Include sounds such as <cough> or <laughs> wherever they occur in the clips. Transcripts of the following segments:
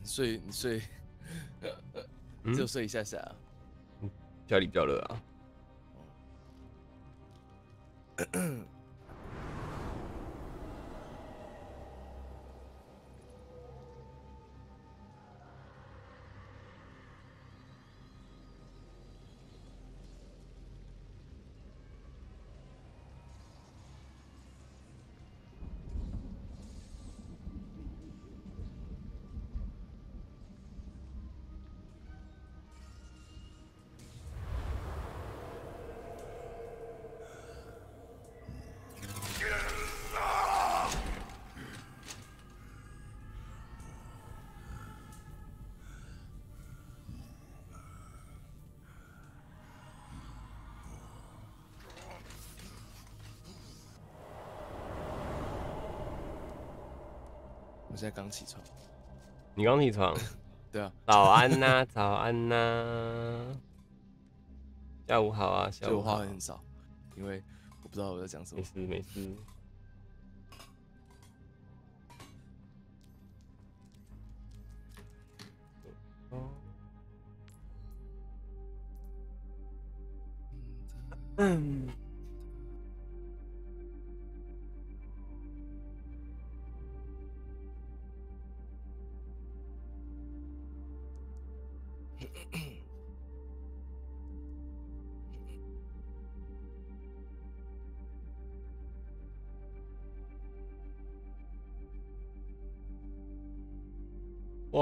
你睡你睡，<laughs> 就睡一下下啊。家里比较热啊。<clears throat> 现在刚起床，你刚起床，<laughs> 对啊，早安呐、早安呐、<laughs> 下午好啊，下午好话。很少，因为我不知道我在讲什么没。事没事。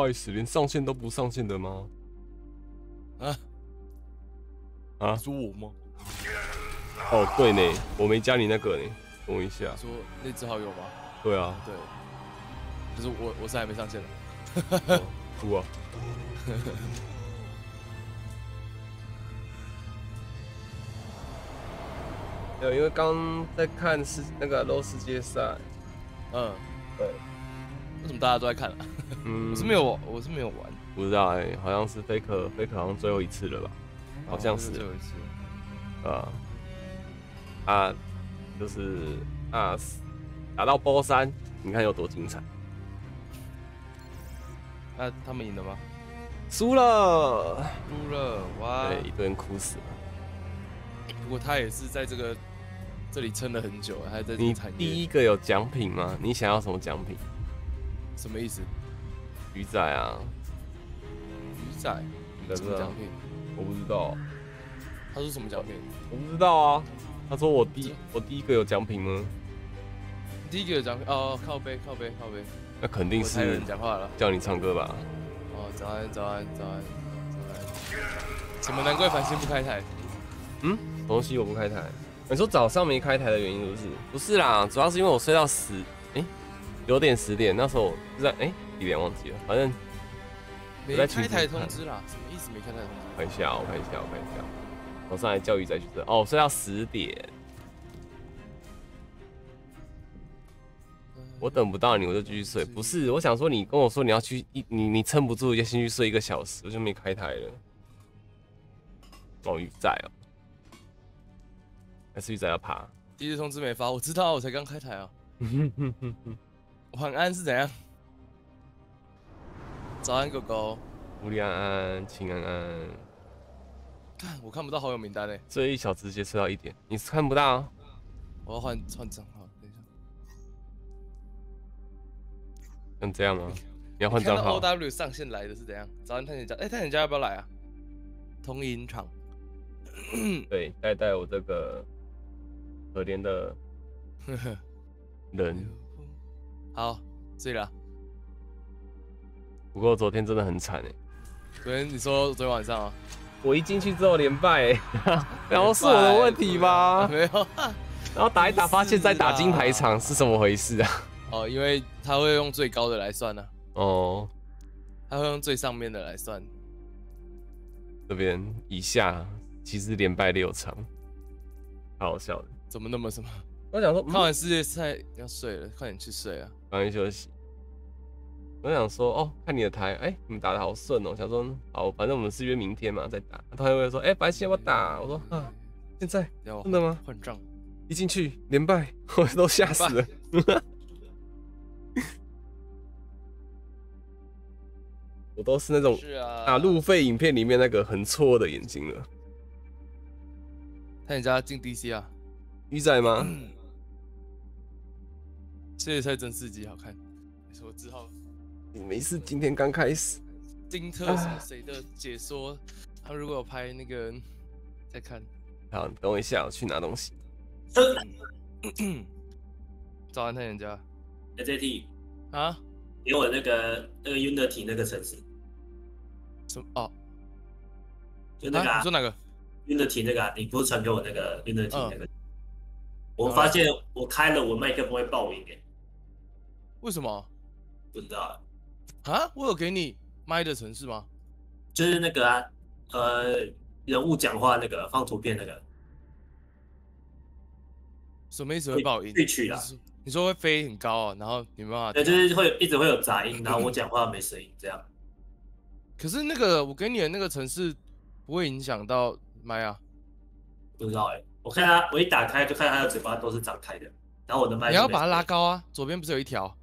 好意思，连上线都不上线的吗？啊啊？说我吗？哦，对呢，我没加你那个呢，等我一下。说那只好友吗？对啊，对，就是我我是还没上线的。哭啊！<laughs> 对，因为刚在看世那个 LO 世界赛，嗯，对，为什么大家都在看啊？嗯，我是没有，我是没有玩，不知道哎、好像是 Faker Faker 好像最后一次了吧？好像是哦最后一次。啊啊，就是啊，打到波三，你看有多精彩？那他们赢了吗？输了，输了，哇！对，一堆人哭死了。不过他也是在这个这里撑了很久，还在这你。第一个有奖品吗？你想要什么奖品？什么意思？鱼仔啊，鱼仔对不对什么奖？品？我不知道，他说什么奖品？我不知道啊。他说我第我第一个有奖品吗？第一个有奖品哦，靠背靠背靠背，那肯定是人讲话了。叫你唱歌吧。哦，早安早安早安早安。怎么难怪繁星不开台？嗯，东西我不开台。你说早上没开台的原因是不是？不是啦，主要是因为我睡到十，哎、九点十点，那时候是在哎几点忘记了，反正没开台通知啦？什么意思？没开台通知？看一下，我看一下，我看一下。我上来教育再去这，哦，睡到十点，我等不到你，我就继续睡。不是，我想说你跟我说你要去一，你你撑不住，就先去睡一个小时，我就没开台了。哦，鱼仔哦，还是鱼仔要爬？第一次通知没发，我知道，我才刚开台啊。<laughs> 晚安是怎样？早安狗狗，乌利安安，秦安安，看我看不到好友名单嘞，这一小时直接睡到一点，你是看不到、哦？我要换换账号，等一下。像这样吗？你要换账号？OW 上线来的是怎样？早安探险家，哎、探险家要不要来啊？通音场，<coughs> 对，带带我这个可怜的 <laughs> 人。好，睡了。不过昨天真的很惨哎，昨天你说昨天晚上啊？我一进去之后连败哎，然后是我的问题吗？没有，然后打一打发现在打金牌场是怎么回事啊？<laughs> 哦，因为他会用最高的来算呢、哦，他会用最上面的来算。这边以下其实连败六场，好好笑的。怎么那么什么？我想说，看完世界赛要睡了，快点去睡啊！刚刚休息。我想说，哦，看你的台，哎、你们打的好顺哦。想说，好，反正我们是约明天嘛，再打。他还会说，哎、白棋要不要打？我说，啊，现在真的吗？换账？一进去连败，<laughs> 我都吓死了。<laughs> 我都是那种是啊，啊路费影片里面那个很错的眼睛了。看人家进 DC 啊，鱼仔吗？<clears throat> 这也才真四集好看。没错，之后你没事，今天刚开始。丁特什么谁的解说，他如果有拍那个再看。好，等我一下，我去拿东西。<clears throat> 早安，太人家 AJT 啊？给我那个那个 Unity 那个城市，什么？哦，就那个、啊你说哪个？Unity 那个、啊，你不是传给我那个 Unity 嗯那个？我发现我开了，我麦克风会爆音诶，为什么？不知道，啊？我有给你麦的城市吗？就是那个啊，呃，人物讲话那个放图片那个，什么意思会爆音？你说会飞很高啊，然后你没办法对，就是会一直会有杂音，然后我 <laughs> 讲话没声音这样。可是那个我给你的那个城市不会影响到麦啊？不知道哎、我看他，我一打开就看他的嘴巴都是张开的，然后我的麦你要把它拉高，高啊，左边不是有一条？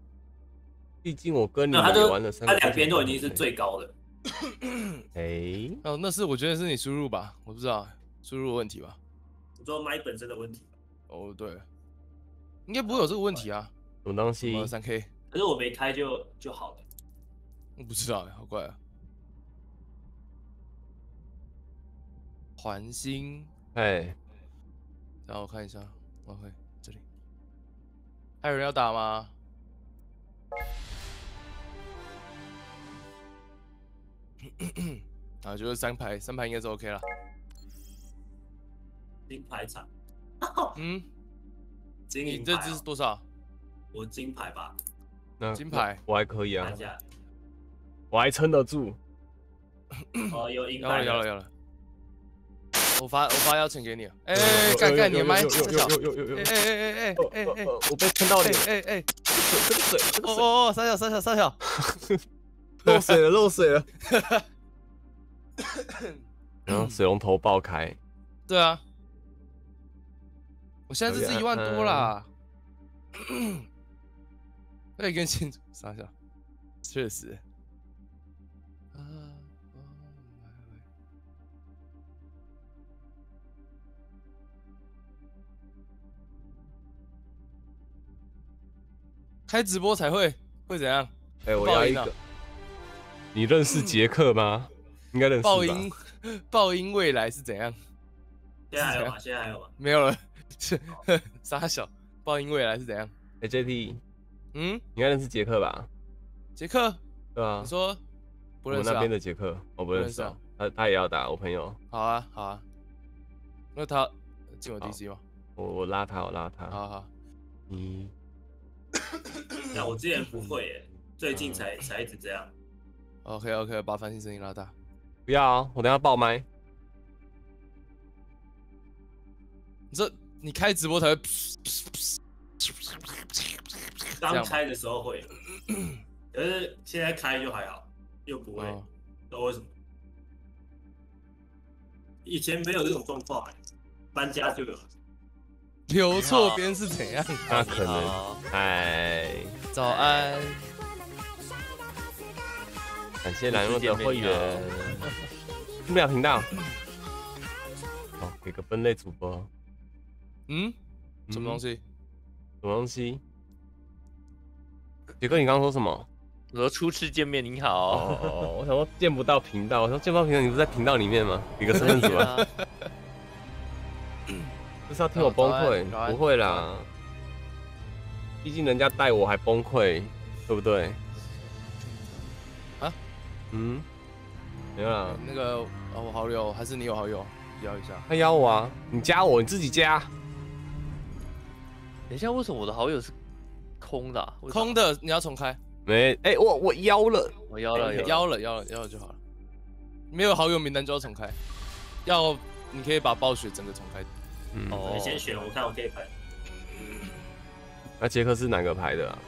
毕竟我跟你玩了三他两边都已经是最高的，<coughs> 哎、哦，那是我觉得是你输入吧，我不知道输入的问题吧。你说麦本身的问题，哦，对，应该不会有这个问题啊。什么东西？三 K？可是我没开就就好了。我不知道，好怪啊。环星，哎，然后我看一下，OK，这里还有人要打吗？<coughs> 啊，就是三排，三排应该是 OK 了。金牌场，嗯，金你这哦，支是多少？我金牌吧，那金牌我还可以啊我还撑得住。哦，有银要了要了要了。我发我发邀请给你了。哎、有干干你的麦，有有。有有有有哎哎哎哎哎哎我被撑到脸，哎哎哎！这个水，这个水哦哦哦，三小三小三小。<laughs> <laughs> 漏水了，漏水了。<coughs> 然后水龙头爆开，对啊，我现在这是一万多啦。<coughs> 可以更清楚，傻笑，确实。啊哦开直播才会会怎样？哎，我要一个。你认识杰克吗？应该认识吧爆音，爆音未来是怎样？现在还有吗？现在还有吗？没有了，是 <laughs> 傻小。爆音未来是怎样？哎，JT，嗯，你应该认识杰克吧？杰克，对啊你，说不认识啊我们那边？的杰克，我不认识啊不认识啊。他他也要打，我朋友，好啊，好啊。那他进我 DC 吗？我我拉他，我拉他。好好，你 <coughs> 那我之前不会耶，最近才才一直这样。OK OK，把繁星声音拉大。不要啊，我等下爆麦。你这你开直播才会，刚开的时候会，<clears throat> 可是现在开就还好，又不会，哦不知道为什么。以前没有这种状况耶，搬家就有。留错边是怎样？那可能，好哎，早安，感谢蓝若的会员，不了频道。好，给个分类主播。嗯，什么东西？西？什么东西？杰哥，你刚刚说什么？我说初次见面，你哦好。我想说见不到频道，我说见不到频道，你不是在频道里面吗？给个身份组啊，<coughs> 就是要听我崩溃不会啦，毕竟人家带我还崩溃，对不对？啊？嗯，没有啦，那个哦，我好友还是你有好友？邀一下。他邀我啊，你加我，你自己加。等一下，为什么我的好友是空的空的你要重开，没，哎、我我邀了，我邀了，邀了邀了邀了就好了。没有好友名单就要重开，要你可以把暴雪整个重开。嗯，哦你先选，我看我可以排。那杰克是哪个牌的啊？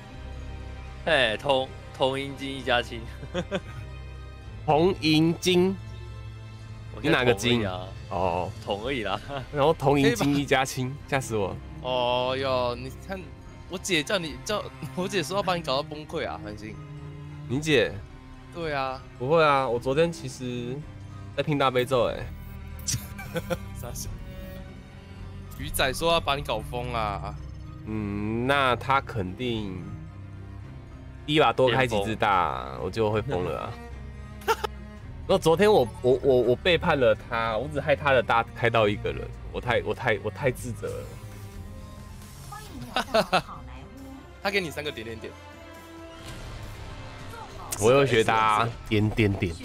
哎，同同音金一家亲，红银金你哪个金啊？哦，铜而已啦。然后同可以吧银金一家亲，吓死我！哦哟，你看我姐叫你叫我姐说要把你搞到崩溃啊，繁星。你姐对啊，不会啊，我昨天其实在拼大悲咒哎、<laughs> 傻笑。鱼仔说要把你搞疯啊！嗯，那他肯定第一把多开几只大，我就会疯了啊。然后昨天我我我我背叛了他，我只害他的大开到一个人，我太我太我太自责了。他给你三个点点点，我又学他点点点，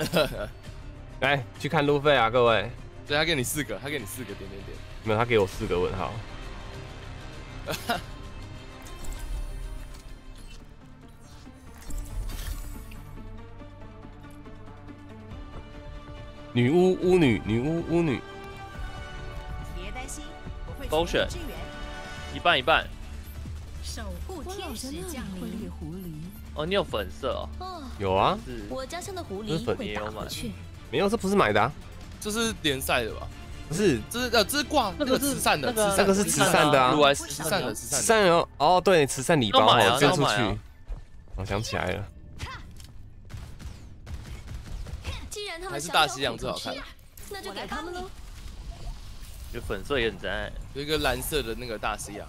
<laughs> 来去看路费啊，各位。对，他给你四个，他给你四个点点点。没有，他给我四个问号。<laughs> 女巫巫女，女巫巫女，别担心，我会勾选支援。一半一半。守护天使降临。狐狸。哦，你有粉色哦，哦，有啊，是我家乡的狐这是粉狸会打也有买回去。没有，这不是买的、啊，这是联赛的吧？不是，这是呃，这是挂那个慈善的，那个是慈善的啊慈慈善的，慈善的。慈善有哦，对，慈善礼包捐出去。我想起来了，然他们还是大西洋最好看那就给他们喽。就粉色也很赞。有一个蓝色的那个大西洋，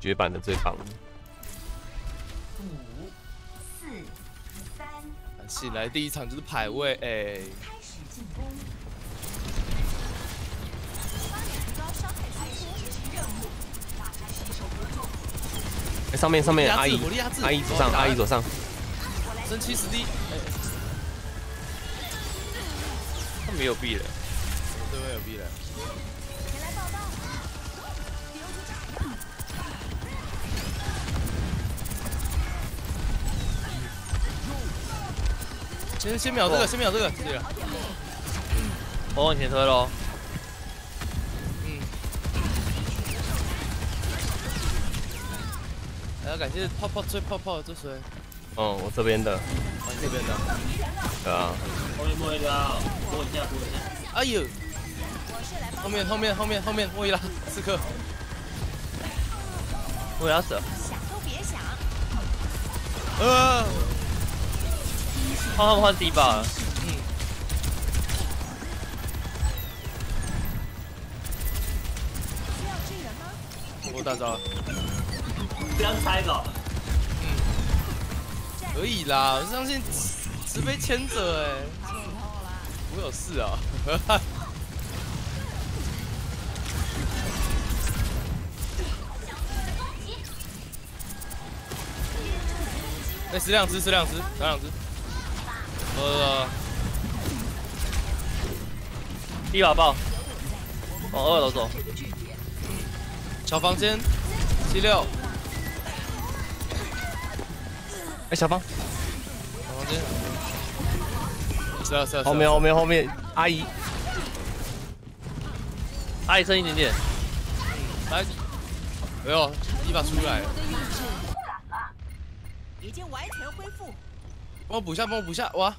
绝版的最棒。五、四、三，醒来第一场就是排位，哎，开始进攻。哎，上面上面，阿姨阿姨左上，阿姨左上，升七十滴哎，他没有避了，对面有 B 了，先先秒这个，先秒这个，对了，我往前推喽。嗯。还要感谢泡泡吹泡泡这水，嗯，我这边的，往这边的，对啊，后面摸一下，摸一下，摸一下。哎呦，后面后面后面后面莫伊拉刺客，我要死了，想都别想。呃，换换换第一把了。需要支援吗？我大招了，这样猜的哦，可以啦，我相信慈悲牵者哎，我有事啊，<laughs> 哎，死两只，死两只，死两只，呃，一把爆，往二楼走。小房间七六，哎，小芳，是啊是啊，后面后面后面，阿姨，阿姨剩一点点，来，没有，一把出来。了，已经完全恢复。帮我补下，帮我补下，哇，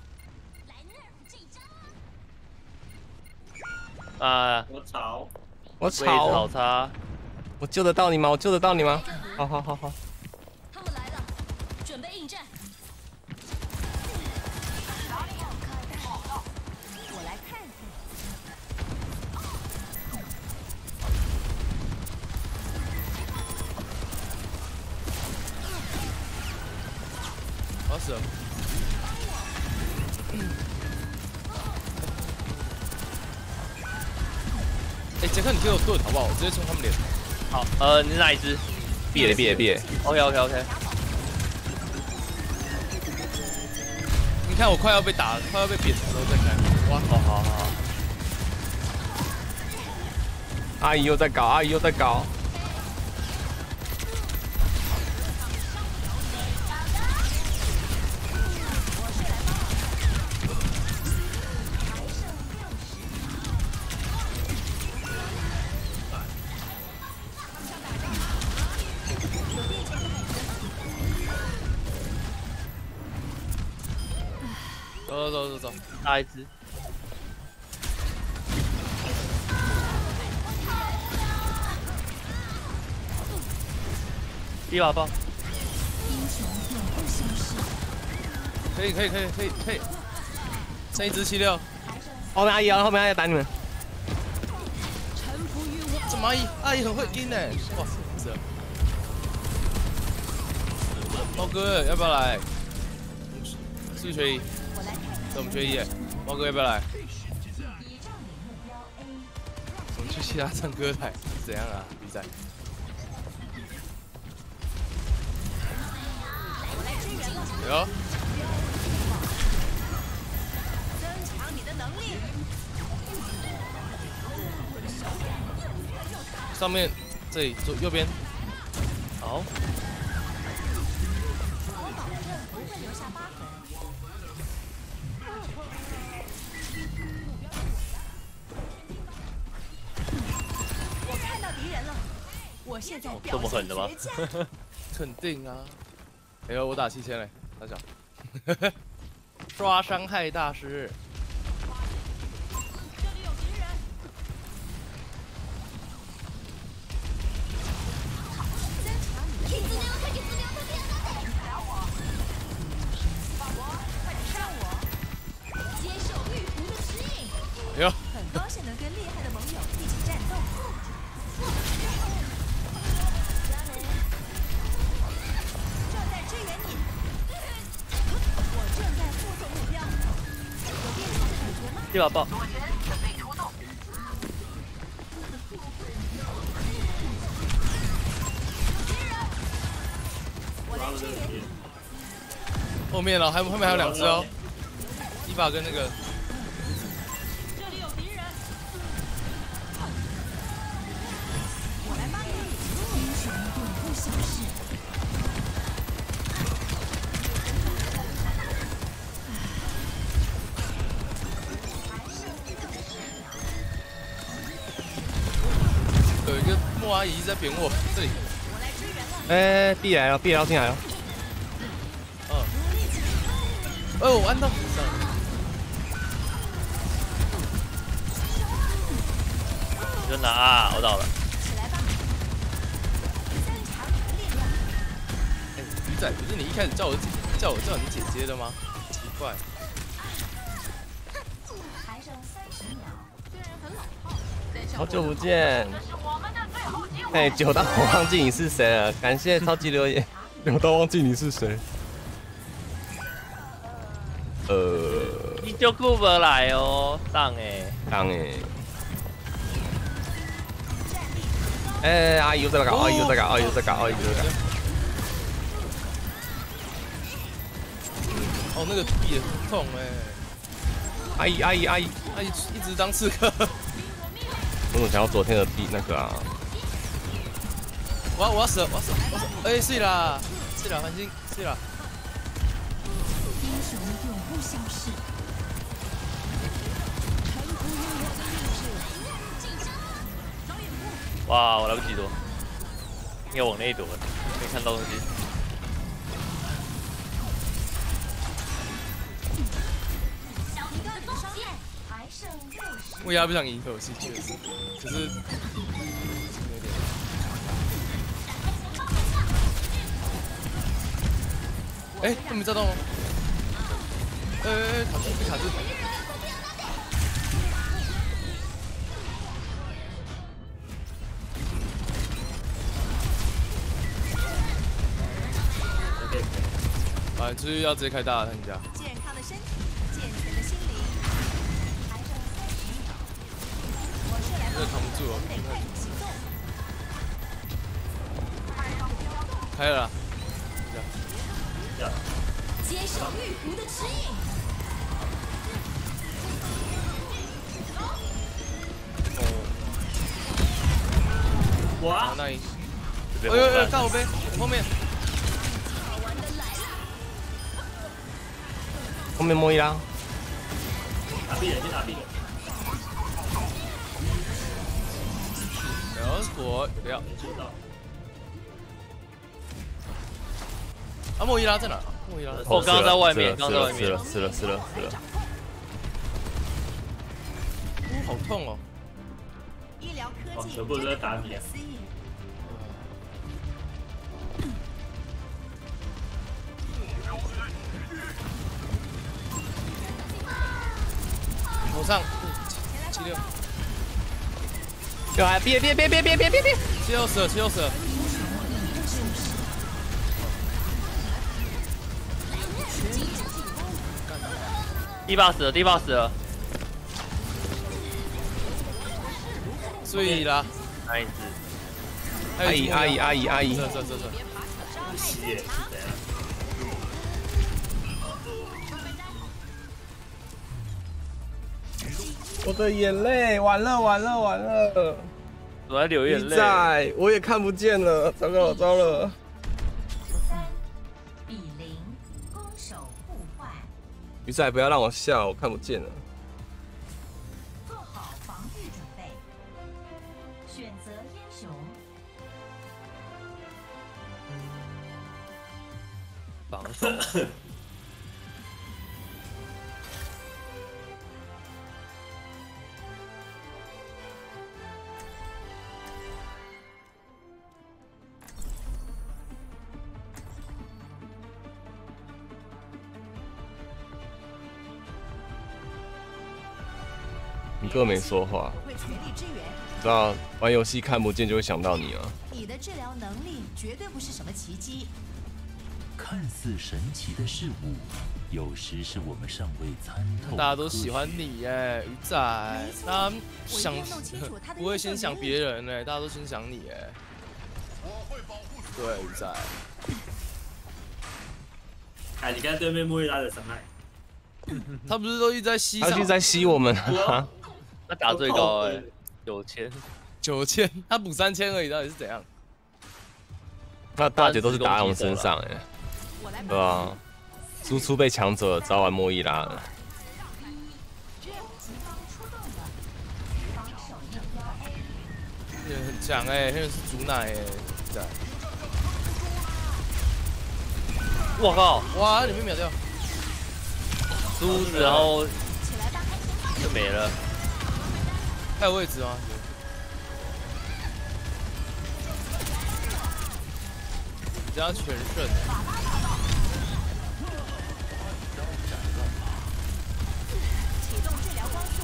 啊，我操！我操，差，我救得到你吗？我救得到你吗？好好好好，死了。哎，杰克，你给我盾好不好？我直接冲他们脸。好，呃，你是哪一只别了别了别了，？OK OK OK，你看我快要被打，快要被扁的时候再开。哇，好好好，阿姨又在搞，阿姨又在搞，走走走走走，下一只。一把爆，可以可以可以可以可以，剩一只七六，后面阿姨啊，后面阿姨打你们。这阿姨阿姨很会盯呢，哇，是啊。猫哥要不要来？是不是缺一？对，我们缺一。猫哥要不要来？我们去其他唱歌台是怎样啊？比赛？有。增强你的能力。上面这里左右边，好，我现在这么狠的吗 <laughs> 肯定啊。哎呦，我打七千嘞，大小。<laughs> 刷伤害大师。哎呦，很高兴能跟一把爆，后面了，还有后面还有两只哦，一把跟那个莫阿姨在扁我，这里。哎，B 来了，B 要进来了。嗯，哦，我按到上了，你就拿啊，我倒了。鱼仔，不是你一开始叫我姐叫我叫你姐姐的吗？奇怪，好久不见。哎，久到我忘记你是谁了，感谢超级留言。<laughs> 久到忘记你是谁。呃，你就顾不来哦，上哎，当哎。哎，阿姨又在搞，阿姨又在搞，阿姨又在搞，阿姨又在搞。哦，那个也很痛哎，阿姨，阿姨，阿姨，阿姨一直当刺客，我怎么想要昨天的币那个啊？我要我要死了，我要死了，我要死了，哎，是啦，是啦，繁星，是啦，英雄永不消逝。哇，我来不及躲，应该往内躲，没看到东西。我也不想赢这游戏，确实，可是哎，他没抓到吗？哎哎，卡住，被卡住。啊，你出去要直接开大的，他们家。健康的，扛不住哦得快点行动。开了啦，接受玉壶的指引。哦，哇好，，那一。哎呦呦，边我看看我背，我后面。后面摸一拉，打 B 人，先打 B 人。然后我啊，莫伊拉在哪？莫伊拉。哦刚刚在外面死刚刚在外面了，死了，死了，死了，死了。好痛哦。医疗科技哦全部都在打你啊不可思议头上七六小孩别别别别别别别别！七六死了七六死了，第八死了，第八死了，所以啦，阿姨阿姨阿姨阿姨这，这这这，吸耶是怎样？我的眼泪，完了完了完了！我在流眼泪。在，我也看不见了，糟糕糟了！鱼仔，不要让我笑，我看不见了。做好防御准备，选择英雄，防守。你哥没说话，我会全力支援。知道玩游戏看不见就会想到你啊。你的治疗能力绝对不是什么奇迹。看似神奇的事物，有时是我们尚未参透。大家都喜欢你耶，鱼仔，大家想 <laughs> 不会先想别人呢，大家都先想你耶。对，鱼仔，哎，你看对面莫伊拉的伤害，他不是都一直在吸上他就在吸我们啊！他打最高哎，九千。九千，<laughs> 他补三千而已，到底是怎样？那大姐都是打在我们身上哎，我来对啊，输出被抢走了，早晚莫一拉了。很强哎，那个是主奶哎，鱼仔，我靠，哇，里面秒掉，输然后就没了。还有位置吗？有这样全胜，启动治疗光束。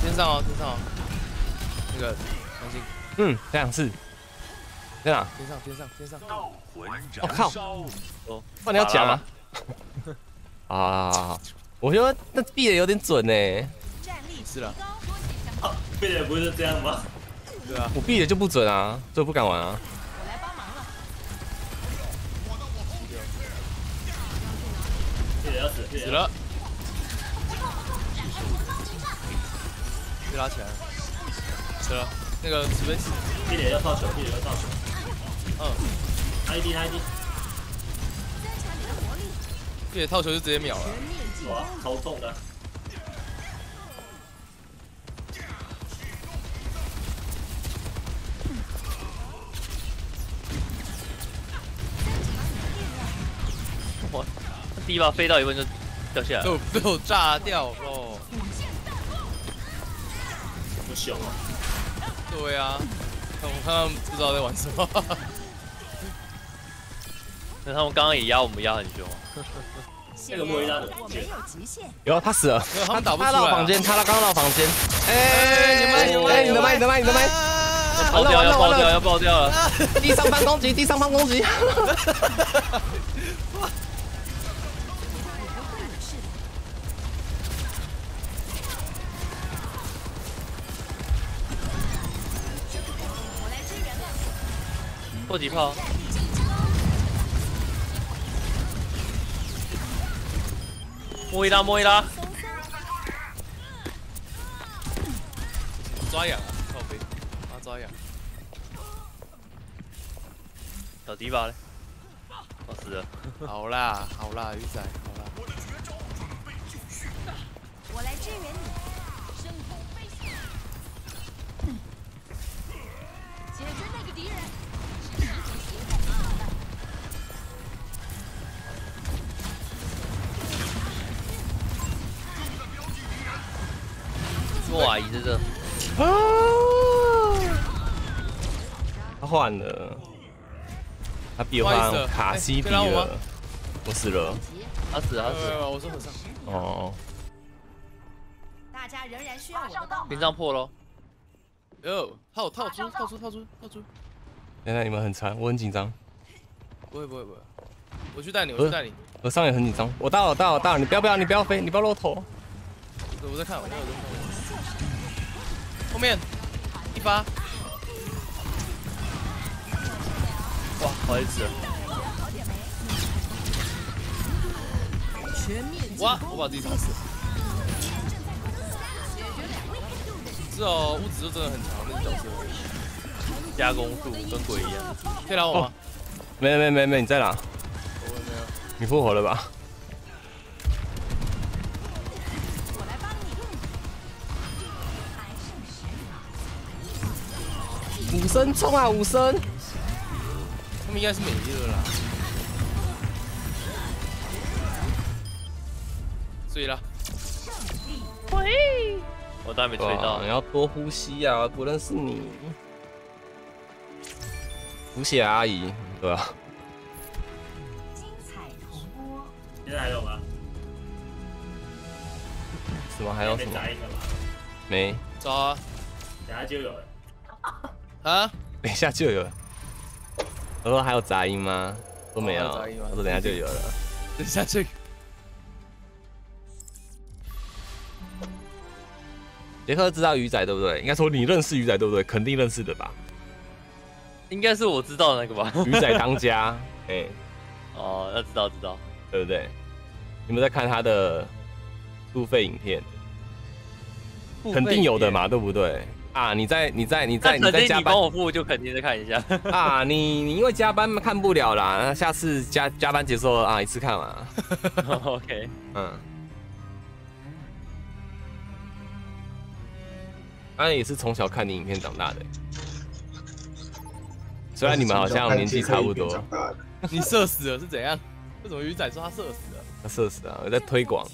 天上哦，天上哦，那个黄金，嗯，这样是，在哪？天上天上天上，我靠！哦，那你要讲啊？<laughs> 啊，我觉得那避的有点准呢，是了提高，啊，变人不是这样吗？对啊，我避的就不准啊，所以不敢玩啊。我来帮忙了。死，变人要死了，被拉起来。了，死了，那个紫薇死，变人要套球，变人要套球。嗯，，ID ID，增强你的活力，并且套球就直接秒了，哇，超重的，哇，第一把飞到一半就掉下来了。就被我炸掉喽。不凶啊！对啊，看我看他们不知道在玩什么，那他们刚刚也压我们压很凶啊。那个莫伊拉怎么我不见？没有极限。有他死了，他们打不出来啊。他到房间，他到刚到房间。哎哎，你们你们哎，你的麦，你的麦，你的麦，要爆掉要爆掉要爆掉了！第三方攻击，第三方攻击。破几炮，摸一拉摸一拉，抓痒啊，靠背，啊抓痒，小迪吧嘞，我死了。好啦好啦，鱼仔，好啦，我来支援你。升空飞行，解决那个敌人，莫阿姨在这，他换了，他比我方不好意思卡西比哎可以让我，我死了。他死了，他死了，我说和尚。哦，大家仍然需要我的帮忙。屏障破喽。哟，套套出套出套出套出，现在你们很惨，我很紧张，不会不会不会，我去带你，我去带你。和尚也很紧张。我到了，到了，到了，你不要不要，你不要飞，你不要露头。我在看，我在看，我在看。后面一发，哇，不好意思，哇，我把自己打死了。是哦，物质就真的很强，那个角色。加攻速跟鬼一样。可以拉我吗？没没没没，你在哪？我没有。你复活了吧？你。武僧冲啊，武僧！他们应该是美丽的啦。所以啦，我都还没吹到哇，你，要多呼吸啊，不认识你。吴血阿姨，对吧？精彩重播。现在还有吗？什么还有什么？没杂音了吧？没，找啊等下就有了。啊！等一下就有了。我说还有杂音吗？都没有。我说等一下就有了。等一下这个杰克知道鱼仔对不对？应该说你认识鱼仔对不对？肯定认识的吧？应该是我知道的那个吧？鱼仔当家，<laughs> 哎、哦，那知道知道。对不对？你们在看他的付费影片，肯定有的嘛，对不对？啊，你在你在你在你在加班你帮我付，就肯定再看一下。<laughs> 啊，你你因为加班看不了啦，那下次加加班结束后啊一次看完啊，<laughs> OK，嗯。安也是从小看你影片长大的，虽然你们好像年纪差不多，你射死了是怎样？为什么鱼仔说他射死了？他射死了，我在推广。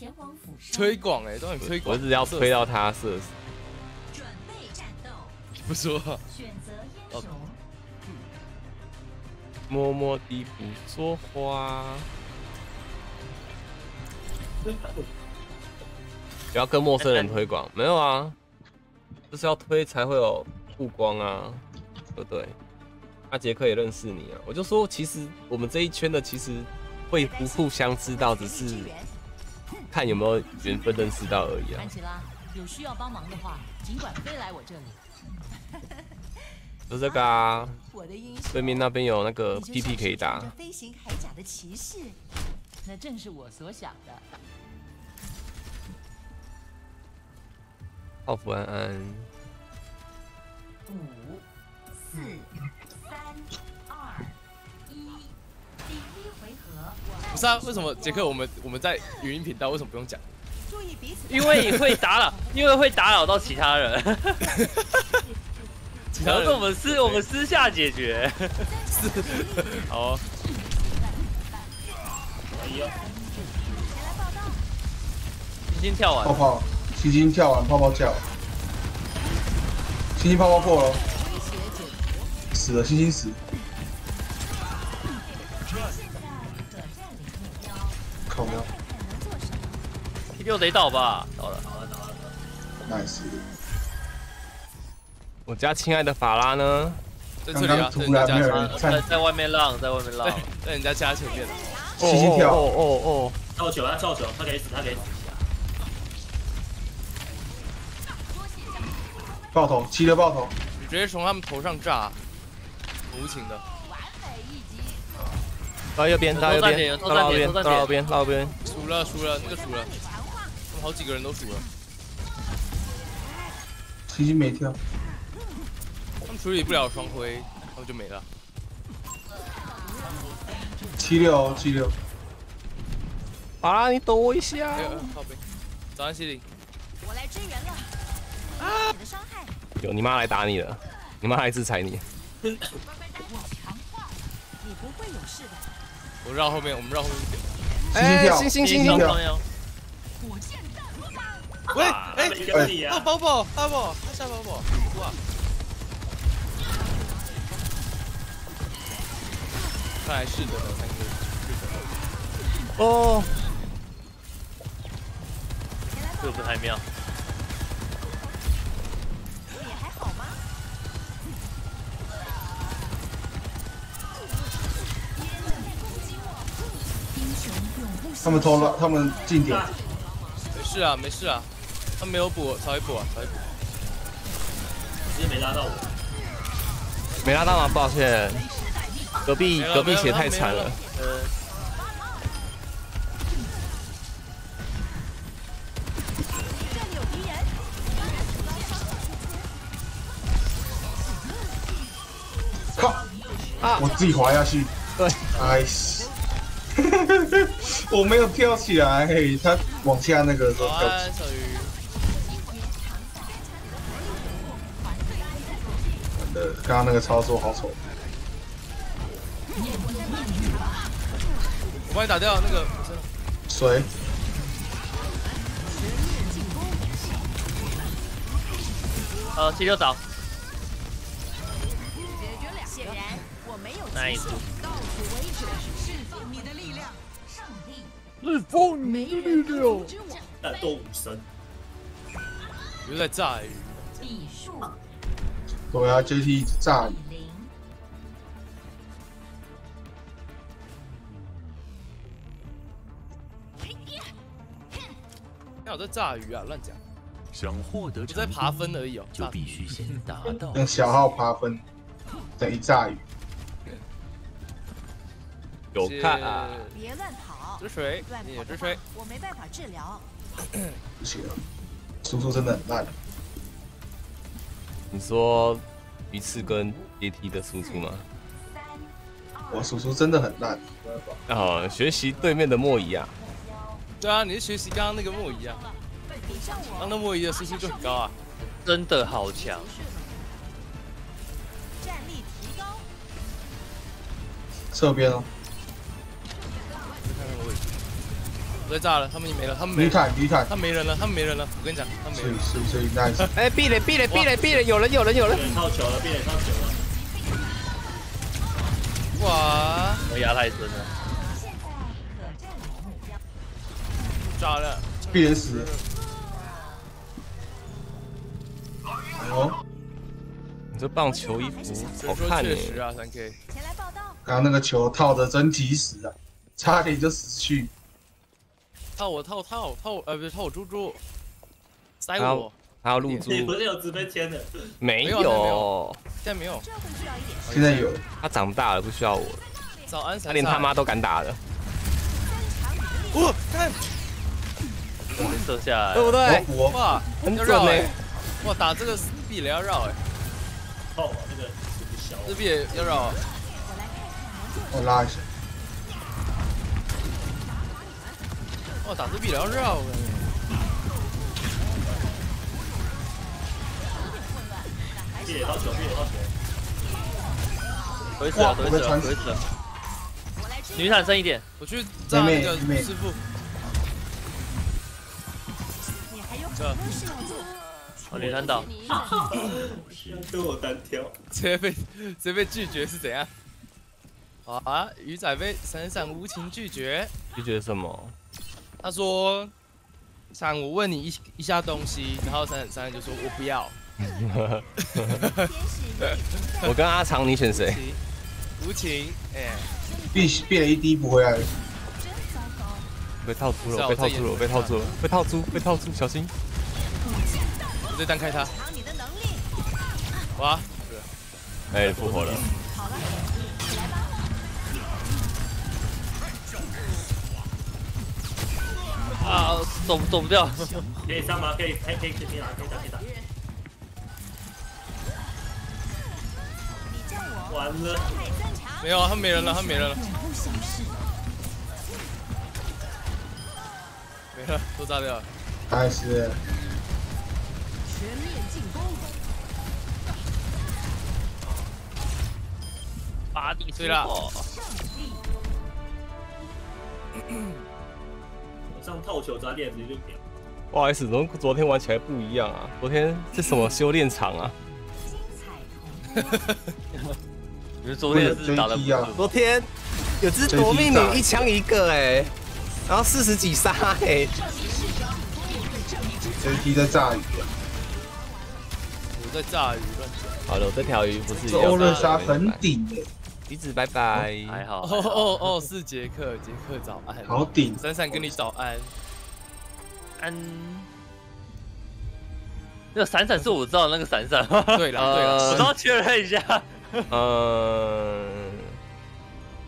推广哎、都很推广。我只要推到他射死。不说、选择英雄。默默地不说话。<laughs> 不要跟陌生人推广，没有啊，就是要推才会有曝光啊，对不对？阿杰克也认识你啊，我就说其实我们这一圈的其实会不互相知道，只是看有没有缘分认识到而已啊安。琪拉，有需要帮忙的话，尽管飞来我这里。就这个啊，我的英雄。对面那边有那个 PP 可以打飞行铠甲的骑士。那正是我所想的。奥福安安。五、四、三、二、一，第一回合，不是啊，为什么杰克我们我们在语音频道为什么不用讲？注意彼此。因为你会打扰，因为会打扰到其他人。<laughs> 其他人然后我们私我们私下解决。是。<laughs> 好哦、哎呦，已经跳完，泡泡，星星跳完泡泡叫，星星泡泡破了，死了，星星死，靠腰。第六得倒吧？倒了。，nice，我家亲爱的法拉呢？在这里啊，在家家前没有人啊在在外面浪，在外面浪。，在人家家前面。星星跳哦哦哦跳球啊，跳球，他可以死，他可以死。爆头，七六爆头，你直接从他们头上炸，无情的。哦，到右边，到右边，偷到右边，站点偷站点到右边，到右边。输了输了，那个输了，他们好几个人都输了，七星没跳，处理不了双辉，然后就没了。七六七六，法拉，你躲我一下哎。呦，靠背，早安西林，我来支援了。啊你的伤害。有你妈来打你了，你妈来制裁你。你不会有事的。我绕后面，我们绕后面一点。星星跳，星星星星跳朋，友，喂，啊哎，一个你啊，啊，宝宝，大宝，他下宝宝，哇，看来是的呢，三哥。哦，这个不太妙。也还好吗？他们偷了，他们近点，没事啊，没事啊，他没有补，稍微补啊，稍微补。直接没拉到我。没拉到吗？抱歉，隔壁隔壁血太惨了了。呃，这里有敌人，靠！啊我自己滑下去，对，哎西，<laughs> 我没有跳起来，嘿，他往下那个时候早跳起。来的，刚刚那个操作好丑。我帮你打掉那个，谁？呃，七六倒显然我没有，nice。到此为止，释放你的力量，胜利。日风没力量。但多五神，有在对啊，JT 一直炸你。那我在炸鱼啊，乱讲，想获得我在爬，分而已哦。就必须先达到。用小号爬分等于炸鱼，有看啊，别乱跑，治水，乱跑的你也治水。我没办法治疗。不行了，输出真的很烂。你说鱼刺跟阶梯的输出吗？我输出真的很烂，没办法。哦，学习对面的莫仪啊，对啊，你是学习刚刚那个莫仪啊，刚刚那莫仪的输出就很高啊。真的好强，战力提高，侧边哦，看看我位置，我在炸了，他们没了，他们没驴了，坦驴坦，他没人了，他们没人了。我跟你讲，他们没人。哎，壁垒壁垒壁垒壁垒，有人有人有人变，脸套球了，变脸套球了。哇，我压太深了。炸了！必然死。哦，你这棒球衣服好看呢。确实啊，三 K。前来报道。刚刚那个球套的真及时啊，差点就死去。套我套套套我呃不是套我猪猪，塞好我，还有露珠你不是有直飞签的？没没有现在没有。现在有，他长大了不需要我了，早安，他连他妈都敢打了，哇，看射下来对，不对？我哇，很准呢要绕哎，哇打这个壁垒要绕哎，哦，这个不小。这壁要绕啊，我拉一下。哇打这壁垒要绕哎，变脸套球，变脸套球。回死了，回死了，回死了。女坦升一点，我去炸那个师傅，这多事要做。哦，女坦倒，跟我单挑，直接被直接被拒绝是怎样？啊，鱼仔被闪闪无情拒绝。就觉得什么？他说闪我问你一一下东西，然后闪闪就说我不要。<laughs> 我跟阿长，你选谁？无情，哎、变变了一滴不回来。被套住了，被套住了，被套住了，被套住，被套住，小心！我再单开他，尝你的能力。哇，哎，复活了。好了，起来吧。啊，走走不掉，可以上吗？可以，可以，可以，可以打，可以打，可以打。完了。没有啊，他没人了，他没人了。没了，都炸掉了。还是全面进攻，拔地对了我上套球抓链直接就秒。不好意思，怎么昨天玩起来不一样啊？昨天是什么修炼场啊？精彩重播。你们昨天是打的不追击啊错，昨天有只夺命女一枪一个哎，然后四十几杀哎，这一在炸鱼啊！我在炸鱼乱讲。好了，我这条鱼不是这欧乐莎很顶的，橘子拜拜。还好。哦哦哦，是杰克，杰克早安。好顶。闪闪跟你早安。安。那个闪闪是我知道那个闪闪。<laughs> 对了对了，我都要确认一下。呃，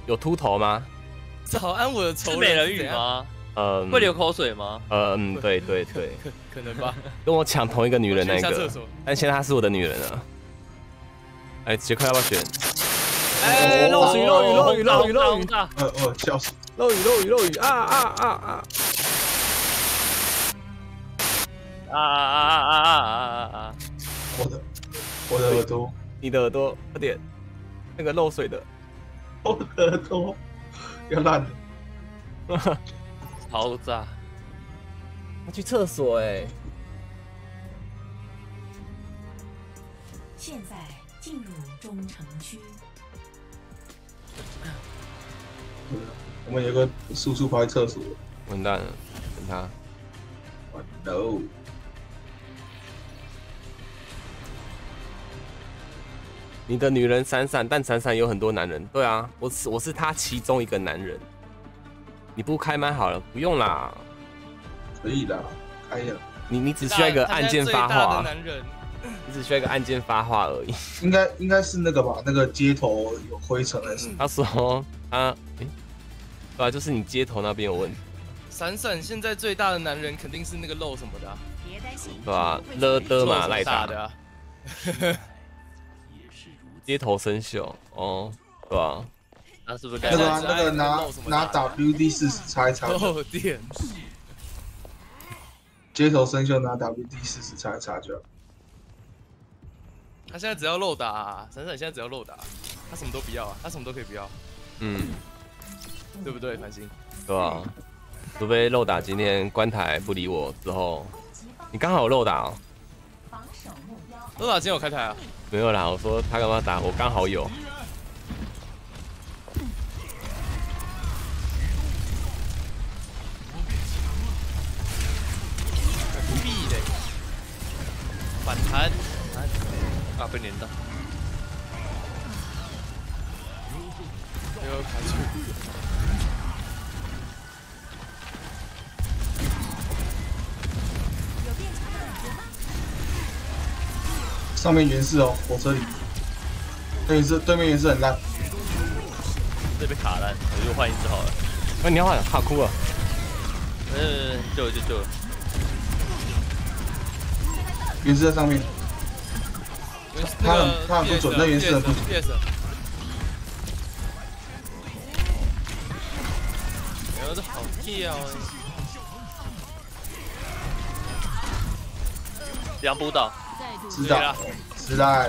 有秃头吗？<laughs> 早安，我的仇人。美人鱼吗？呃，会流口水吗？呃嗯，对对对，可可能吧。<laughs> 跟我抢同一个女人那个，但现在她是我的女人了。哎，杰克要不要选？哎，漏水，漏雨，漏雨，漏雨，漏雨！呃呃，笑死！漏雨，漏雨，漏雨！啊啊啊啊！啊啊啊啊啊啊啊！我的，我的耳朵，你的耳朵，快点！那个漏水的，我的耳朵要烂了，<laughs> 好炸！他去厕所哎。现在进入中城区。我们有个叔叔跑去厕所，完蛋了，等他。No。你的女人闪闪，但闪闪有很多男人。对啊，我是我是他其中一个男人。你不开麦好了，不用啦。可以的，开呀。你你只需要一个按键发话。你只需要一个按键发话而已。应该应该是那个吧？那个街头有灰尘还是？他说他诶，对啊，就是你街头那边有问题。闪闪现在最大的男人肯定是那个漏什么的。别担心。对吧？了的嘛赖大的。街头生锈哦，对吧？那是不是那个那个拿拿 WD 四十擦一擦？<laughs> 哦天！街头生锈拿 WD 四十擦一擦就。他现在只要漏打，闪闪现在只要漏打，他什么都不要啊，他什么都可以不要。嗯，对不对，繁星？对吧？除非漏打今天关台不理我之后，你刚好有漏打哦。漏打今天有开台啊？没有啦，我说他干嘛打我，刚好有。反弹，啊被连到，没有开出。上面原是哦，火车里。对面是对面原是很烂。这边卡烂，我就换一只好了。哎，你要换？卡哭了。嗯，救就救。原石在上面。他很他很不准，那原石很不准。哎呦，这好跳啊！两步到。知道，知道。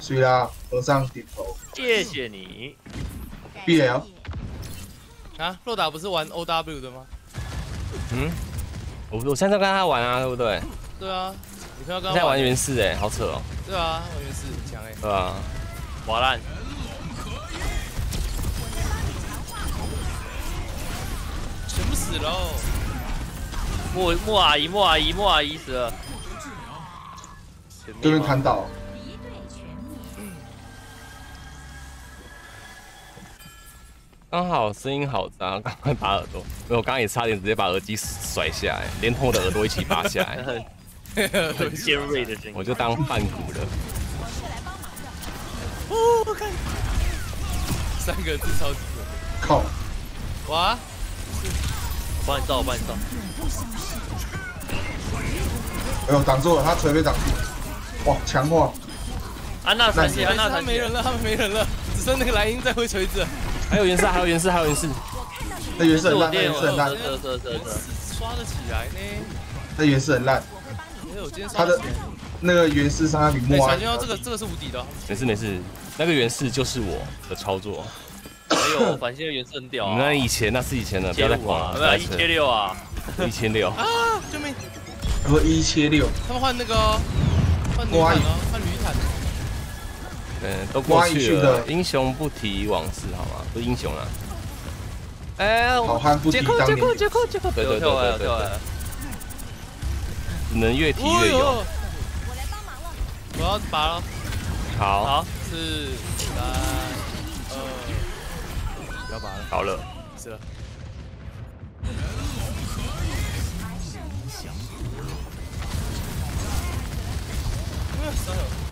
睡啦，和尚点头。谢谢你。BL。啊，洛达不是玩 OW 的吗？嗯，我我现在跟他玩啊，对不对？对啊，你看刚在玩原氏哎，好扯哦。对啊，玩原氏很强哎。对啊，瓦烂。全部死喽！莫莫阿姨，莫阿姨，莫阿姨死了。对面砍倒。刚好声音好杂，赶快拔耳朵。我刚刚也差点直接把耳机甩下来，连同我的耳朵一起拔下来。<laughs> 很尖锐的声音，我就当半骨了。哦，我看，三个字超级靠！哇！帮你照，帮你照。哎呦，挡住了，他锤被挡住。哇，强化！安娜残血，安娜残血，没人了，他们没人了，<laughs> 只剩那个莱茵在挥锤子。还有原氏，还有原氏，还有原氏。那原氏很烂，原氏很烂。刷得起来呢。那原氏很烂。他的那个原氏伤害比莫啊。这个这个是无敌的。没事没事，那个原氏就是我的操作。没有，反现在原氏很屌。那以前那是以前的，不要再管了。一千六啊，一千六。啊！救命！我一千六。他们换那个换女坦了，换女坦。嗯，都过去去了，的英雄不提往事，好吗？不英雄啦。哎，好汉不提杰克，当年杰克，杰克，杰克，对对对对对只能越踢越勇。我来帮忙了。我要拔了，好，好，四三二，不要拔了，好了，是了。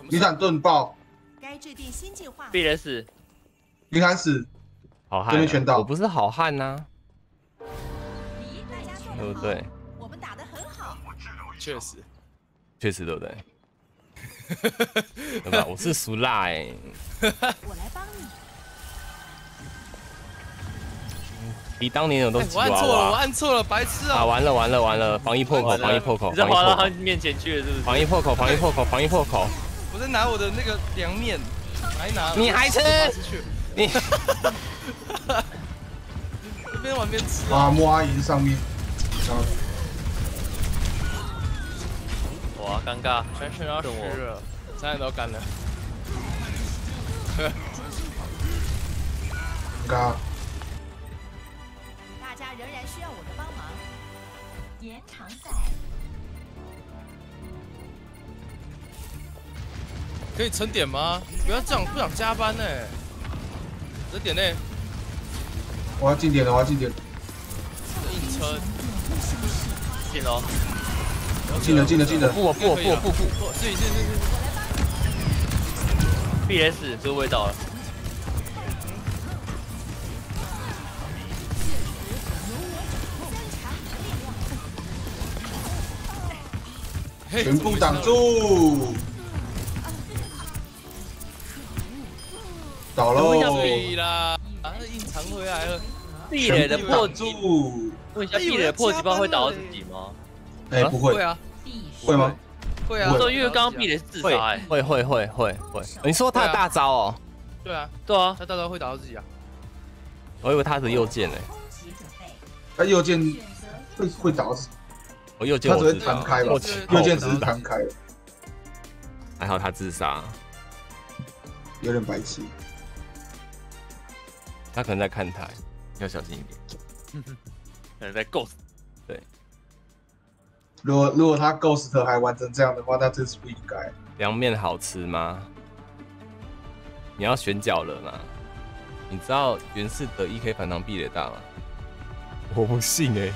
李闪盾爆，该制定新计划。必然死，林寒死，好汉啊，这边全到我不是好汉呐，大家做得好对不对？我们打得很好。确实，确实对不对？<laughs> 对吧？我是苏辣哎，我来帮你。比当年有都哎吉我按错了，我娃娃按错了，白痴啊！啊！完了完了完了，防疫破口，防疫破口，你在防疫破口滑到他，面前去了，是不是？防疫破口，防疫破口，防疫破口。我在拿我的那个凉面，还拿你还吃拔出去你 <laughs> 边玩边吃啊，啊！莫阿姨上面，啊，哇，尴尬，全身要湿了，三人都干了。嘎，大家仍然需要我的帮忙。延长赛，可以撑点吗？不要这样，不想加班呢。这点呢，我要进点了，我要进点，硬撑。进哦，进了进了进了，不我不我不我不不，不，自己自己自己。必然死，这个味道了，嘿全部挡。住，倒喽不，要比啦！啊，隐藏回来了。壁垒的破击，住，问一下壁垒破击包会打到自己吗？哎，不会，啊，必输会吗？会啊。会说因为刚刚壁垒是自会杀，哎，会会会会会。你说他的大招哦？对啊，对啊，他大招会打到自己啊。我以为他的右键呢，他右键会会倒死，我右键他只会我知道弹开吧我右键只是弹开了，还好他自杀，有点白痴。他可能在看台，要小心一点。<laughs> 可能在 ghost，对如果如果他 Ghost 还玩成这样的话，那真是不应该。凉面好吃吗？你要选角了吗？你知道袁氏的 E K 反弹壁垒大吗？我不信哎、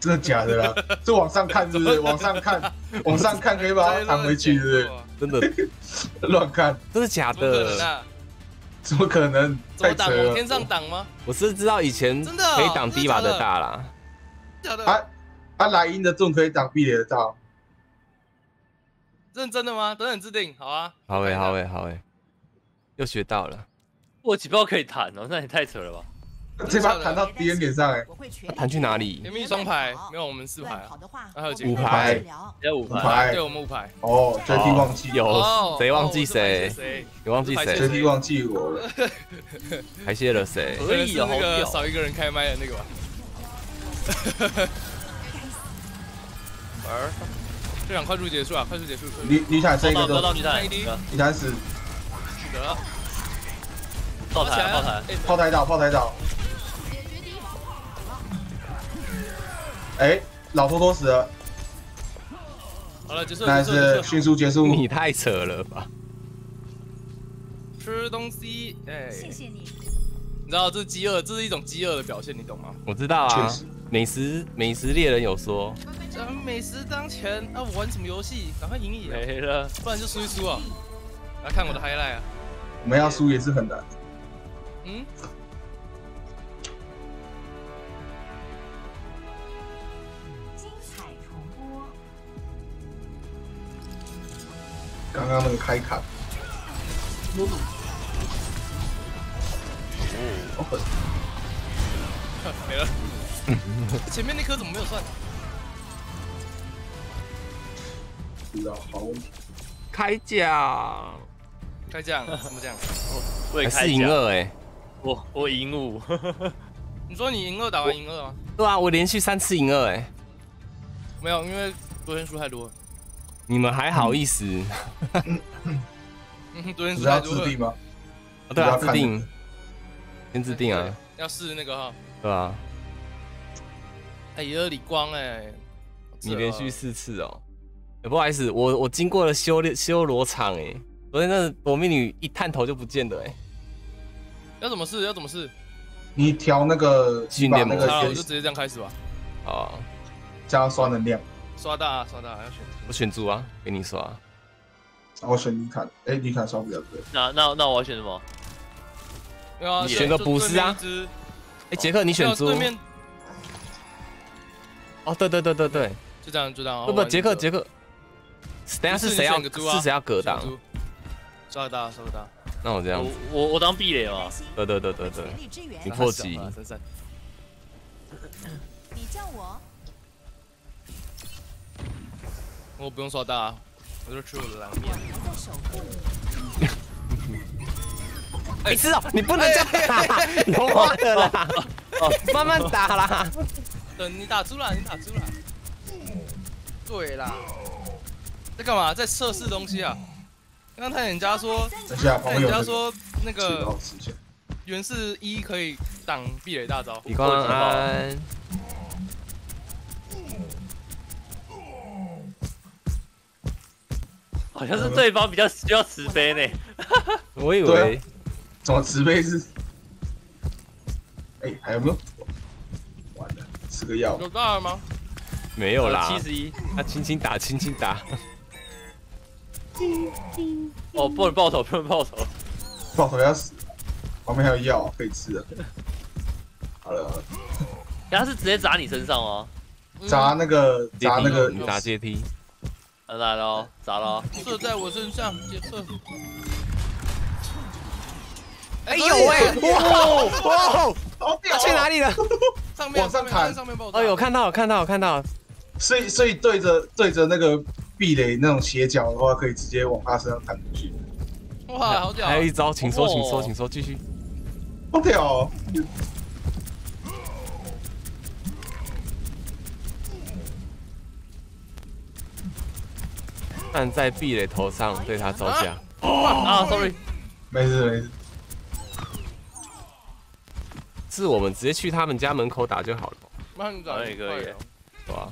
真的假的啦？<laughs> 这往上看是不是？<laughs> 往上看，往上看可以把它弹回去，是真的不是？乱看，真的假的？啊？怎么可能？怎么挡？太扯了往天！上挡吗？我是知道以前真的哦可以挡低瓦的大啦，假的？啊啊，莱茵的盾可以挡壁垒的大，认真的吗？等等制定，好啊。好诶、好诶、好诶、又学到了。破击包可以弹哦，那也太扯了吧？<laughs> 这把弹到敌人脸上哎，他弹去哪里甜蜜双排，没有我们四排啊。还有几五排要五排，五排对，我们五排。哦，JT 忘记有哦谁忘记谁？谁？你忘记排谁？，JT 忘记我了。<laughs> 还谢了谁？可以哦，那个少一个人开麦的那个吧。<laughs> 儿，这场快速结束啊！快速结束，女女坦这抓一个盾，到女坦，一滴女坦死，得了，爆台炮台，哎炮台倒炮台岛。哎，老托托死了，好了，结束了，那结束了，是结束了。迅速结束。你太扯了吧！吃东西，哎，谢谢你，你知道这是饥饿，这是一种饥饿的表现，你懂吗？我知道啊确实，美食美食猎人有说，咱们美食当前，啊，我玩什么游戏？赶快赢一赢，没了，不然就输一输啊！来看我的 highlight 啊，我们要输也是很难。嗯，刚刚那个开卡，好狠！没了。前面那颗怎么没有算？不知道，好问题。开奖开这样，怎么这样？我也是赢奖，二哎，我我赢五，<laughs> 你说你赢二打完赢二吗？对啊，我连续三次赢二哎，没有，因为昨天输太多了。你们还好意思？<laughs> 嗯，昨天你知道输太多了，自定吗？啊对啊，自定，先自定啊，要试那个哈。对啊？哎有，李光哎，你连续四次哦，欸不好意思，我我经过了修炼修罗场哎，昨天那个夺命女一探头就不见了哎，要怎么试？要怎么试？你调那个训练模式我就直接这样开始吧。啊，加刷能量。刷大啊刷大，要选。我选猪啊，给你刷，我选尼卡，哎，尼卡刷不了对。那那那我要选什么？啊，你选个就补师啊哎，杰克你选猪哦对对对对对，就这样就这样。不不，杰克杰克，等一下是谁要选个猪啊是谁要格挡？选猪刷大刷大，那我这样我子，我我当壁垒嘛。对对对对对，你。破级你叫我，我不用刷大，我就吃我的蓝面。你。哎，知道你不能这样打，有话的啦，慢慢打啦。等你打出来，你打出来。对啦，在干嘛？在测试东西啊？刚才人家说，人家说那个原氏一可以挡壁垒大招。李光安，好像是对方比较需要慈悲呢。我以对为怎么慈悲是？哎，还有没有？完了，吃个药。有大了吗？没有啦，七十一。他轻轻打，轻轻打。<laughs> 哦，不能爆头，不能爆头。爆头要死，旁边还有药可以吃的。好了，好了他是直接砸你身上吗？砸那个砸那个你砸阶梯，啊，来了哦，砸了哦。射在我身上，杰克。哎呦喂，哇哇，好屌哦！去哪里了？上面往上弹上面爆炸。哦，有看到，有看到，有看到。所以所以对着对着那个壁垒那种斜角的话，可以直接往他身上弹出去。哇，好屌！还有一招，请说，哦请说，请说，继续。好屌哦！站在壁垒头上对他招架，啊，sorry，没事没事，是我们直接去他们家门口打就好了，慢打可以可以对吧？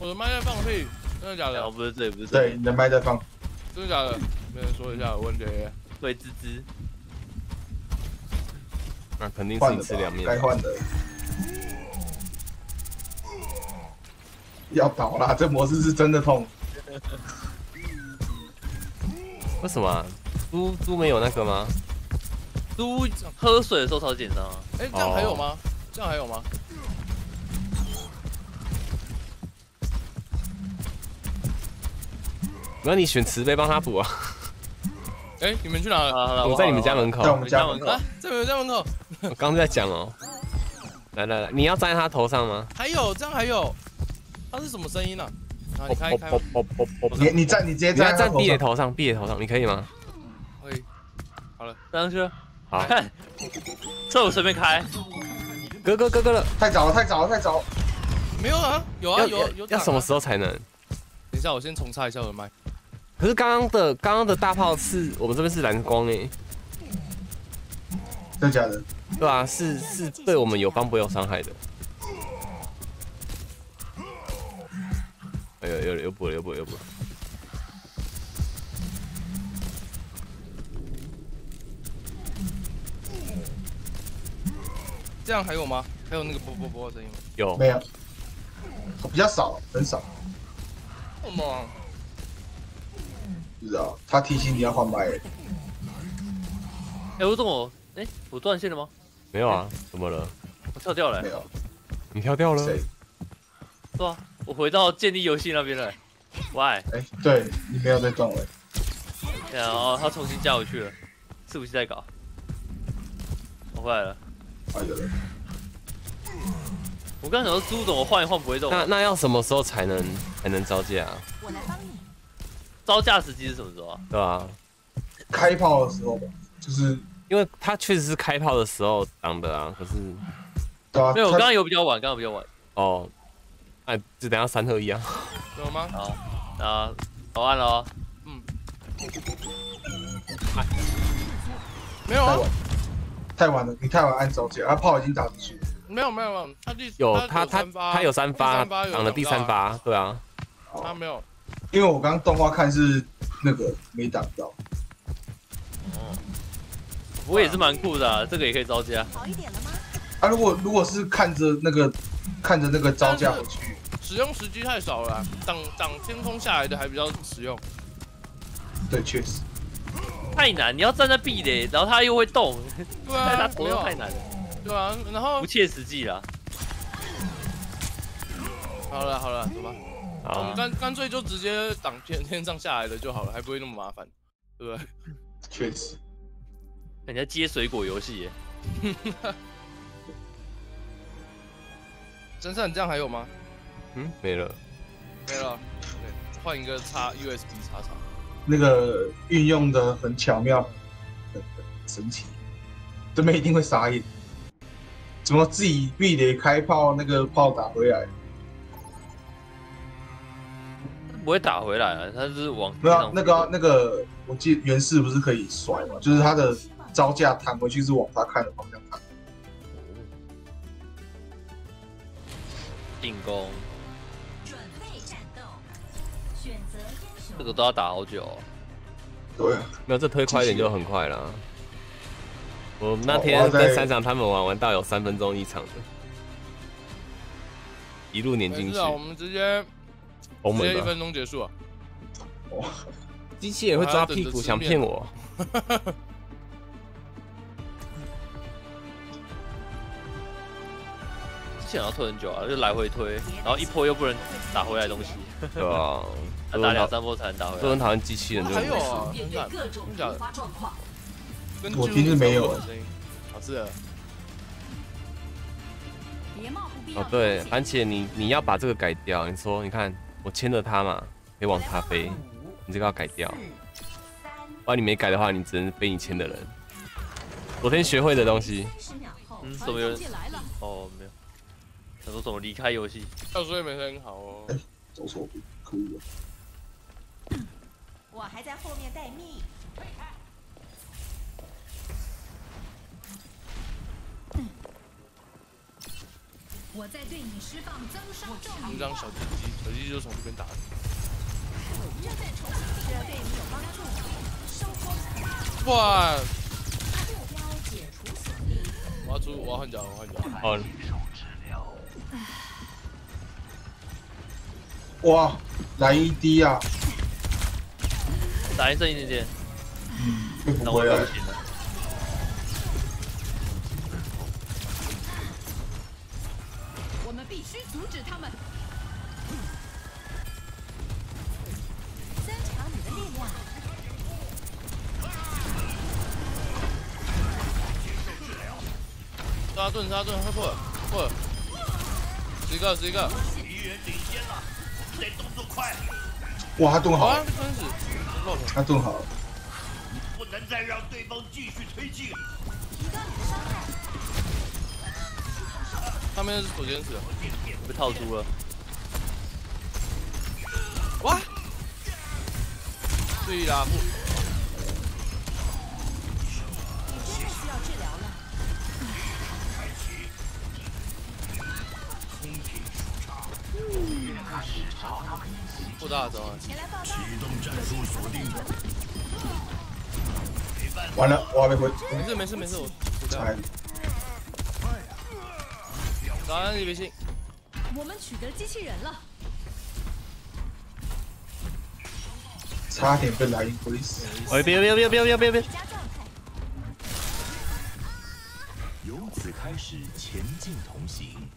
我的麦在放屁，真的假的哦，？不是这里，不是这对，里，你的麦在放。真的假的？没人说一下我问题。会滋滋。那肯定是换了吧你吃两，面。该换的。要倒啦！这模式是真的痛。为什么啊？猪猪没有那个吗？猪喝水的时候超紧张啊。哎，这样还有吗？这样还有吗？那你选慈悲帮他补啊！哎，你们去哪了？我在你们家门口在我们家门口啊，在门在门口。我刚刚在讲哦。来来来，你要站在他头上吗？还有这样还有，它是什么声音呢？啊，你开开啵，啵啵啵啵你你站，你直接站站在他头上。壁垒头上，你可以吗？可以。站上去了。好，看，<laughs> 这我随便开。哥哥哥哥了，太早了，太早了，太早了。没有啊，有啊要有有。要什么时候？候才能？等一下，我先重插一下我的麦。可是刚刚的刚刚的大炮是我们这边是蓝光哎，真的假的？对啊，是是对我们有帮不会有伤害的。哎呦有有补了有补了有补了，这样还有吗？还有那个啵啵啵的声音吗？有没有，比较少，很少。好猛！不知道，他提醒你要换麦。哎，我怎么？哎，我断线了吗？没有啊？怎么了？我跳掉了没。有，你跳掉了？谁？对啊，我回到建立游戏那边了。Why？哎，对你没有在动了。然后他重新加回去了，是不是在搞。我回来了。啊，有了。我刚想说猪怎么换一换不会动？那那要什么时候才能才能招架啊？我来帮你。招架时机是什么时候啊？对吧？开炮的时候吧，就是因为他确实是开炮的时候挡的啊，可是对啊，没有，我刚刚有比较晚，刚刚比较晚。哦，哎，就等下三合一啊。有吗？好，啊，好按了哦。没有啊，太晚，了，你太晚按招架，啊炮已经打出去了。没有没有没有，他第有他他他有三发，挡了第三发，对啊，他没有。因为我刚刚动画看是那个没挡到，不过也是蛮酷的、啊，这个也可以招架。好一点了吗？啊，如果如果是看着那个看着那个招架回去，使用时机太少了啊，挡挡天空下来的还比较实用。对，确实，太难，你要站在壁垒，然后他又会动，对他啊，太难了，对啊，然后不切实际啦。好了好了，走吧，我们啊，干干脆就直接挡天天上下来的就好了，还不会那么麻烦，对不对？确实，人家接水果游戏耶，<laughs> 真善，你这样还有吗？嗯，没了，没了，对，换一个插 USB 插槽。那个运用的很巧妙，很很神奇，对面一定会傻眼。怎么自己壁垒开炮，那个炮打回来？不会打回来啊，他是往没有啊那个啊那个，我记得原氏不是可以甩吗？就是他的招架弹回去是往他看的方向弹。进攻，这个都要打好久、哦。对啊，没有这推快一点就很快啦。我那天在跟三场他们玩玩到有三分钟一场的，一路碾进去没事，啊，我们直接直接一。分钟结束啊。机器也会抓屁股，想骗我。<laughs> 之前要推很久啊，就来回推，然后一波又不能打回来东西，对吧？<laughs> 要打两三波才能打回来。都很讨厌机器人这还有种。啊，真的，面对各种发状况，我听是没有好是的，对，番茄，你你要把这个改掉。你说，你看我牵着它嘛，可以往它飞，你这个要改掉。不然你没改的话，你只能飞你牵的人。昨天学会的东西，嗯，怎么有人？哦，没有。他说怎么离开游戏？要说也没声音好哦。走错步，可恶了。我还在后面待命。我在对你释放增伤咒语。一张小鸡鸡，小鸡鸡就从这边打的。这对你有帮助。收工。哇！我要出，我要换脚，我要换脚。哦，哇，蓝一滴啊，打一剩一点点，会那我不会啊？又不行了。我们必须阻止他们。增强你的力量。沙盾，杀盾，快破了，破了。十一个，十一个。哇，他盾好好啊，了，真是。漏了。他盾好了。上面是左监视。被套出了，哇！对啦，不。不大招啊。前来报道。完了，我还没回。没事没事没事，我我这哎样。早安，李维信。我们取得机器人了，差点被蓝鹰挥死。哎，别别别别别别别！由此开始前进同行。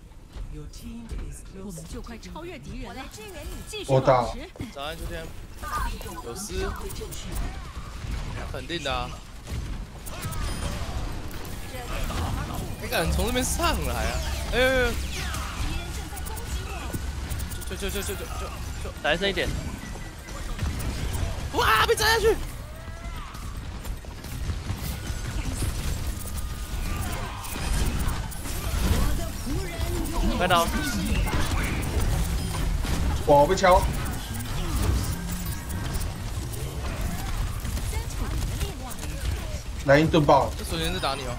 我们就快超越敌人了我来。支援你。继续我打保持。早安，秋天。有丝。肯定的啊。你敢从这边上来啊？哎呦呦呦！就就就就就就就！打一剩一点。哇，被砸下去！快到，哇，我被敲。来一盾爆了，这水源在打你哦。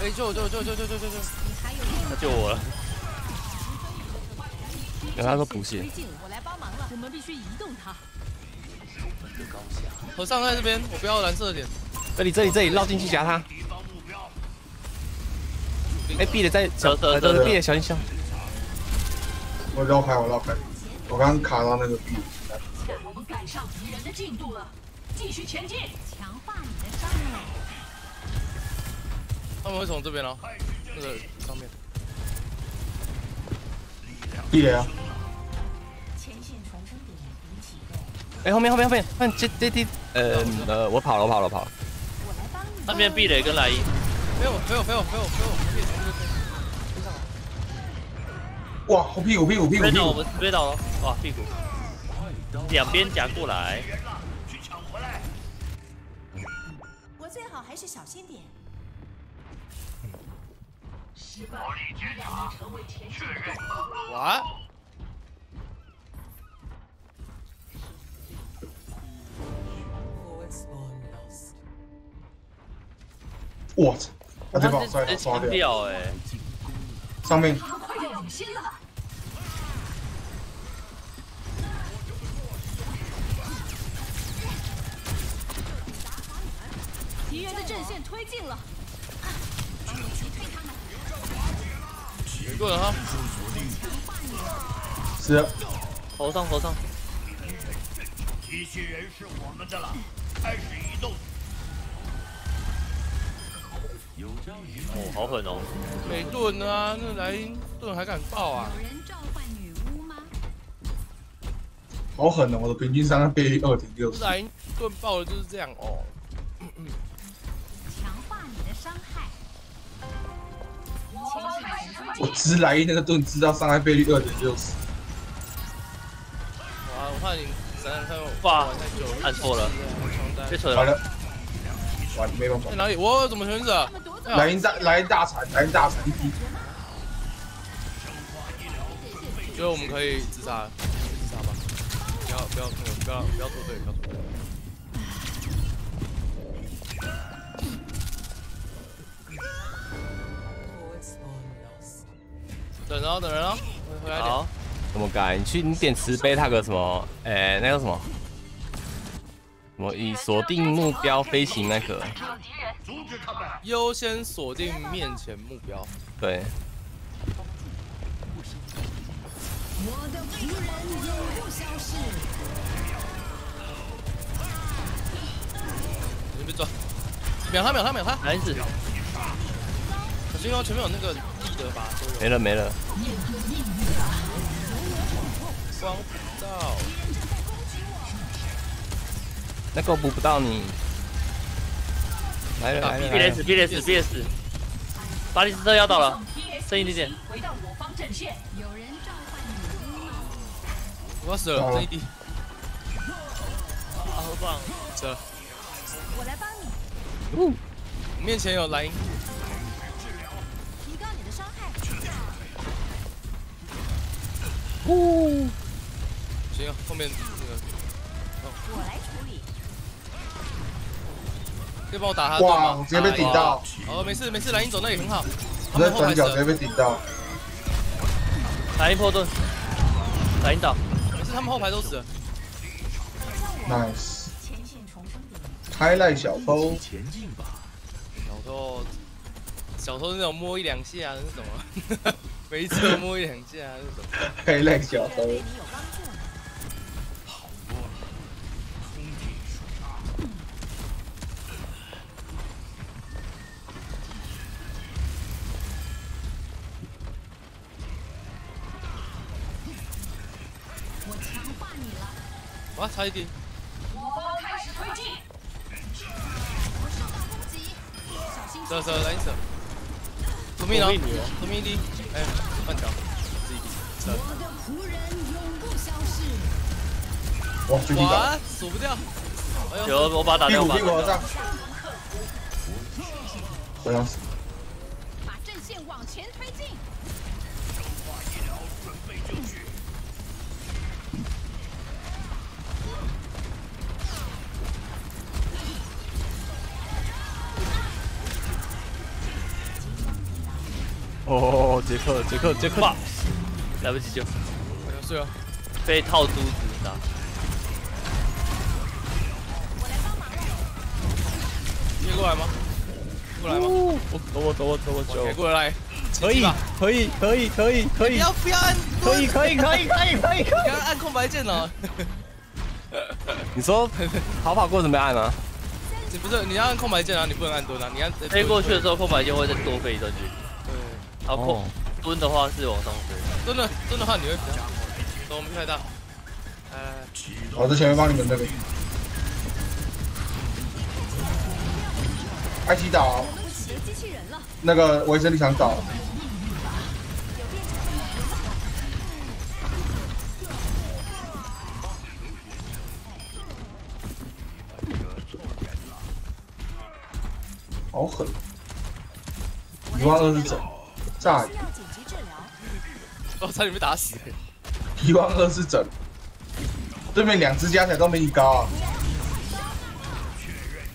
哎，救我救我救我救我救我救救我！他救我了。然后他说不是推，进了，我来帮忙了。我们必须移动它。和尚在这边，我不要蓝色的点。这里这里这里绕进去夹他。哎，B 的在走走走呃对 B 的小心小。我绕开我绕开，我刚刚卡到那个壁。我们赶上敌人的进度了，继续前进。强化你的伤害。他们会从这边哦，那个上面。壁垒啊，前线重生点已启动。哎，后面后面后面，看这这这呃呃，我跑了我跑了我跑了。我来帮你。那边壁垒跟莱茵，没有没有没有没有没有，可以从这边飞上来。哇，我屁股屁股屁股屁股，飞到我们飞到了，哇屁股，两边夹过来，我最好还是小心点。哇！我操，他直接把我这摔直接清倒刷掉，掉哎，上面。快要领先了，敌人的阵线推进了，有一个人哈，是。的头上头上，机器人是我们的了，开始移动。哦好狠哦，没盾啊，那莱茵盾还敢爆啊？有人召唤女巫吗？好狠哦！我的平均伤害被二点六莱茵盾爆的就是这样哦。强化你的伤害。我直来那个盾知道伤害倍率二点六十，哇，我怕你闪闪看我哇玩太久了，按错了，被锤了，完没办法在，哪里？我怎么全死啊？莱茵大莱茵大残，莱茵大残觉得我们可以自杀，自杀吧，不要不要那个不要不要脱队，不要脱队。等人哦，等人哦，回回来一点。好，怎么改？你去你点慈悲，他个什么？哎，那个什么？什么以锁定目标飞行那个？优先锁定面前目标。对，我的敌人永不消失。你别抓，秒他秒他秒他，莱茵是小心哦，前面有那个地德吧，没了没了。光不到，那个补不到你。来了来了来 B 了 S B S B S，巴黎斯特要到了，剩一点点，回到我方阵线。有人召唤女巫吗？我死了，这一滴好棒，死了。我来帮你，面前有莱茵，提高你的伤害。行啊，后面那个我来。可以帮我打他？哇，我直接被顶到，哦，没事没事，蓝鹰走那里很好。我在转角直接被顶到，莱茵破盾，莱茵倒，没事，他们后排都死了。nice，前线重生点开赖小偷，前进吧。小时候，小偷那种摸一两下那种啊，<laughs> 每一次都摸一两下那种。<laughs> 开赖小偷，哇，差一点。我方开始推进。我受到攻击，小心这这莱茵死了。左命哦，左命一滴，哎，慢条，自己滴。是的我的仆人永不消逝。哇，狙击倒，哇，锁不掉。有我把他打掉，屁股我把他打掉屁股往上，我想死，杰克，杰克，杰克，哇来不及救，哎呀睡了，被套珠子打。接过来吗？过来吗？我走我走我走我走给，过来，可以吧可以可以可以可以不要不要按，可以可以可以可以可以可以。不要按空白键了。你说逃跑过程没按吗？你不是你要按空白键啊，你不能按蹲啊，你按飞过去的时候，空白键会再多飞一段距离，对，然后空哦蹲的话是往上飞。蹲的蹲的话你会比较，走，我们太大，来来来，我在前面帮你们那个。埃及岛那个维生力场岛，好狠！一万二是整，炸需要紧急治疗。我差点被打死。一万二是整，对面两只加起来都没你高啊！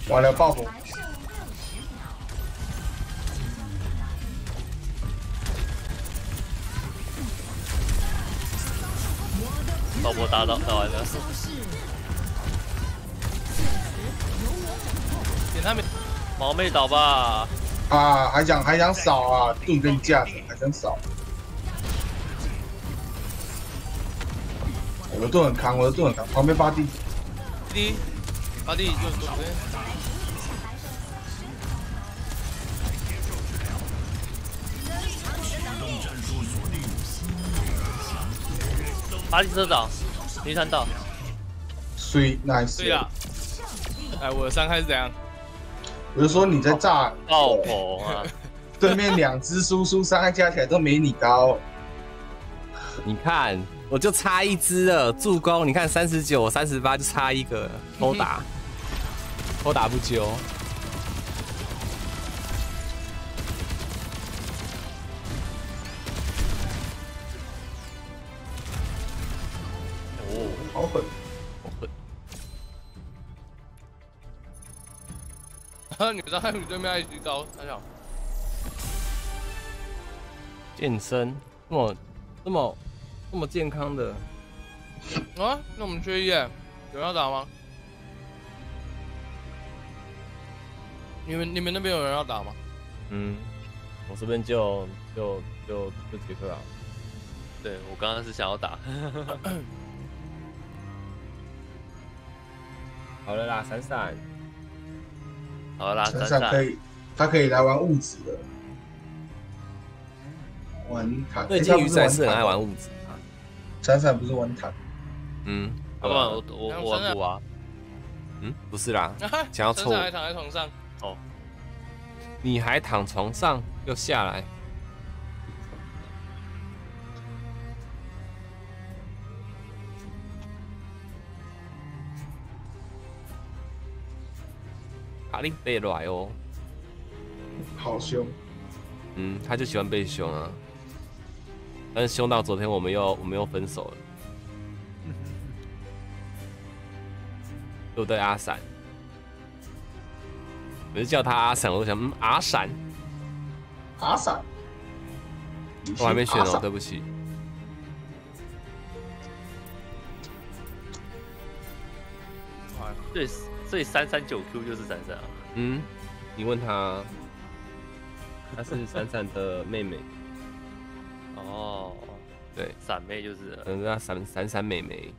完了，爆火！完胜六十秒。导播打到打完了，点他们，毛妹倒吧，啊，还想还想扫啊，盾跟架子，还想扫。我的盾很扛，我的盾很扛，旁边八弟，第一，八弟右左边，巴黎车长，没看到，sweet nice。对呀。哎，我的伤害是怎样？我就说你在炸，爆棚啊！<laughs> 对面两只输出伤害加起来都没你高。你看，我就差一只了，助攻，你看三十九，我三十八，就差一个偷打，<laughs> 偷打不救。哦，好狠！<laughs> 哈，你伤害比对面还居高，大小。健身？这么这么这么健康的，啊，那我们缺一耶，有人要打吗？你们你们那边有人要打吗？嗯，我这边就就就就杰克啊，对我刚刚是想要打，<coughs> 好了啦，闪闪，好啦，闪闪可以，他可以来玩物质的，玩坦。最近诶他不是鱼仔是很爱玩物质。啊，闪闪不是玩塔，嗯，要不然我我我玩不啊？嗯，不是啦，<laughs> 啊，想要凑。身上还躺在床上，你还躺床上又下来，卡林贝来哦，好凶。嗯，他就喜欢被凶啊，但是凶到昨天我们又我们又分手了，对不对？阿闪，每次叫他阿闪，我都想嗯阿闪，阿闪，我还没选哦，对不起。对，所以三三九 Q 就是闪闪啊。嗯，你问他，她是闪闪的妹妹，哦，对，闪妹就是了可能她闪闪闪妹妹，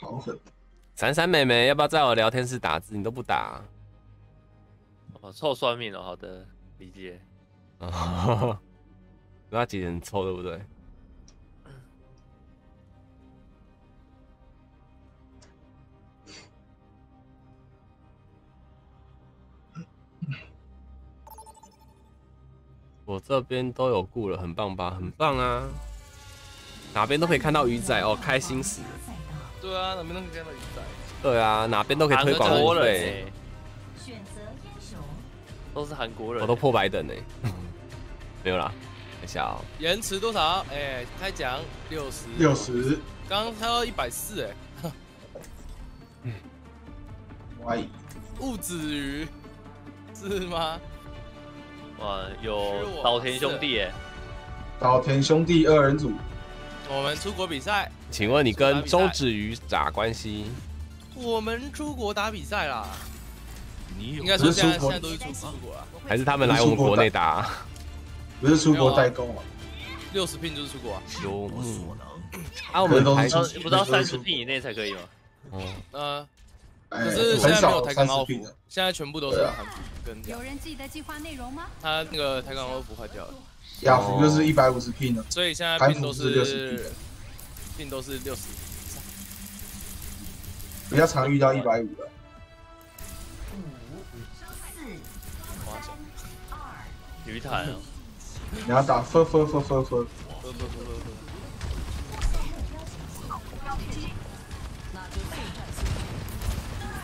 好狠！闪闪妹妹，要不要在我聊天室打字？你都不打、哦，臭算命哦，好的，理解。啊，<laughs> 那几人臭对不对？我这边都有顾了，很棒吧？很棒啊！哪边都可以看到鱼仔哦，开心死了。对啊，哪边都可以看到鱼仔。对啊，哪边都可以推广韩国人付费，欸选择英雄，都是韩国人欸，我都破百等呢。<laughs> 没有啦，等一下哦。延迟多少？哎、开奖六十。六。十，刚刚开到一百四，<laughs> 哎，<laughs> 喂，物质鱼是吗？哇，有岛田兄弟耶，岛田兄弟二人组，我们出国比赛，请问你跟周子瑜咋关系？我们出国打比赛啦。你应该说现在现在都是出出国啊，还是他们来我们国内打？不是出国代购吗？六十聘就是出国啊。游牧所能，啊，我们都呃是不到三十聘以内才可以吗？嗯，可是现在没有很少台港澳服三十品的，，现在全部都是韩服跟。有人记得计划内容吗？他那个台港澳服坏掉了，亚服就是一百五十 P 呢，所以现在韩聘都服是60是聘的聘都是六十。比较常遇到一百五的。哇塞鱼潭哦，你要打分分分分分，不不不不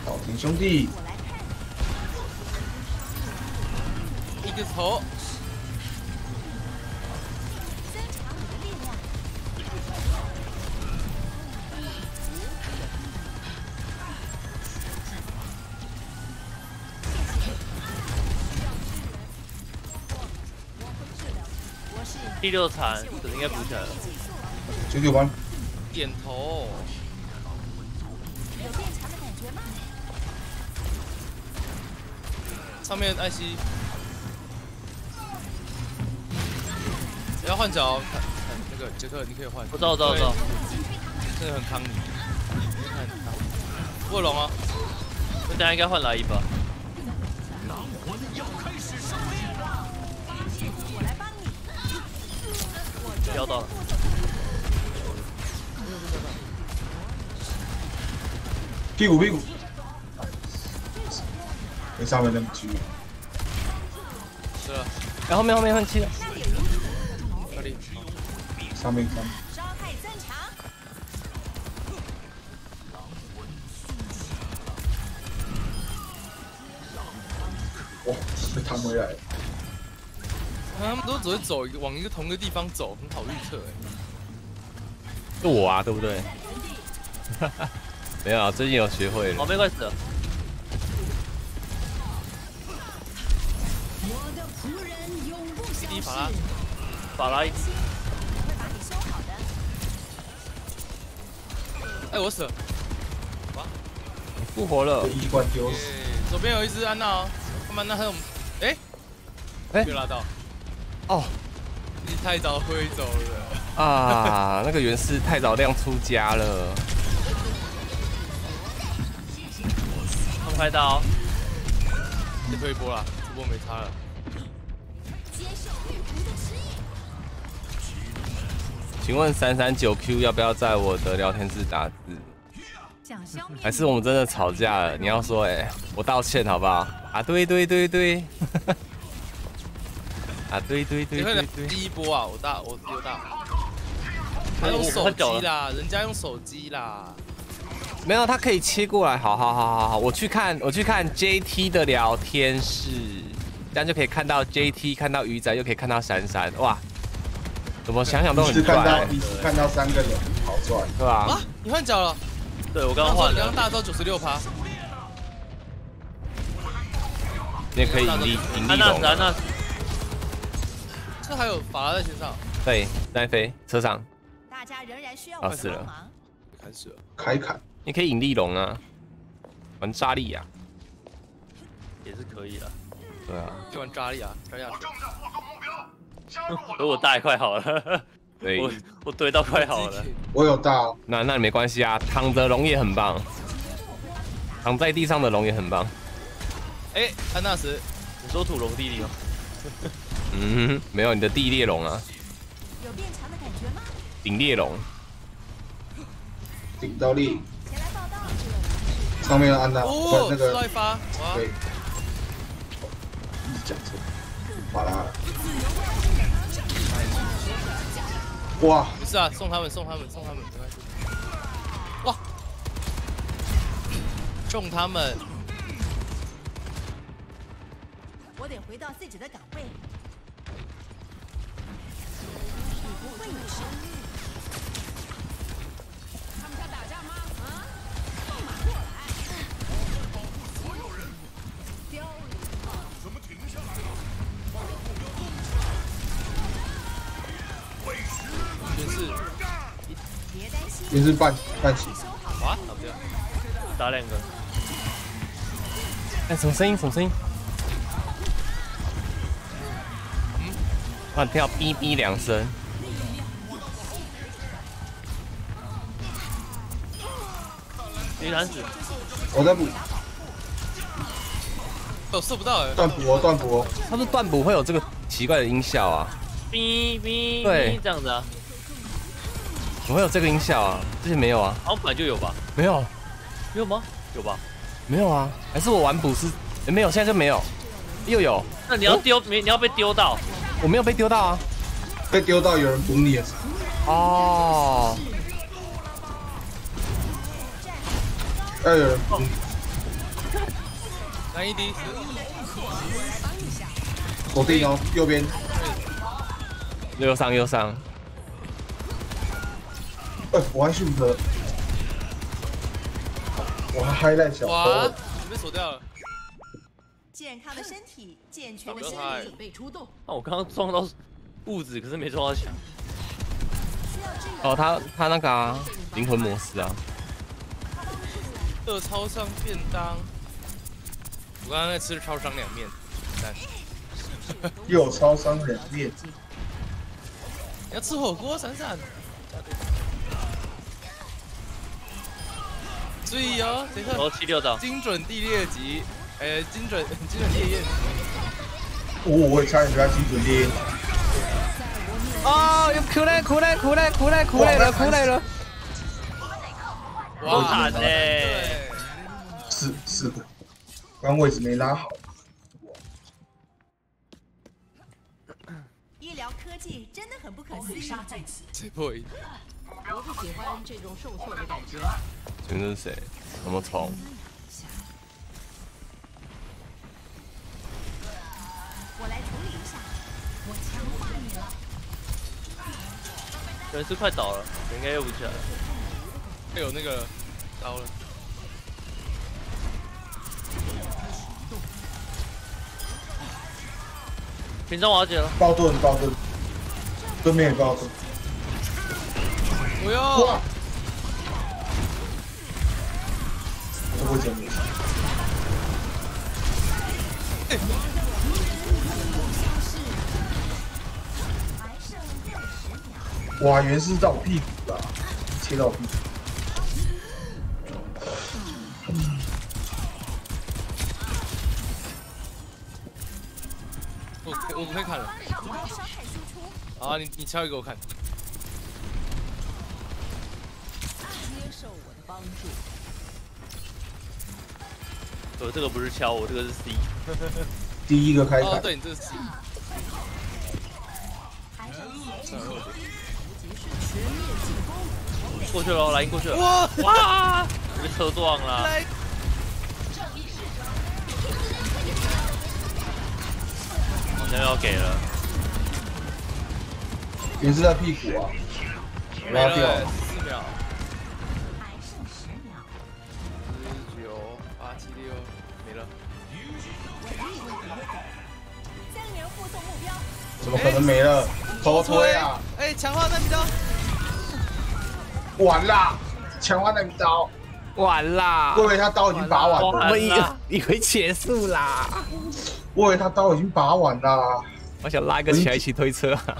岛田兄弟，一个头，增强你的力量。第六残可能应该补起来了。九九弯，点头，上面艾希，要换脚，看看那个杰克，你可以换。我知道，我知道，我知道。真的很扛你。卧龙啊，那等下应该换来一吧。我来帮你。飙到了，屁股屁股，跟上面那么狙，是，然后后面后面换气了，哪里？上面上面，被弹回来了，他们都只会走一个往一个同一个地方走，很好预测哎。是我啊，对不对？<laughs> 没有啊，最近有学会哦，了。没关系法拉逝。法拉。哎，我死了。复活了，一左边有一只安娜哦，他们？那还有，哎，哎被拉到，哦你太早挥走了。啊，<laughs> 那个原氏太早亮出家了，他们开刀，再推一波啦，这波没差了。请问三三九 Q 要不要在我的聊天室打字？还是我们真的吵架了？你要说，哎、我道歉好不好？啊，对对对对，啊，对对对对对，第一波啊，我大我丢大。他用手机啦，人家用手机啦。没有，他可以切过来，好好好好好，我去看我去看 JT 的聊天室，这样就可以看到 JT，看到鱼仔，又可以看到闪闪，哇，怎么想想都很一次看到看到三个人，好帅，对吧？啊，你换脚了？对我刚刚换了你刚刚。大招九十六趴，你也可以引力引力龙安娜这还有法拉在身上。对，在飞车上，大家仍然需要啊死了我的帮忙。开始了，开砍，你可以引力龙啊，玩扎力啊，也是可以的。对啊，就玩扎利啊，扎利亚。可 <laughs> 我大也快好了，对我，我堆到快好了。我有到，那那没关系啊，躺着龙也很棒，躺在地上的龙也很棒，哎，安纳什，你说土龙弟弟吗？<laughs> 嗯，没有你的地猎龙啊，有变强的感觉吗？顶猎龙，<laughs> 顶到力，前来报道。上面的安娜，哦，不那个发，哇，对，哇，没事啊，送他们，送他们，送他们，没关系。哇，中他们，我得回到自己的岗位。你不会有也是半半血。哇，打不掉。打两个，哎，什么声音？什么声音？嗯，突然听到哔哔两声。女男子，我在补哦，射不到哎。断补哦，断补哦。他是断补会有这个奇怪的音效啊？哔哔对这样子啊，怎么会有这个音效啊？之前没有啊？好像本来就有吧？没有，没有吗？有吧？没有啊？还是我玩补是？诶没有，现在就没有。又有，那你要丢，你你要被丢到，我没有被丢到啊。被丢到有人补你哦，要有人补你。蓝一滴，锁定哦，右边。右上右上，哎，我还逊的，我还嗨烂小哇你。，被锁掉了。健康的身体，健全的心理准。备出动。啊，我刚刚撞到物质，可是没撞到墙。哦，他他那个啊，灵魂模式啊，二超商便当，我刚刚在吃超商凉面，但 <laughs> 又有超商两面，你要吃火锅，闪闪。注意哦，等一下然，后七六刀，精准地裂级，呃，精准 <laughs> 精准烈焰。哦，我也差点被他精准烈焰。哦，又苦嘞苦嘞苦嘞苦嘞苦嘞了苦嘞了，好惨嘞！是是的，刚位置没拉好。医疗科技真的很不可思议。我不喜欢这种受挫的感觉。请问是谁？什么虫？我来处理一下。我强化你了。人是快倒了，我应该又不起来了。有那个刀了，屏障瓦解了，爆盾爆盾，对面也爆盾。不要哇！这会真的。还剩六十秒。哇，原是到我屁股啦，切到我屁股。我可我可以看了。啊，你你敲一个我看。帮助。我这个不是敲，我这个是 C。<laughs> 第一个开哦，对你这是 C。过去了，来过去了。哇哇！我被车撞了。来，好像要给了。也是在屁股啊，没拉掉怎么可能没了？头推啊！哎，强化那笔刀。完啦！强化那笔刀，完啦！我以为他刀已经拔完了，我以以为结束啦，我以为他刀已经拔完了。我想拉一个起来一起推车啊！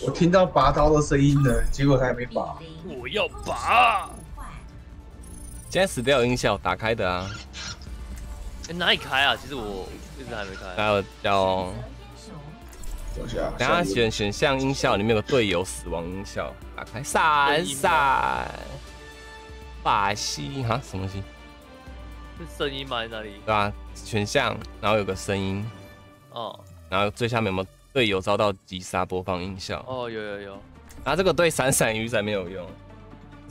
我听到拔刀的声音了，结果他还没拔。我要拔。现在死掉有音效打开的啊，哎，哪里开啊？其实我一直还没开。还有叫等一下，选选项音效里面有个队友死亡音效，打开闪闪，法西哈什么东西？是声音吗？在哪里？对啊？选项然后有个声音，哦然后最下面有没有队友遭到击杀播放音效？哦，有有有。然后这个对闪闪雨伞没有用。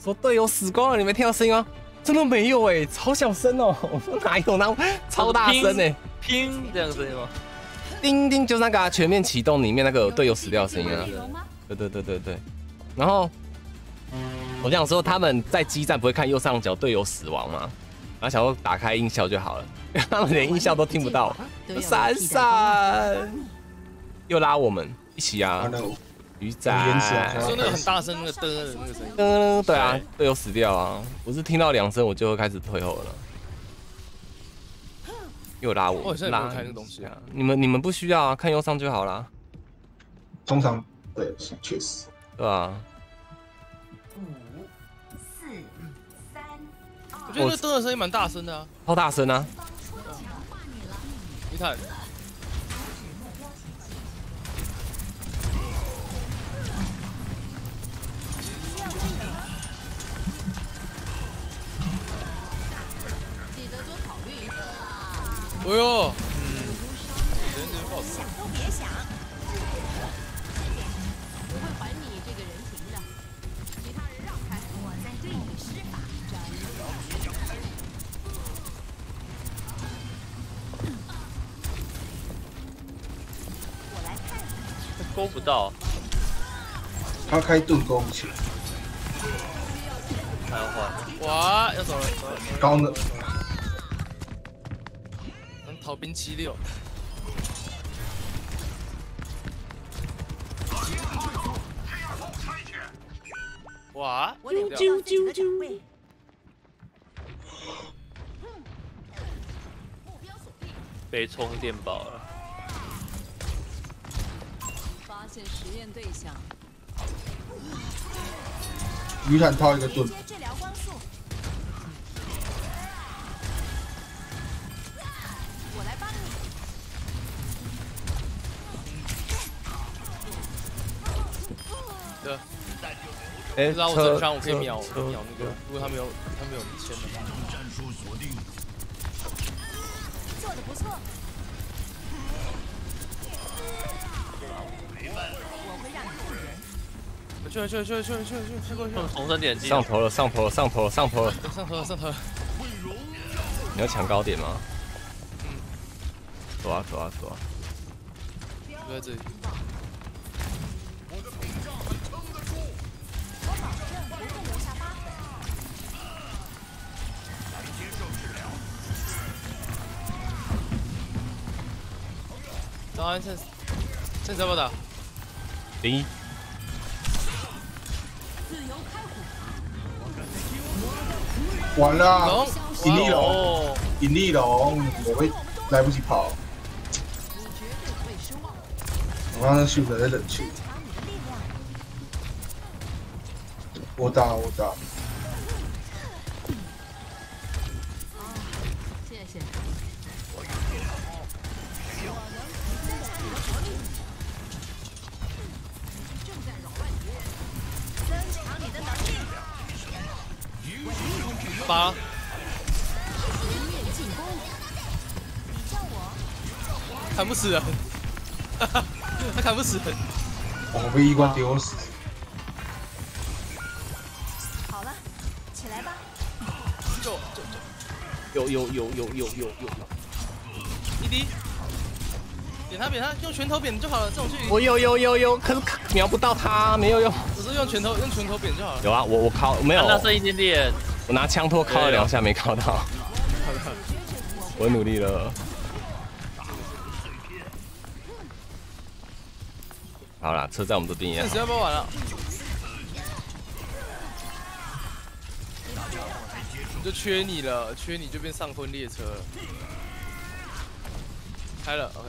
说队友死光了，你没听到声音吗？真的没有哎、超小声哦、我说哪有那超大声哎、拼这样声音吗？叮叮，就是那个、啊、全面启动里面那个队友死掉的声音啊。对对对对对。然后我想说他们在基站不会看右上角队友死亡吗？然后想说打开音效就好了，<laughs> 他们连音效都听不到。闪闪，又拉我们一起啊！鱼仔，说那个很大声那个噔的那个声音，嗯，对啊，队友死掉啊！我是听到两声我就会开始退后了。又拉我，拉开那个东西啊。你们你们不需要啊，看右上就好啦，通常对确实。对吧？五、四、三、二我觉得那灯的声音蛮大声的啊。超大声啊！你看，哎呦，嗯，人人不好死。都别想，我会还你这个人情的。其他人让开，我在对你施法。我来看看。勾不到，他开盾勾不起来，还要换。哇，要走了，走了，走了高？能逃兵七六。哇。被充电宝了，发现实验对象。雨伞套一个盾对，哎不知道我整车伤我可以秒秒那个，如果他没有他没有签的话。战术锁定，做的不错。我会让你后人。去了去去去去去了去过去了，重生点击。上头了，上头了，上头了，上头了！上头了上头了。你要抢高点吗？嗯，走啊走啊走啊！就在这里。早安，趁趁什么打？零一，自由开火，完了龙，引力龙，哦，引力龙，我会来不及跑。我刚刚秀才在冷却，查你的力量。我打我打，八，砍不死人，<laughs> 他砍不死人。我被一关丢死，好了，起来吧。有有有有有有有，就一滴，扁他扁他，用拳头扁就好了。这种距离，我有有有有，可是瞄不到他，没有用。我是用拳头用拳头扁就好了。有啊，我我靠，没有看，到剩一点点，我拿枪托敲了两下没敲到，<laughs> 我努力了。好啦，车在我们这边也好这时。间不要完了？就缺你了，缺你就变上婚列车了。开了，OK。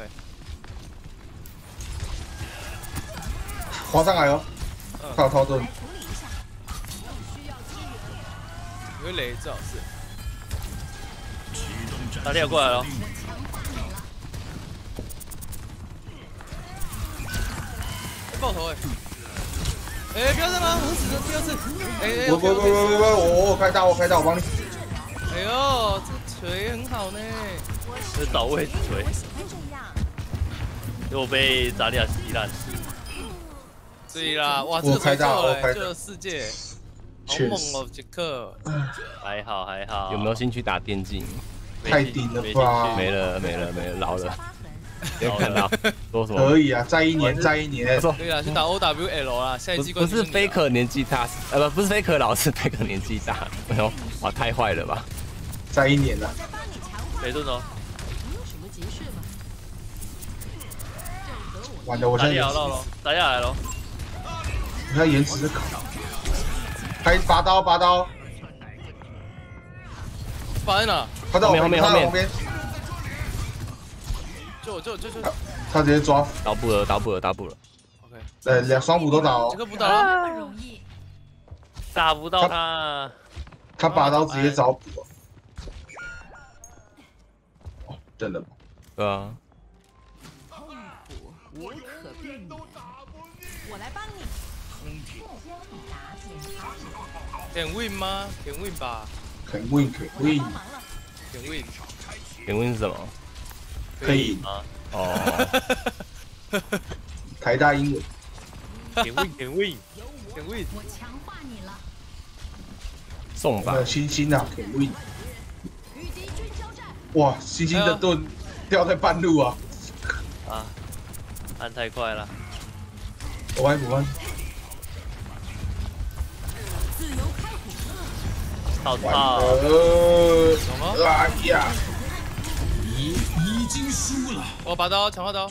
滑上来哦，嗯，靠操盾有个雷最好是。打猎过来了，哎爆头哎！哎，不要这么很死的第二次。哎哎，我我我我我我我开大我开大我帮你，哎呦，这锤很好呢。这倒位置锤我，喜欢这样。结果被扎利亚击烂。对啦，哇，这个我开大了，我开大救了世界，好猛哦，杰克。还好还好。有没有兴趣打电竞？太顶了没吧兴趣没了没了没了，老了疤。<laughs> 痕。没看到说什么？可以啊，再一年再一年不，错，对啊，去打 OWL 啦，下一季不不是 Faker 年纪大，呃不不是 Faker 老是 Faker 年纪大，哎呦哇太坏了吧？再一年了。没盾哦，你有什么急事吗？正合我完了，我现在亚到了，扎利亚来了，你看延迟的卡，开拔刀拔刀，拔在哪？他在我后面后面他在我旁边，就就就就他直接抓，打补了，打补了，打补了。，OK，呃，两双补都打哦这，个补打了，不容易。打不到他，他拔刀直接找补真的吗？对啊，点 win 吗？点 win 吧，肯 win 肯 win。点 win，点问是什么？可以。吗，哦，<laughs> 台大英文，点 win 点 win，点 win，我强化你了。送吧那。星星啊？肯 win，与敌军交战。哇，星星的盾掉在半路啊，啊，按太快了，我弯我弯，自由开火。好完操！了，懂吗？哎呀，你已经输了。我拔刀，强化刀，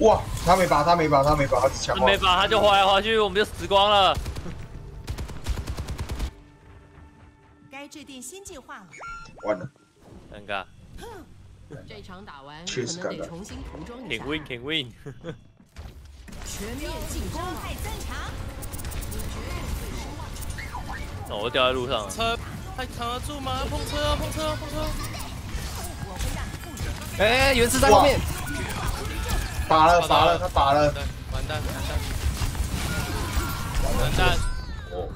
哇，他没拔，他没拔，他没拔，他只强化没，拔他就滑来滑去，我们就死光了。该制定新计划了。完了，尴尬，这场打完可能得重新涂装一挺下。win 挺 win，<laughs> 全面进攻伤害增强。哦我掉在路上了。车还扛得住吗？碰车啊，碰车啊，碰车。哎，原子在后面。拔了拔了，他拔了，对，完蛋，完蛋，完蛋，哦，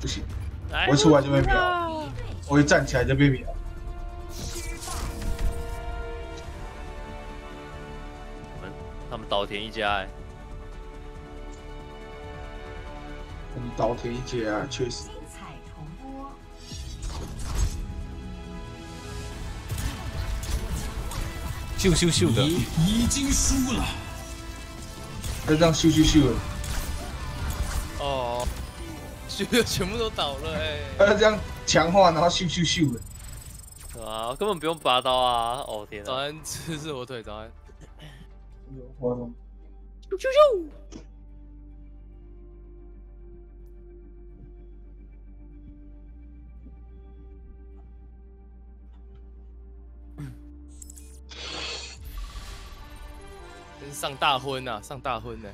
不行，来我一出来就被秒，我一站起来就被秒，他们岛田一家哎，嗯，岛田一姐啊，确实，精彩重播。咻咻咻的，已经输了。他这样秀秀秀的，哦，血全部都倒了哎、他这样强化，然后秀秀秀的，对啊，根本不用拔刀啊！哦天啊！早安吃是火腿，早安。我咻咻咻！上大婚呐、上大婚呢、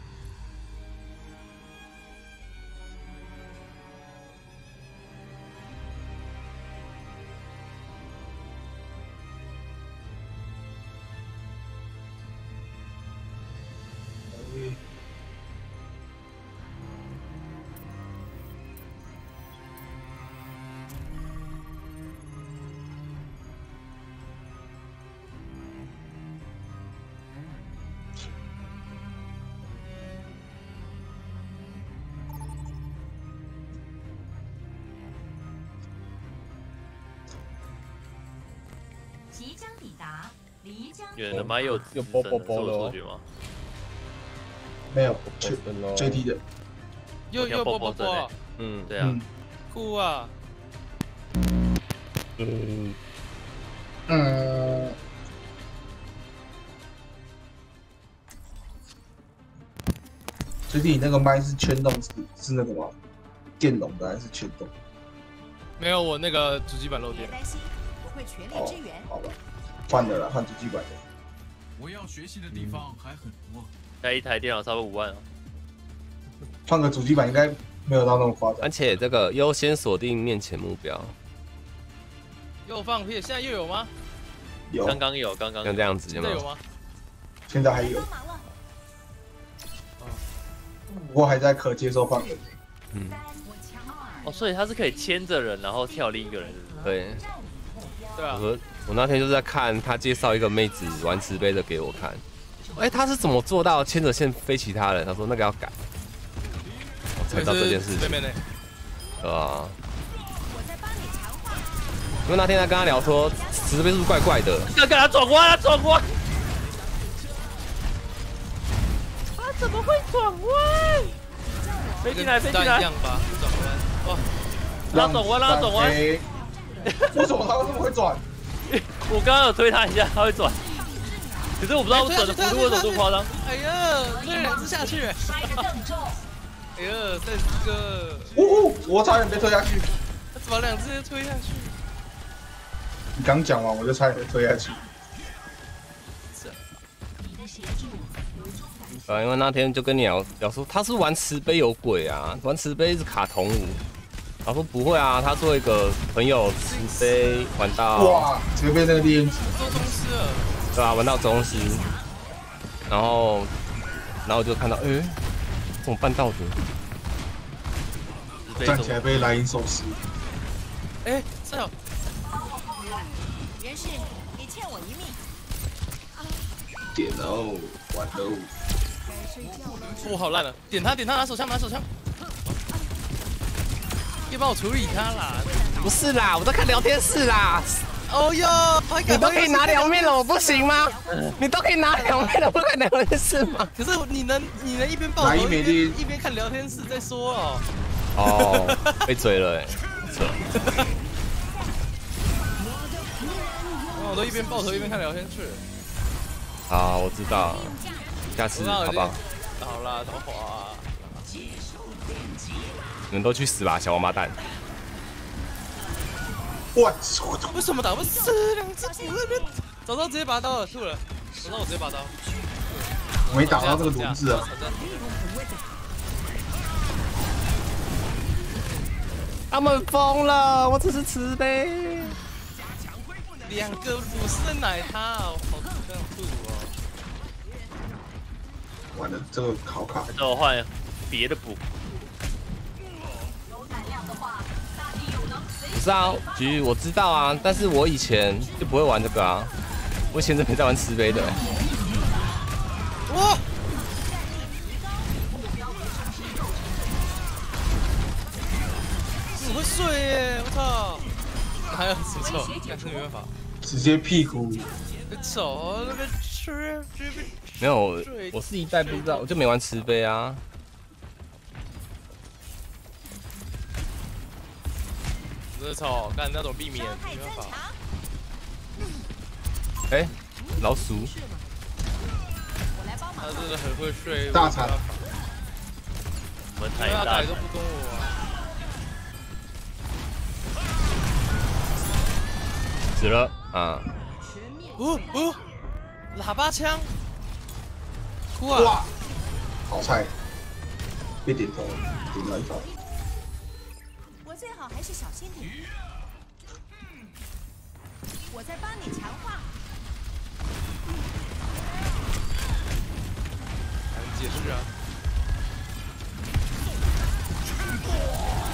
远的吗？有又自啵啵身的是我啵了哦错觉吗？没有，最低的，又又啵啵我要啵，嗯对啊，嗯酷啊！嗯，嗯，最近你那个麦是圈动是是那个吗？电容的还是圈动？没有我那个主机板漏电，别担心，我会全力哦支援。，好吧，换了啦，换主机板的。我要学习的地方还很多。开一台电脑差不多五万哦。换个主机板应该没有到那么夸张而。且这个优先锁定面前目标，又放屁，现在又有吗？有，刚刚有，刚刚有像这样子有没有？现在有吗？现在还有，帮忙了。不过还在可接受范围内。嗯，哦，所以他是可以牵着人，然后跳另一个人，对。对啊，我那天就是在看他介绍一个妹子玩慈悲的给我看，哎、他是怎么做到牵着线飞其他人？他说那个要改，我才知道这件事情，妹妹呢？对吧？我在帮你强化。因为那天在跟他聊说慈悲是不是怪怪的，哥哥他转弯，他转弯，他怎么会转弯？飞进来，飞进来转弯。哇，拉转弯，拉转弯。哎 <laughs> 为什么他会这么会转？<laughs> 我刚刚有推他一下，他会转。可是我不知道我转的幅度为什么这么夸张。哎呀，那两只下去。哎呀，再一个，呜、我差点被推下去。他怎么两只推下去？你刚讲完我就差点被推下去。啊，因为那天就跟你聊聊说，他是玩慈悲有鬼啊，玩慈悲是卡同舞。他说不会啊，他做一个朋友慈悲玩到哇，直接被那个猎鹰做宗师了。对啊，玩到中师，然后然后就看到，哎、怎么办到的？站起来被莱茵收拾。哎，这有袁氏，你欠我一命。点喽，完喽。我好烂了，点他点他拿手枪拿手枪，可以帮我处理他啦。不是啦，我在看聊天室啦。哦哟，你都可以拿两面了，我不行吗？你都可以拿两面了，不可以聊天室吗？可是你能你能一边抱头拿一一边一边看聊天室再说哦。哦，被追了哎。<laughs> 我都一边抱头一边看聊天室。好，我知道，下次好不好？好啦，桃花。你们都去死吧，小王八蛋！我操为什么打不死两只虎那边？早知道直接拔刀了，吐了。早知道我直接拔刀。我没打到这个轮子啊！他们疯了，我只是慈悲。两个俯身奶他，好想吐哦。完了，这个好卡。那我换别的补。是啊，局我知道啊，但是我以前就不会玩这个啊，我以前是没在玩慈悲的、哇！我会睡耶！我操！还有什么错？但是没办法，直接屁股。走那个吃，没有，我是一代不知道，我就没玩慈悲啊。我操！干那种避免，没办法。哎、老鼠，他真的很会睡。大惨门太大打都不跟我玩。死了啊！哦哦，喇叭枪，哭啊！哇，好菜，被点头，点了一头。我最好还是小心点。我在帮你强化。解释啊！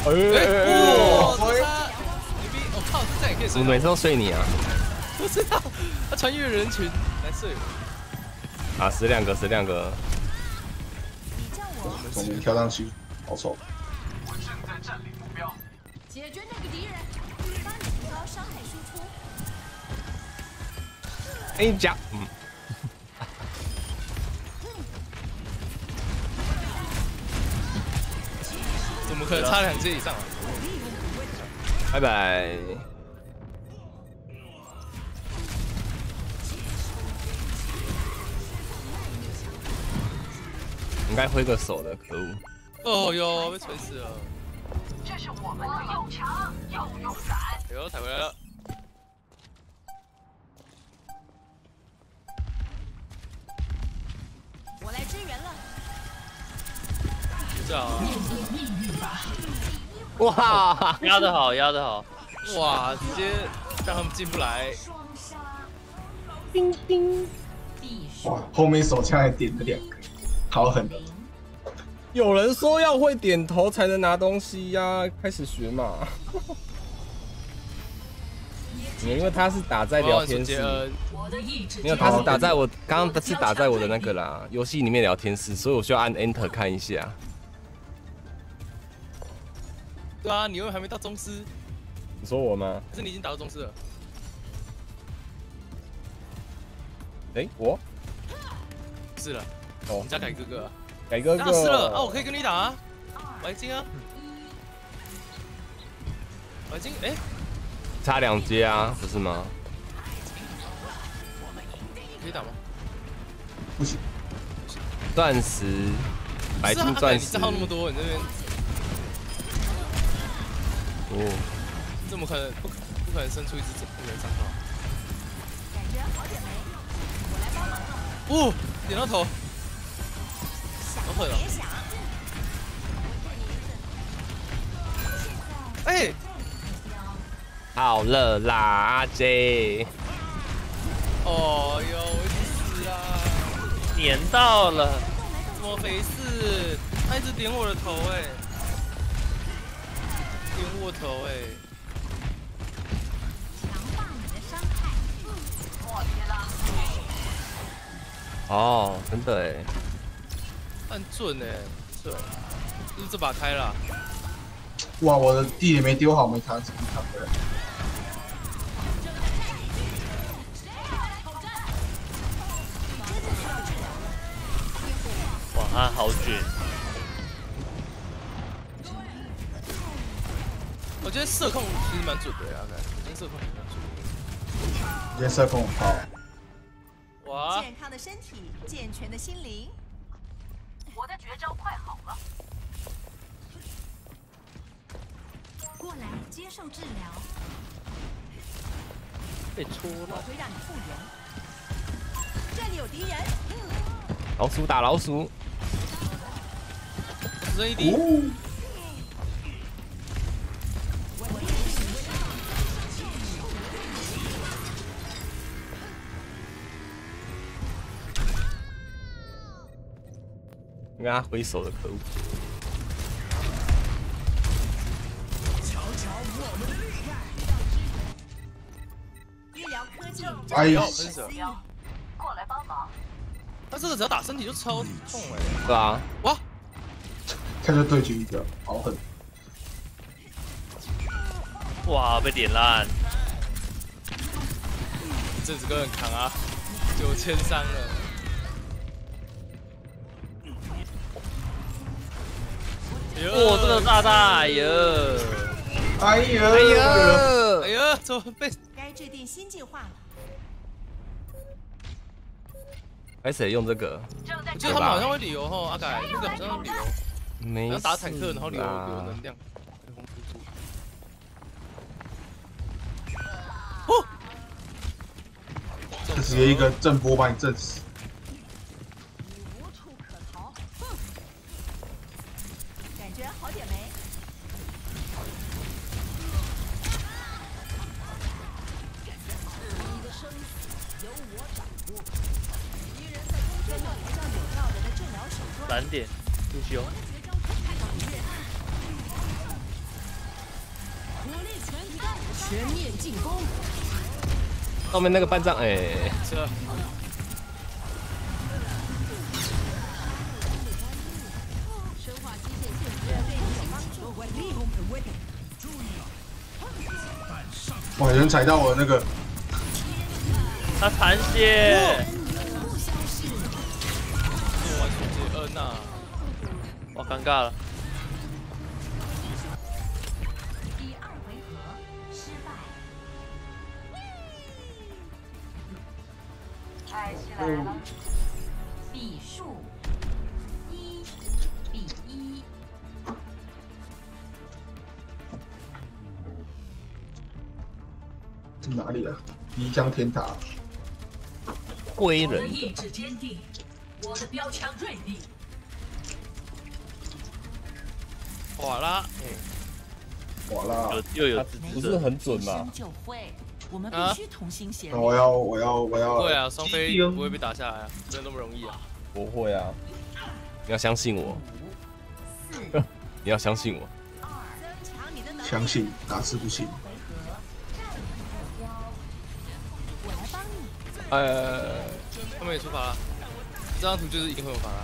哎哎，哇，这他牛逼！我靠，这样也可以睡。我每次都睡你啊！不知道，他穿越人群来睡我。啊，死两个，死两个。从里跳上去，好丑。解决那个敌人。帮你提高伤害输出。哎，加，嗯，怎么可能差两阶以上啊？拜拜。应该挥个手的，可恶！哦哟，被锤死了！这是我们的又强又勇敢。哎呦，踩回来了！我来支援了。这样啊，哇，压得好，压得好。哇，直接让他们进不来。叮叮，哇，后面手枪还点了。两个，好狠的。有人说要会点头才能拿东西呀、开始学嘛。<laughs> 没有因为他是打在聊天室，没有，他是打在我刚刚是打在我的那个啦，游戏里面聊天室，所以我需要按 Enter 看一下。对啊，你又还没到宗师，你说我吗？可是你已经打到宗师了。哎、我是了，哦你家改哥哥啊，改哥当然是了哥啊，我可以跟你打啊，白金啊，白金，哎，差两阶啊，不是吗？可以打吗？不行，钻石，白金钻石你账，号那么多，你这边哦，怎么可能不可不可能生出一只这么的账号？感觉好点没？我来帮忙了。哦，点到头，想好狠哦别想。哎，好了啦，阿 J，哦哟，我已经死了，点到了，怎么回事？他一直点我的头哎，点我头哎，强化你的伤害。哦，真的哎，很准哎，是吧？是这把开了啊？哇，我的地也没丢好，没弹，怎么弹回来？哇，他好卷，我觉得射控其实蛮准的呀，看，我觉得射控蛮准今天射控很高，的。哇，健康的身体，健全的心灵。我的绝招快好了，过来接受治疗，被戳了，我会让你复原。这里有敌人，老鼠打老鼠，我只剩一滴。哦，跟他挥手的可恶，医疗科技，哎呀哦，喷死了！过来帮忙。他这个只要打身体就超痛哎！对啊，哇，看这对决一个，好狠。哇，被点烂，这几个人扛啊，九千三了。哇，这个炸弹，哎呦，哎呦，哎呦哎，呦，怎么被？该制定新计划了。开始用这个，正在我记得他们好像会旅游吼，阿改那个好像旅游，没好像打坦克然后留事啦留能量。哦，就直接一个震波把你震死。蓝点，不修，全面进攻，后面那个半藏，哎，这。哇，有人踩到我的那个，他残血，呐！哇，尴尬了，第二回合失败。开起来了，比数一比一。这哪里啊？漓江天塔。归人的，意志坚定，我的标枪锐利。哇啦，火啦！有又有自不是很准吗生？就会，我们啊必须同心协力。我要，我要，我要。对啊，双飞不会被打下来啊，没有那么容易啊。不会啊，你要相信我，<laughs> 你要相信我。相信打死不信？我来帮你。呃，他们也出发了，这张图就是一定会有法拉。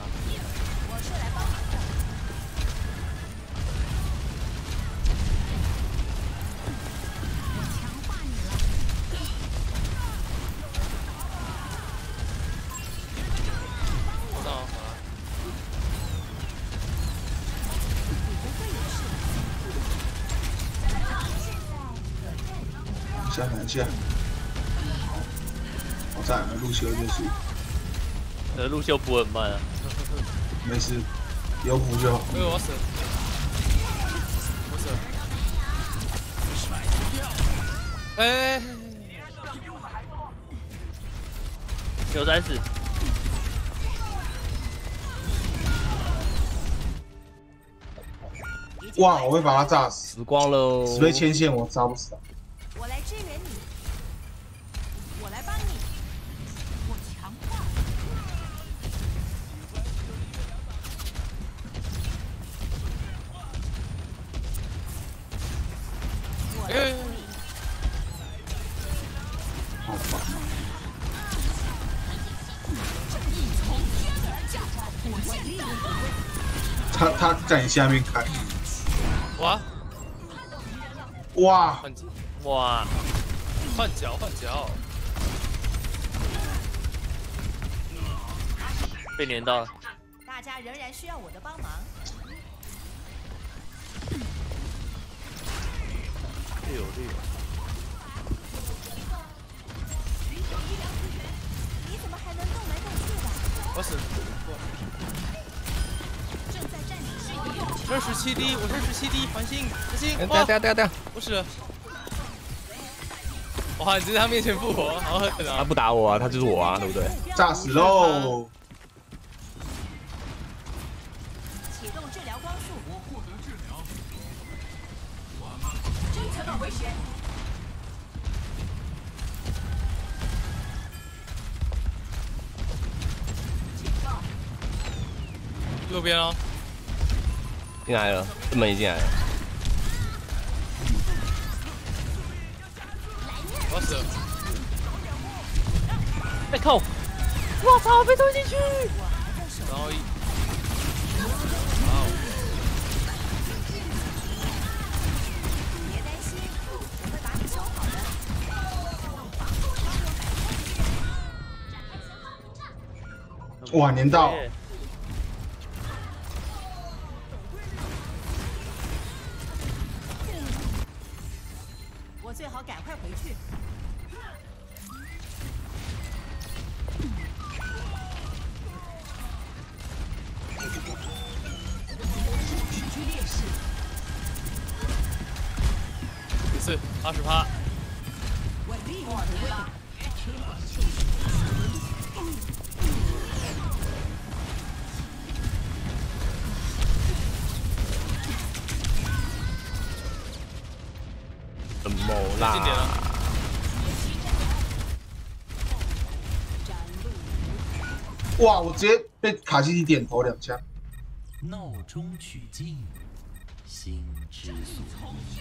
下。好在我们路修就是。呃，路修补很慢啊。没事，有补就好。没有，我死！哎，九三四，哇，我会把他炸死，死光喽！死被牵线我杀不死他。我来支援你，我来帮你，我强化。我来！他他在你下面开，哇，换脚，哇，换脚，换脚！被连到了。大家仍然需要我的帮忙。队友队友。你怎么还能动来动去的？我死是十七 D，我是十七 D，环星，环星！哎，哇掉，掉掉掉！我死了！哇，你在他面前复活，好狠他啊！不打我啊，他就是我啊，对不对？炸死喽！启动治疗光束。右边哦，进来了，这门已进来了。我死了！哎靠！我操，被推进去！然后一，哇哦，别担心，我会把你修好的。哇，连到二十趴。怎么啦？了哇，我直接被卡西迪点头两枪。闹中取静，心之所依。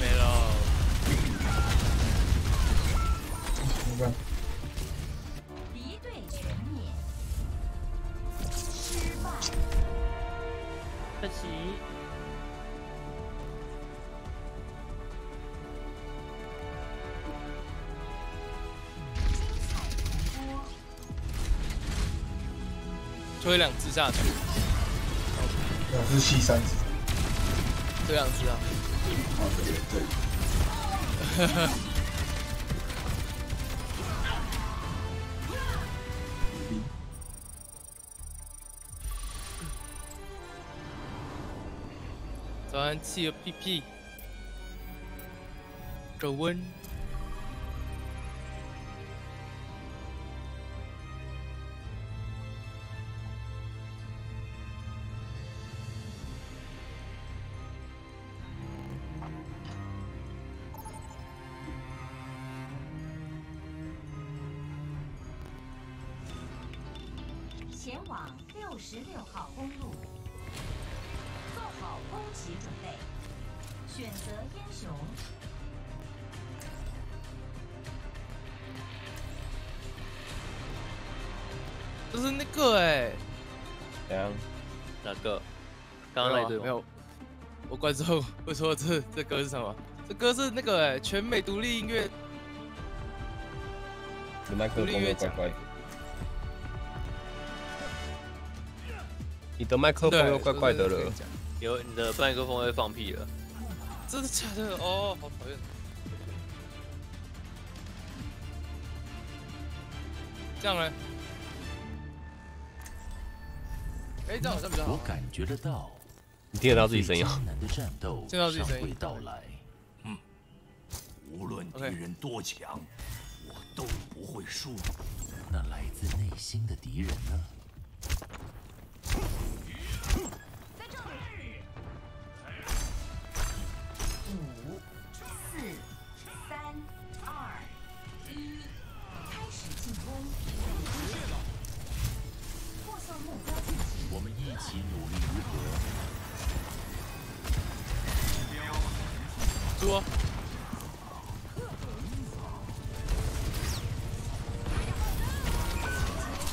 没了。你看，敌对全灭，失败。可惜。推两只下去，两只七三只。推两只啊！哦，对对对。早安，气个屁屁，周温。观众会说这这歌是什么？这歌是那个哎、全美独立音乐你麦克风又怪怪的。你的麦克风又怪怪的了。有你的麦克风会放屁了。真的假的？哦，好讨厌。这样呢？哎，这样好像比较好。我感觉得到，你听得到自己声音吗？艰难的战斗听到自己声音尚未到来。无论敌人多强，我都不会输。那来自内心的敌人呢？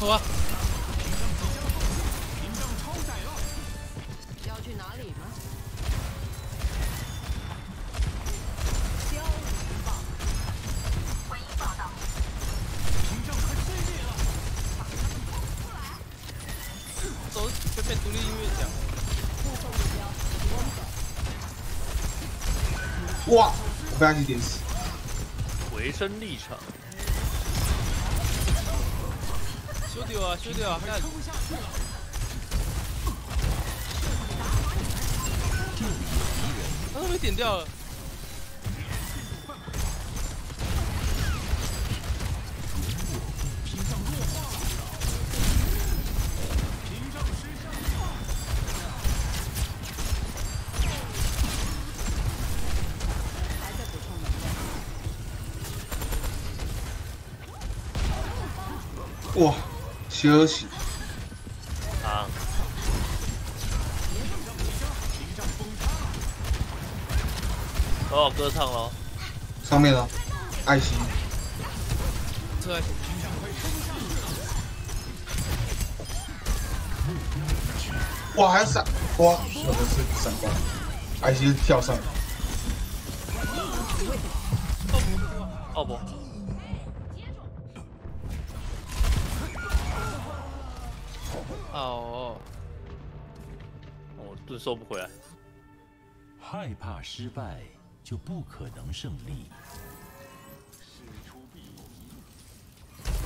好啊，要去哪里吗？走全美独立音乐奖。哇，我被他一点死。回声立场，丢啊，兄弟啊，还，他都没点掉。休息。啊，都要歌唱喽。上面呢？爱心。对。哇，还要闪！哇，我的是闪光，爱心跳上来。收不回来。害怕失败，就不可能胜利。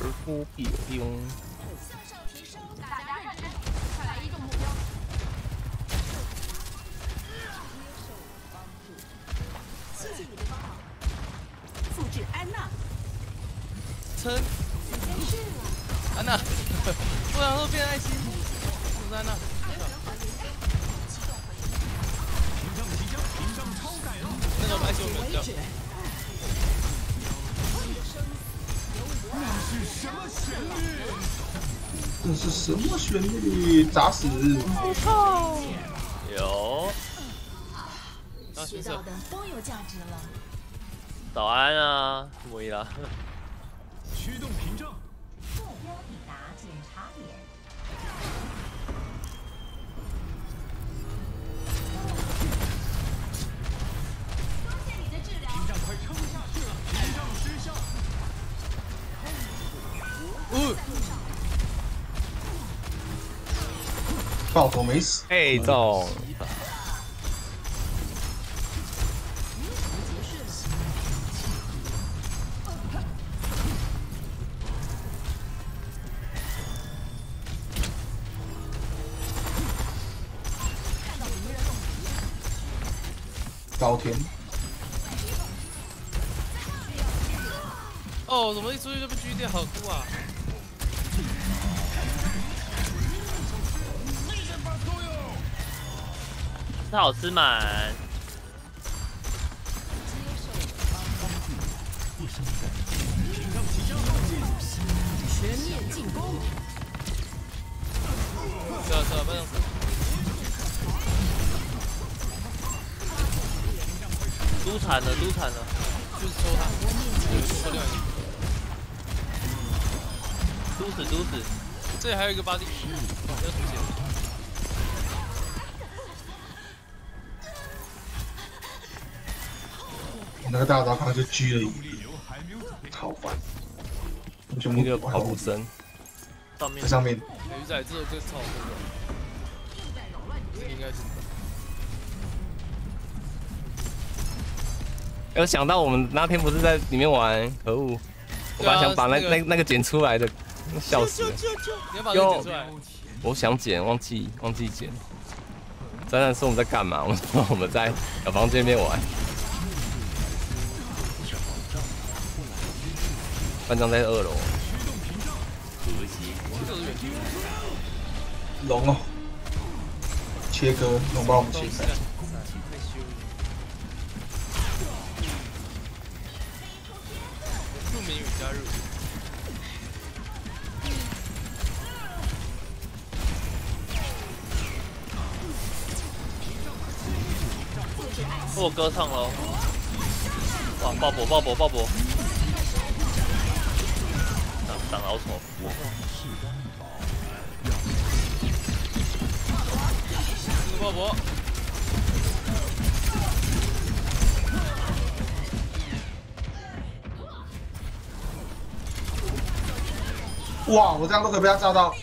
而出必有用。大家认真，快来一个目标。谢谢你的帮忙。复制安娜，撑。安娜，<laughs> 我想说变爱心，复制安娜。那个爱心我没有掉。这是什么旋律？砸死！有，啊，学到的都有价值了。早安啊，莫伊拉。驱动屏障，目标抵达检查点。哦，爆头没死。哎，中！高天，哦，怎么一出去就被狙掉，好酷啊！吃好吃满，全面进攻。是啊是啊，不能死。猪惨了，猪惨了。就是抽他，抽掉你。猪死猪死，这里还有一个 body，哦要出现。那个大招刚刚就狙了一，好烦。全部那个跑步声，上面在上面，鱼仔这应该是有想到我们那天不是在里面玩，可恶！我本来想把那啊那个那那个剪出来的，笑死了。你要把这个剪出来。我想剪，忘记忘记剪。展览是我们在干嘛？我们 <laughs> 我们在小房间里面玩。班长在二楼，龙哦，切割，龙把我们切开。入名与加入。我歌唱喽！哇，爆博爆博爆博！长长老丑，这个鲍勃，哇，我这样都可以被他炸到。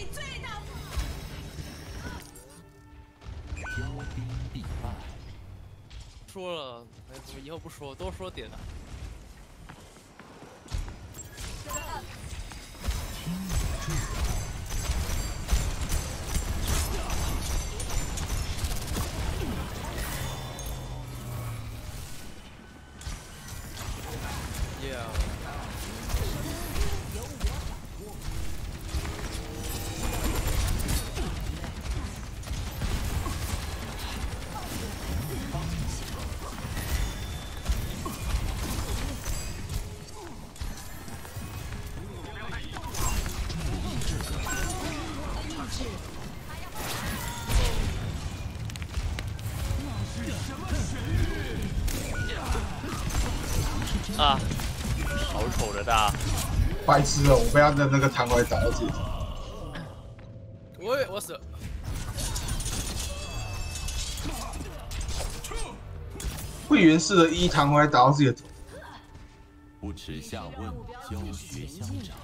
说了，哎，怎么以后不说，多说点啊。白痴哦，我被他的那个弹回打到自己。我也我死了。会员式的一弹回来打到自己的头。不耻下问，教学相长。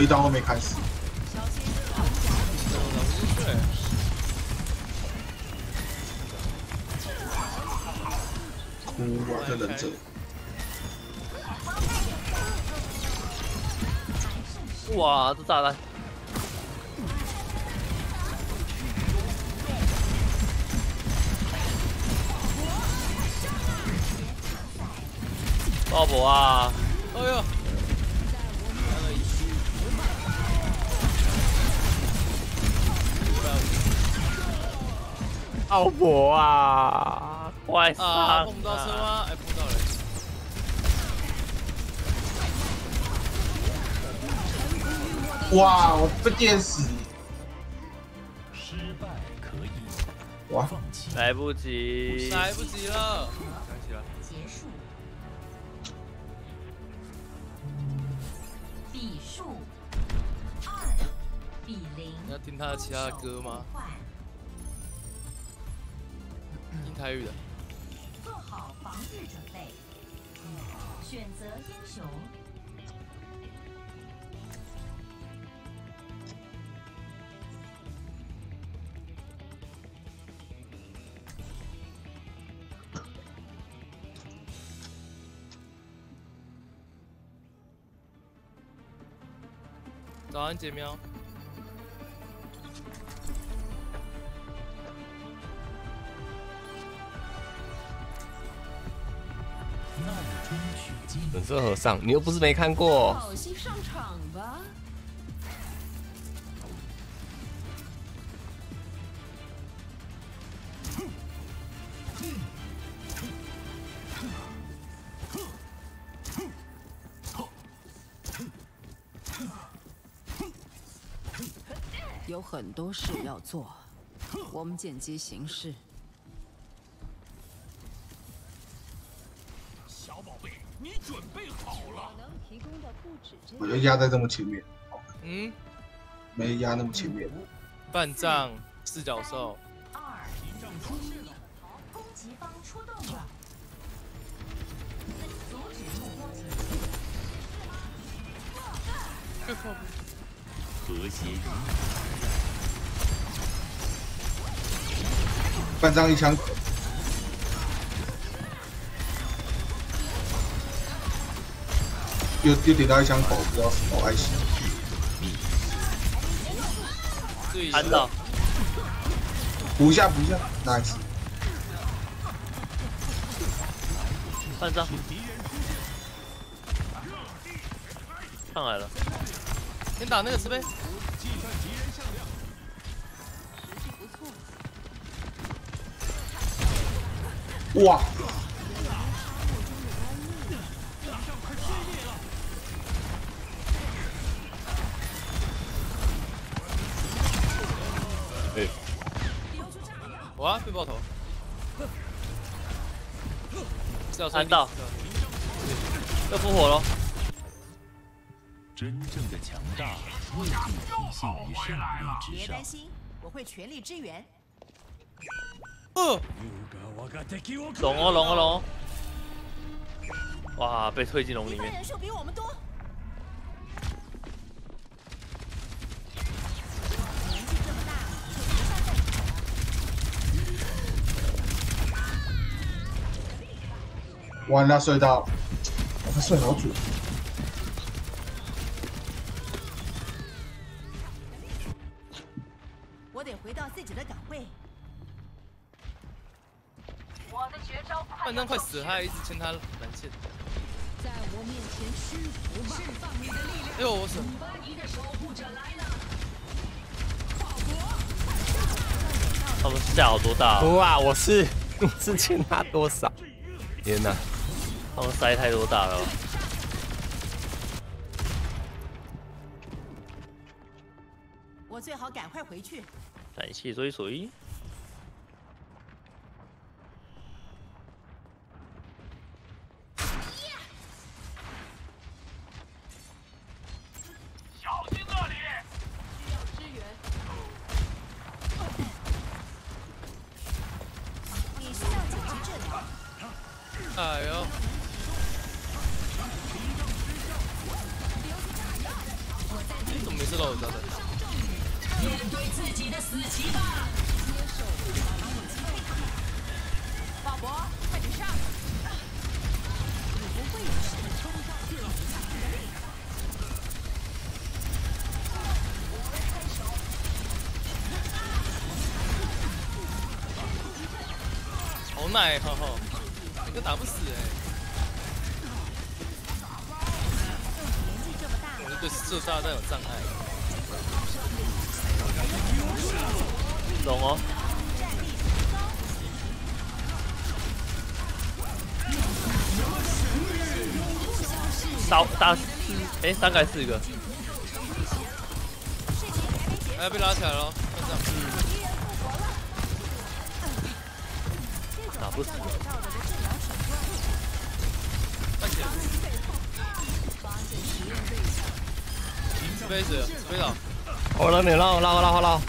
一刀都没开始。奥博啊！快啊，碰不到车吗？哎，碰到了。哇！我被电死！失败可以哇！放弃。来不及，来不及了，想起了，结束。比数二比零。你要听他的其他的歌吗？金泰玉的。做好防御准备。选择英雄。早安姐喵。粉，色和尚，你又不是没看过。好戏上场吧。有很多事要做，我们见机行事。你准备好了？能提供的不止这我就压在这么前面，嗯，没压那么前面。半藏四角兽，二一，攻击方出动了，阻止目标前进。和谐。一半藏一枪，又又点到一枪口，不知道什么爱心。对，看到补一下，补一下，nice。半张，上来了，先打那个石碑，哇，哇，被爆头，四角兽看到。又复活了，真正的强大未必体现于胜利之上。别担。心，我会全力支援。呃，龙哦龙哦龙哦，哇，被推进龙里面，人数比我们多。完了，睡到，他睡好久。我得回到自己的岗位。我的绝招半藏快死了，他还一直牵他蓝线，在我面前屈服吧！释放你的力量，哎呦我死，把你的守护者来了！他们下好多大、哦，哇，我是我是欠他多少？天哪！他们塞太多大了，我最好赶快回去。感谢追随。哎，好好，你都打不死哎！我这射杀带有障碍，走哦。三、大四，哎，三个还是四个？哎，被拉起来了。我拉好拉好拉拉拉，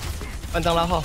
半张拉好。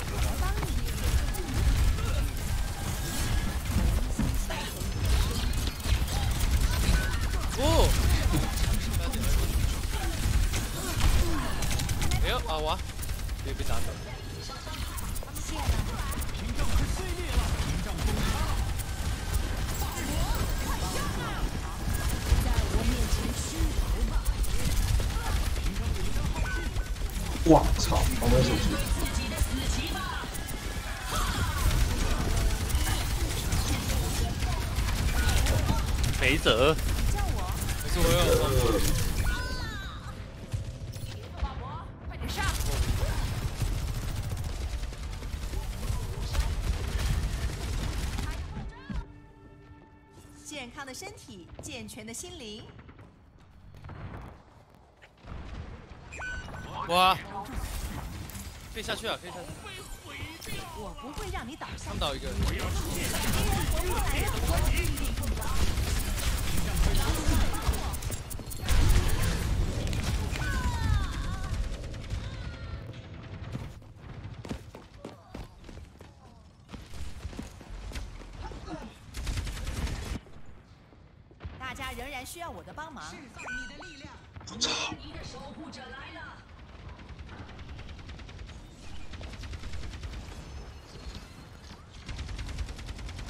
心灵。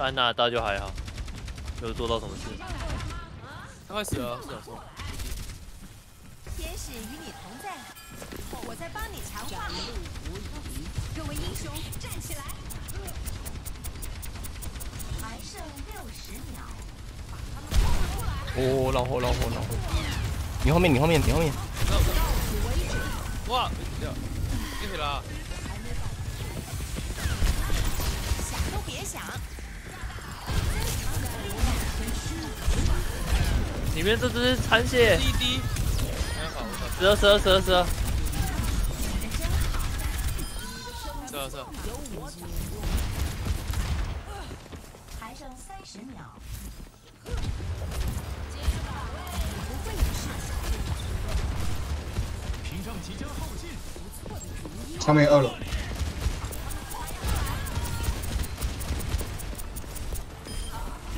安娜大就还好，没有做到什么事。他快死了。天使与你同在，我在帮你强化。各位英雄，站起来！还剩六十秒。哦，老火老火老火！你后面你后面你后面，哇，没死掉，进去了。想都别想！里面这只是残血，滴滴，还好，我操，十二十二十二。十二，是啊是啊。还剩三十秒。屏障即将耗尽，上面二楼，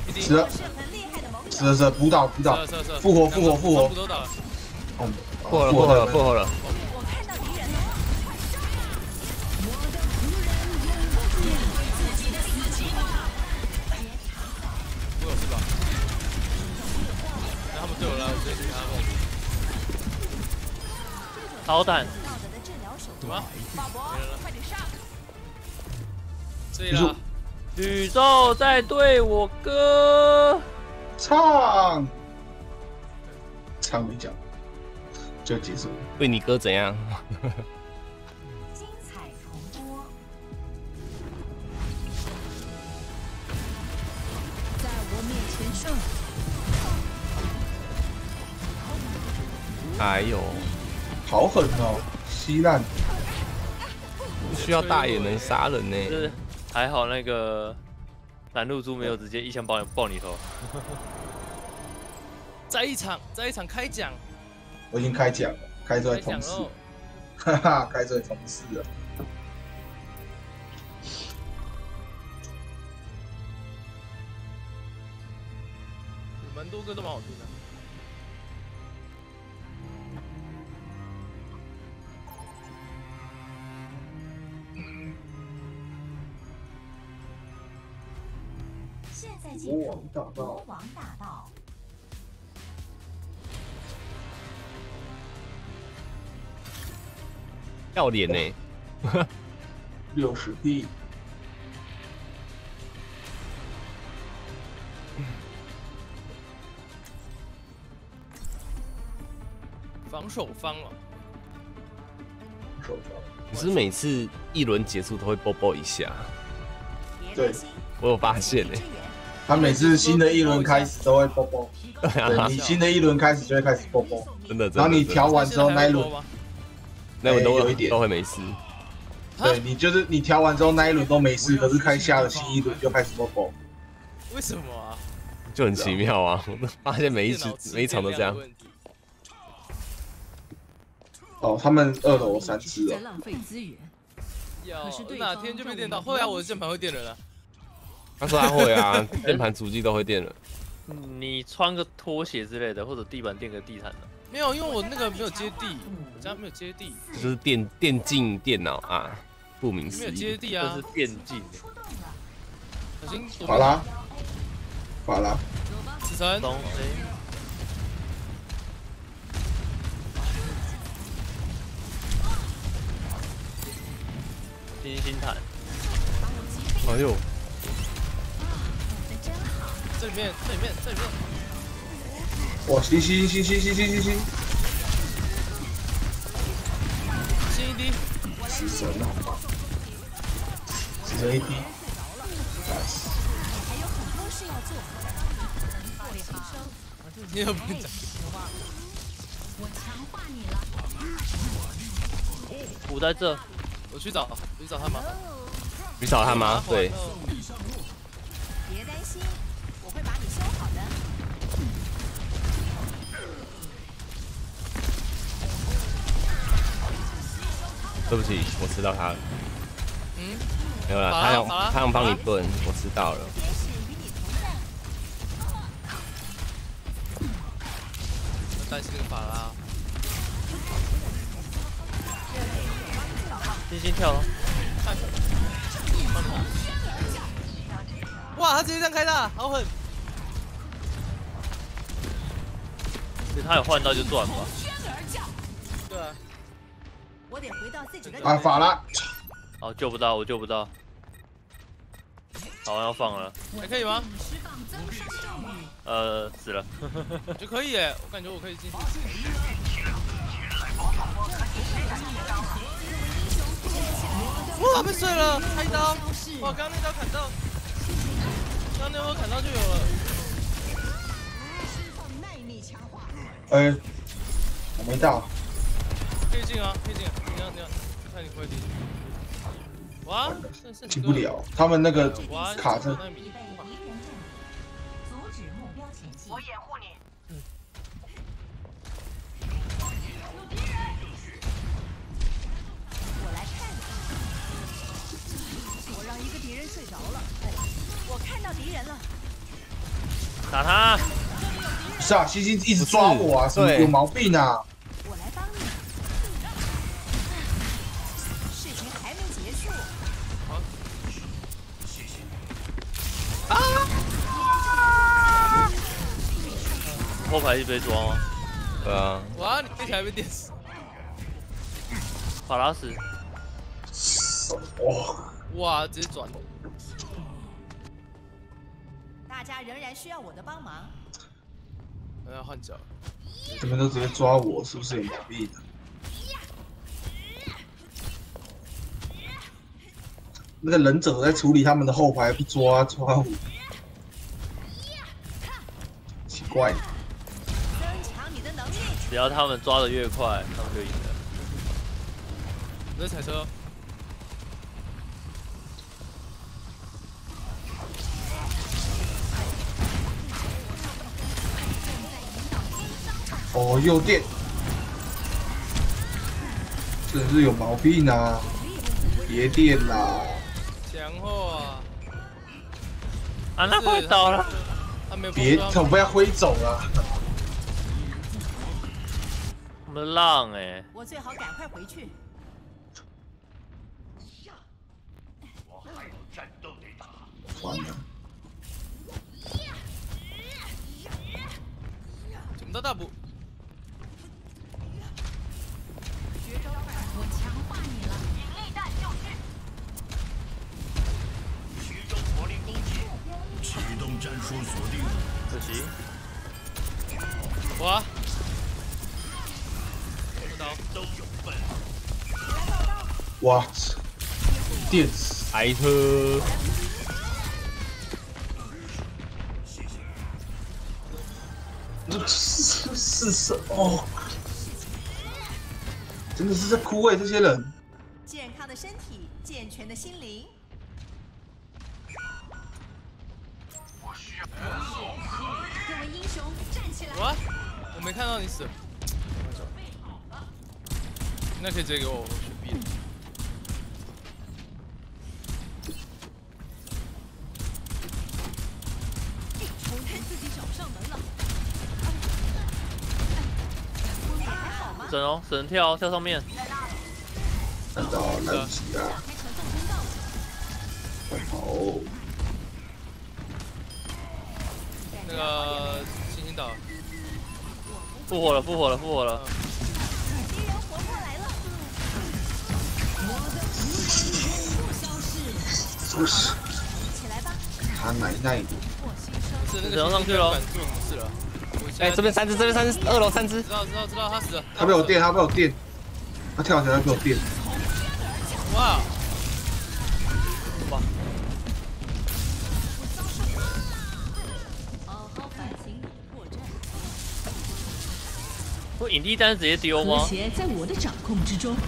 滴滴，死了是很厉害的盟友。死了，补倒补倒是啊，是啊是啊。复活复活复活复活了。复活了复活了，我看到敌人了。我有是吧？那他们对我来，我直接给他们。好胆，道德的治疗手什么？人了，快点上！这里啦。宇宙在对我歌。唱，唱没讲，就结束为。你哥怎样？精彩重播。在我面前上。哎呦，好狠哦，稀烂，不需要大也能杀人呢。就是还好那个蓝露珠没有直接一枪爆爆你头。<laughs> 再一场，再一场开奖，我已经开奖了，开出来同事，哈哈，开出来同事了。蛮多歌都蛮好听的。在进魔入王大道魔王大道。要脸呢？六十 D，防守方了，手招，你是不是每次一轮结束都会啵啵一下？对我有发现呢支。援他每次新的一轮开始都会啵啵，对啊，你新的一轮开始就会开始啵啵，真的真的。然后你调完之后那一轮，吗？那轮都会哎有一点都会没事。对你就是你调完之后那一轮都没事，可是开下了新一轮就开始啵啵。为什么啊？就很奇妙啊！我 <laughs> 都发现每一次电脑吃每一场都这样哦，他们二楼三只哦，在浪费资源。哪天就被让电到？后来我的键盘会电人了。他说他会啊，键盘主机都会电了。你穿个拖鞋之类的，或者地板垫个地毯的。没有，因为我那个没有接地，我家没有接地，就是电电竞电脑啊，不明思没有接地啊是。电竞，小心躲法拉，法拉，死神，东西。星星弹，哎呦，这里面这里面这里面，哇，行行行行行行行行，新一滴，死神了，好吧，死神一滴，还有很多事要做。你有变长，我强化你了。补在这，我去找我去找他吗？你找他吗？对，对不起，我吃到他了。嗯，没有了，他想好了他想帮你炖，我知道了。天使与你同在。我担心那个法拉，星星跳了，哇，他直接这样开大，好狠！其实他有换到就赚吧。对啊，我得回到自己的啊，法了，哦，救不到，我救不到。好，要放了，还可以吗？呃，死了。我觉得可以耶，我感觉我可以进去。哇，被碎了，开刀！哇，刚刚那刀砍到，刚刚那波砍到就有了。释放耐力强化。哎，我没到，可以进啊，可以进啊！你要你要，看你会进。不。了，他们那个。我掩护你。我来看看。我让一个敌人睡着了。我看到敌人了。打他！是啊，星星一直抓我啊，什么对有毛病啊？后排一被抓吗？对啊，哇，你飞起来被电死。法拉斯，哇，哇，直接转。大家仍然需要我的帮忙。我要换脚。你们都直接抓我，是不是有毛病那个忍者在处理他们的后排，不抓抓我，奇怪。增强你的能力。只要他们抓的越快，他们就赢了。我在踩车。哦，又电，真是有毛病啊！别电啦！强后啊！啊，那快倒了！他没有别，他不要挥走了。我们浪哎、我最好赶快回去。我还有战斗得打。完了，怎么到大补？战术锁定。自己，我！刀都有份。哇，电死！开车，这是是什哦？真的是在哭哎、这些人。健康的身体，健全的心灵。各位英雄站起来！哇！我没看到你死。那可以直接给我，我选 B 了。从看自己找上门了。还好吗？神哦，神跳跳上面，看到来不及啊！开传送通道。快跑！那个星星岛，复活了，复活了，复活了！敌人活过来了。不是，起来吧，他奶奶的，我牺牲。是那个只能上去了？哎、在这边三只，这边三只，二楼三只知。道知道知道他死了，他被我电，他被我电，他跳起来被我电，哇！我影帝单直接丢和吗？谐在我的掌控之中。出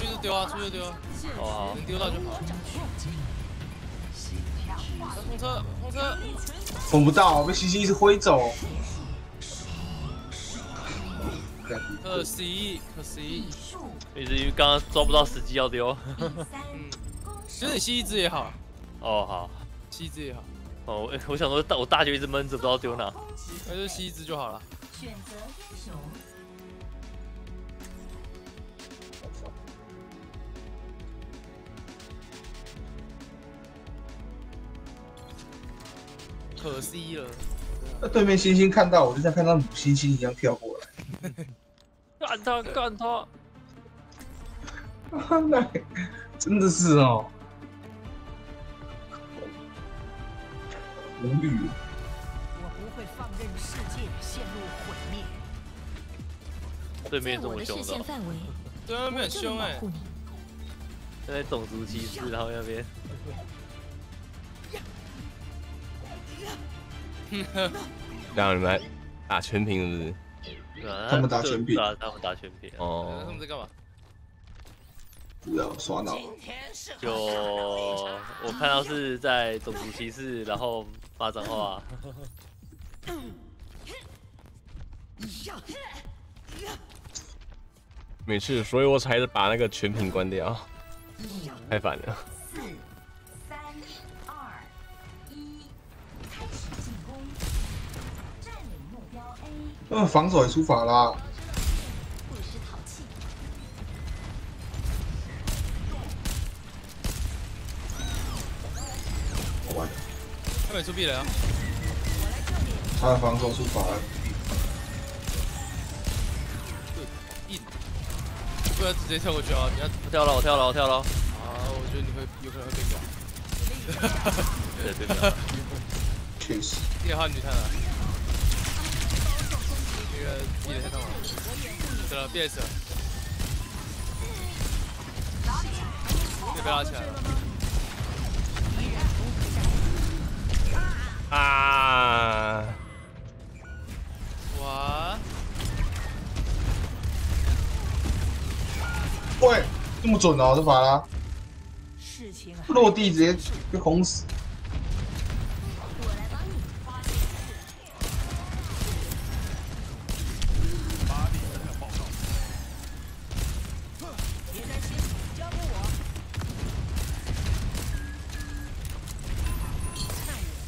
去就丢啊，出去就丢啊，哦好，能丢到就好。红车红车，封不到，被星星一直挥走。干可惜可惜，以至于刚刚抓不到时机要丢。<laughs> 其实你吸一只也好，哦好，吸一只也好，哦我我想说大我大就一直闷着不知道丢哪。那就吸一只就好了。选择可惜了，那对面星星看到我，就像看到母星星一样跳过来。干 <laughs> 他干他！<laughs> 那真的是哦，无语。对面这么凶的哦，线范围，<laughs> 对面很这凶哎。在种族歧视，然后那边 <laughs> 让你们来打全屏是不是？他们打全屏他们打全屏。他哦们，在干嘛？不要刷脑，就我看到是在种族歧视，然后骂脏话。<laughs> 没事，所以我才把那个全屏关掉，太烦了。四、三、二、一，开始进攻，占领目标 A，嗯，防守也出法啦。不时淘气。完，他没出壁了啊！他的防守出法了。不要直接跳过去啊！你要我跳了，我跳了，我跳了。啊，我觉得你会有可能会被秒。对对对，确实，第二号女探了，那个壁垒太痛了，死了，BS 了，被被拉起来了。啊！哇，喂，这么准哦，这法拉事情落地直接被轰死。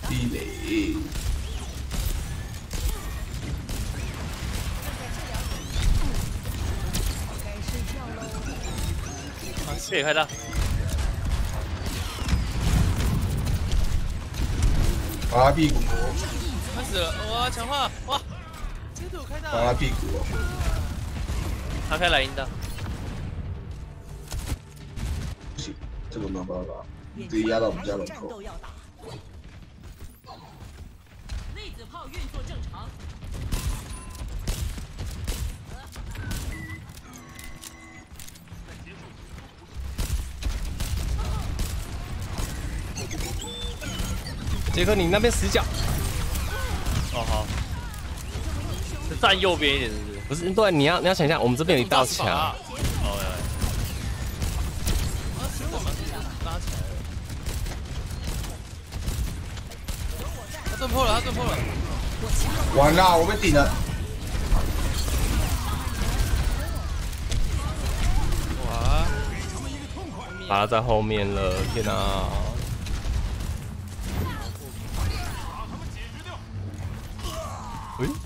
地雷，可以开大。打他屁股，开始了，哇，强化，哇，直接对我开大，打他屁股哦。他开蓝银的，不行，这个没有办法，直接压到我们家门口。战斗要打。粒子炮运作正常。杰克，你那边死角。哦好，是站右边一点是不是？不是对，你要你要想一下，我们这边有一道墙，哦，拉起来了，他盾破了，他盾破了，完了，我被顶了。哇，把他在后面了，天哪、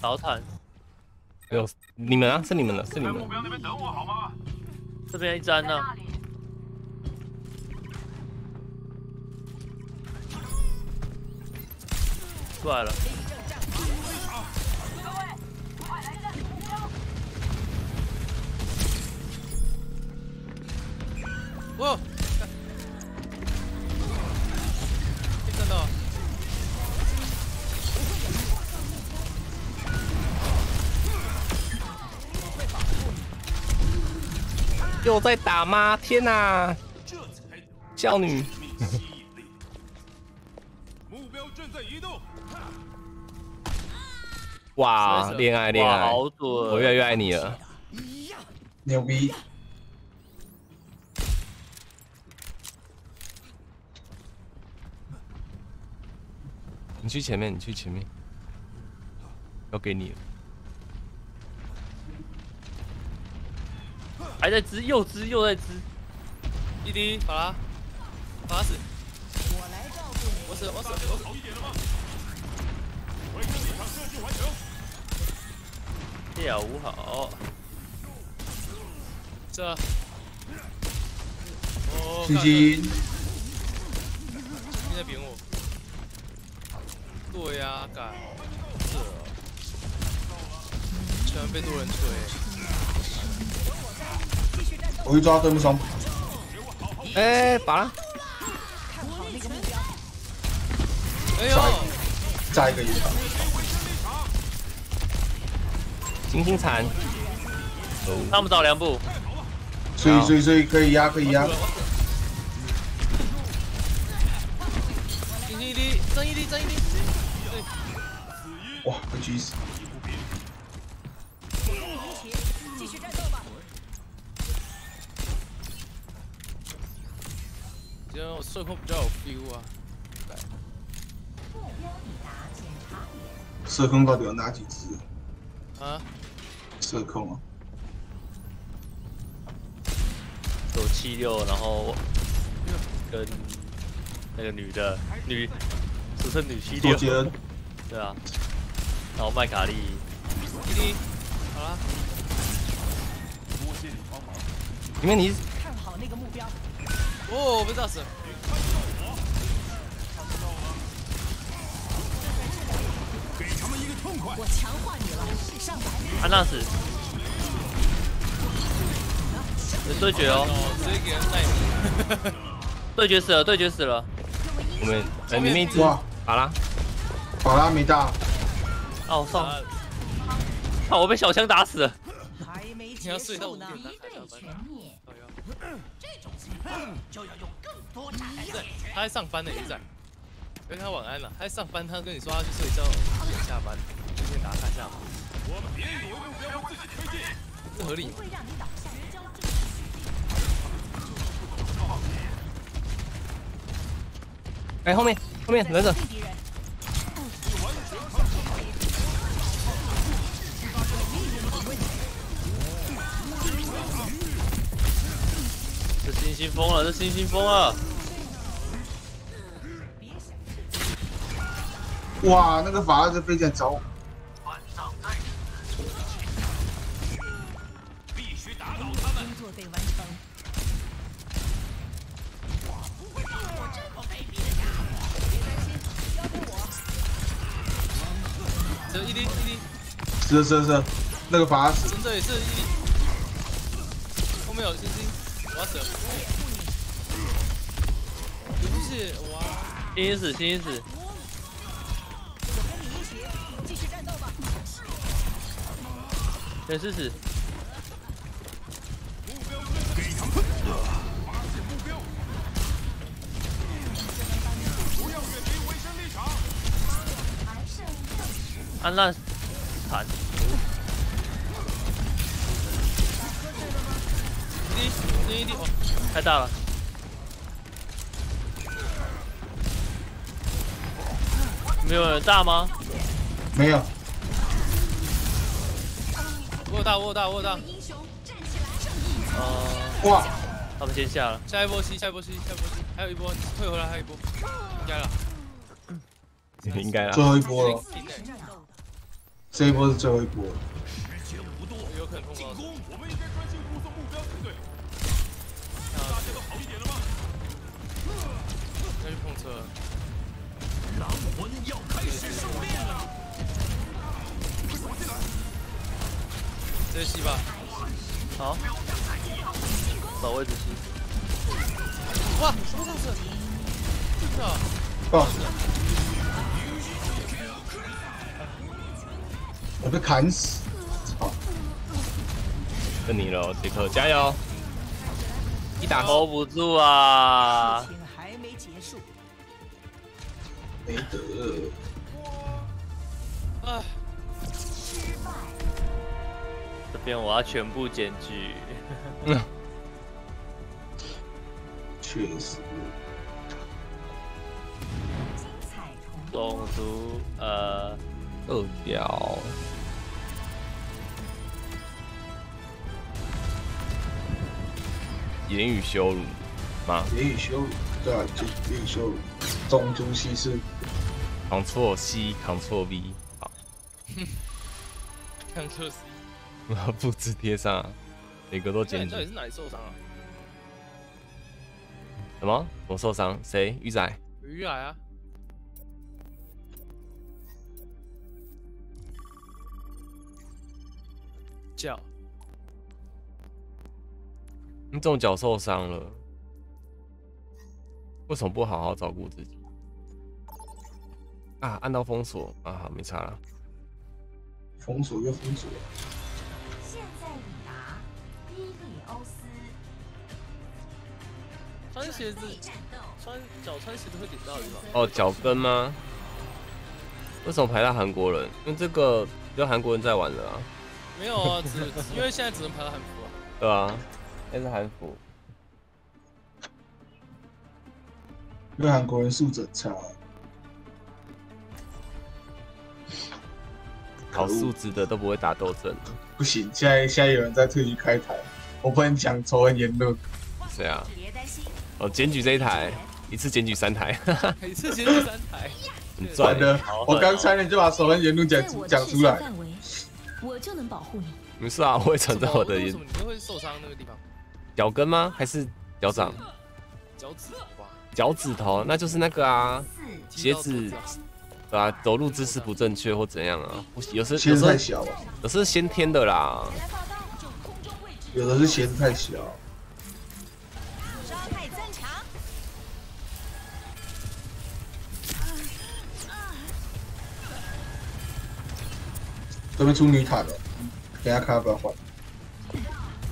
导弹没有，你们啊，是你们的，是你们的。这边一站呢，过来了，哇，又在打吗？天哪！少女，目标正在移动。哇，恋爱恋爱，好准我越来越爱你了。牛逼！你去前面，你去前面，要给你了。还在织，又织又在织。弟弟，法拉，法拉死，我来照顾你。我死，我死了，我。好一点了吗？回声立场设置完成。跳舞好，这，哦，星星，你在扁我。对呀、干，这，居然被多人锤。我去抓对木松，哎，拔了，看好那个目标。哎呦，再一个一场，星星残。他们找两步，所以所以所以可以压可以压，一滴，正一滴，正一滴。对，哇，被狙死！今天我射控比较有 feel 啊。目标抵达检查点。射控到底有哪几只？啊，射控啊，有七六，然后跟那个女的女，只剩女七六，左杰恩，对啊，然后麦卡利，好啦，因为你。哦，被炸死了。给他们一个痛快。我强化你了，上来。安娜死，有对决哦，哦，直接给人耐对决死了，对决死了，我们哎，里面一只哇，拔啦，法拉没大，哦上，啊，啊我被小枪打死了，还没你要结束呢。睡到五点敌对全灭。这种情况就要用更多战来对，他在上班呢，一仔。跟他晚安了，他在上班，他跟你说他去睡觉，下班，就先打他下班，我们别理目标自己推进。不合理吗？会让你倒下。哎，后面后面忍者。这星星疯了，这星星疯了，哇，那个法拉就飞剑找我，必须打倒他们。工作得完成。这一滴一滴，是是是，那个法拉死，真的也是一滴。后面有星星，我要死不起，哇，星星死，星星死，我跟你一起，继一滴，这一滴，哦，太大了，没有人大吗？没有，我有大，我有大，我有大。英雄站起来！呃，哇，他们先下了，下一波吸，下一波吸，下一波吸，还有一波，退回来，还有一波，应该了。应该了最。后一波了，这一波是最后一波了，时间不多，有可能碰到。进攻！我们应该狼魂要开始狩猎了。吧。好，找位置吸，哇，什么上次？是啊，爆死！我被砍死，操！跟你了，杰克，加油！一打 hold 不住啊！没得，啊，这边我要全部检举。确实。精彩重种族呃，二掉。言语羞辱吗？言语羞辱，对啊，就言语羞辱，种族歧视，Ctrl C Ctrl V，好，看测试。<laughs> 复制贴上，每个都检举你到。底是哪里受伤啊？什么？我受伤？谁？鱼仔？鱼仔啊！脚你这种脚受伤了，为什么不好好照顾自己？啊，按到封锁啊，好，没差了。封锁又封锁，现在抵达伊利欧斯，穿鞋子。穿脚穿鞋子会点到的地方。哦，脚跟吗？为什么排到韩国人？因为这个只有韩国人在玩的啊，没有啊，只因为现在只能排到韩服啊。对啊、那是韩服。因为韩国人素质差，好素质的都不会打斗争。不行，现在现在有人在特区开台，我不能讲仇恨言论，谁啊？哦，检举这一台，一次检举三台，一次检举三台，很赚的。我刚差点就把仇恨言论讲讲出来，我就能保护你。没事啊，我会存在我的为什么你会受伤那个地方？脚跟吗？还是脚掌？脚趾哇，脚趾头？那就是那个啊，鞋子对啊，走路姿势不正确或怎样啊？不有时鞋子有时太小了，有时候先天的啦。有的是鞋子太小，伤害增强。这边出女塔了，等一下看要不要换。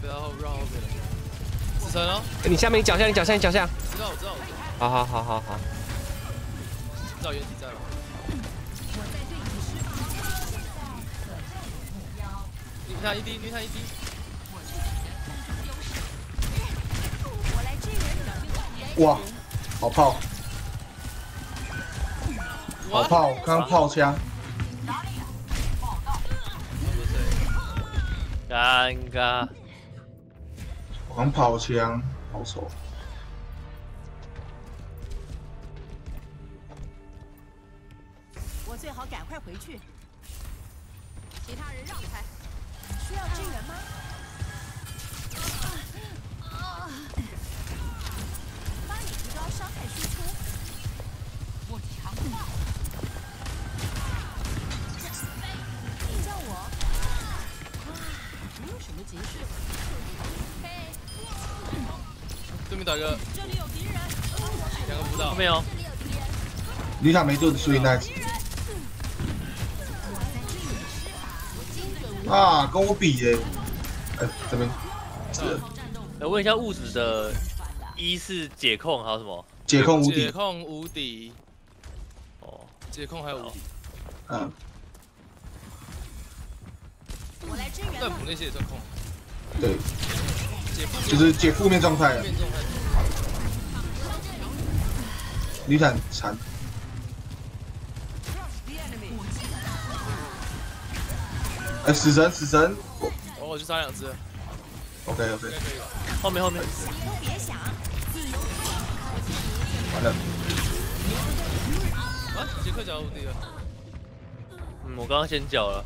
不要绕后面了。子晨哦，哎，你下面，你脚下，你脚下，你脚下。知道我知道我知好道，好好好好。知道原体在吗？你看一滴，你看一滴，我来支援你。哇，好炮，好炮，刚刚炮枪，尴尬，狂炮枪，好丑。快回去。其他人让开。需要支援吗？帮你提高伤害输出。我强化。你叫我。没有什么急事。嘿，对面打个这里有敌人。两个不到后，面有这里有敌人。女塔没盾，所以那啊，跟我比耶！哎，这边。是来问一下物质的，一是解控，还有什么？解控无敌，解控无敌，哦，解控还有无敌，嗯，我来支援断补那些也算控，对，解就是解负面状态了。面状态。女坦残，哎，死神，死神我，我去杀两只，，OK 应 OK？后面后面，都别想。完了，啊，杰克脚无敌了，嗯，我刚刚先缴了，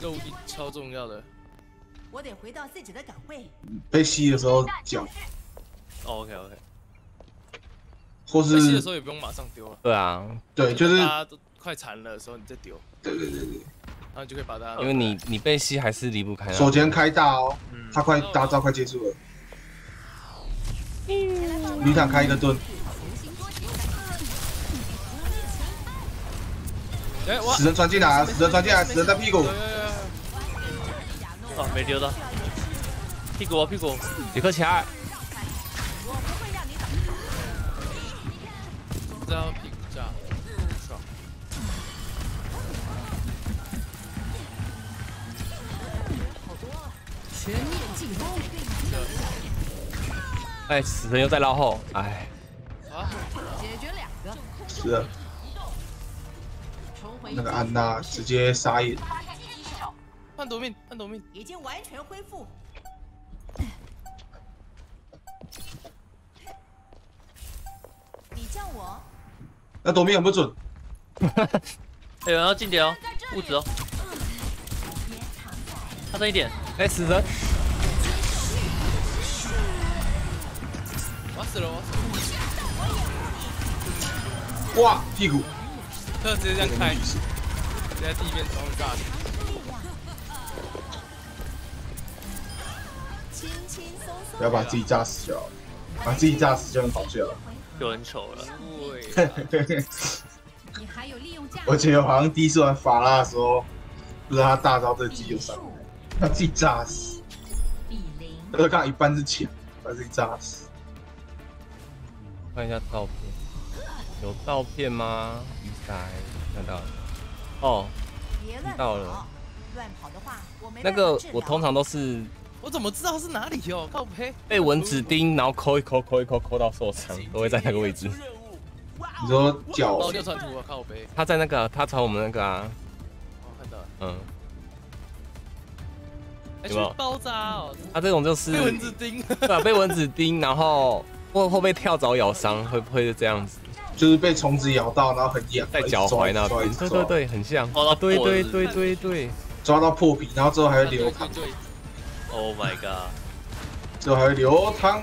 这无敌超重要的。我得回到自己的岗位。被吸的时候脚，哦，OK OK，或是吸的时候也不用马上丢了，对啊，对，就是大家都快残了的时候你再丢，对对对对，然后你就可以把它。因为你你被吸还是离不开那手前开大哦，嗯，他快大招快结束了，女塔开一个盾，死，神传进来，死神传进来，死神在屁股。有有，有有。哦，没丢到，屁股哦屁股，杰克起这要屁股炸，爽。全面进攻，哎，死神又在绕后，哎，啊，解决两个，是的，那个安娜直接杀野，判夺命，换夺命。已经完全恢复。你叫我那躲命很不准，<laughs> 哎，有人要进点哦，物质哦，他剩一点，哎，死人，我要死了，我要死了。哇，屁股，这直接这样开，直接在地面装炸死。轻轻松松不要把自己炸死就好，把自己炸死就很好笑。就很丑了。对，你还有利用价我觉得好像第一次玩法拉的时候，不知道他大招对自己有伤害，他自己炸死，比零。而且刚一半是钱，把自己炸死。看一下照片，有照片吗？鱼仔看到了，哦，别乱到了，乱跑的话，我没那个我通常都是我怎么知道是哪里哦？靠背。被蚊子叮，然后抠一抠抠一抠抠到受伤，都会在那个位置。你说脚哦，就传图了，靠背。他在那个，他朝我们那个啊，哦，看到了。嗯，哎，有没有包扎哦，他这种就是被蚊子叮。对啊，被蚊子叮，然后或会被跳蚤咬伤，会不会是这样子？就是被虫子咬到，然后很痒，在脚踝那边，对对对，很像。抓到对对对对对，抓到破皮，然后之后还会流汤，对，Oh my god！之后还会流汤。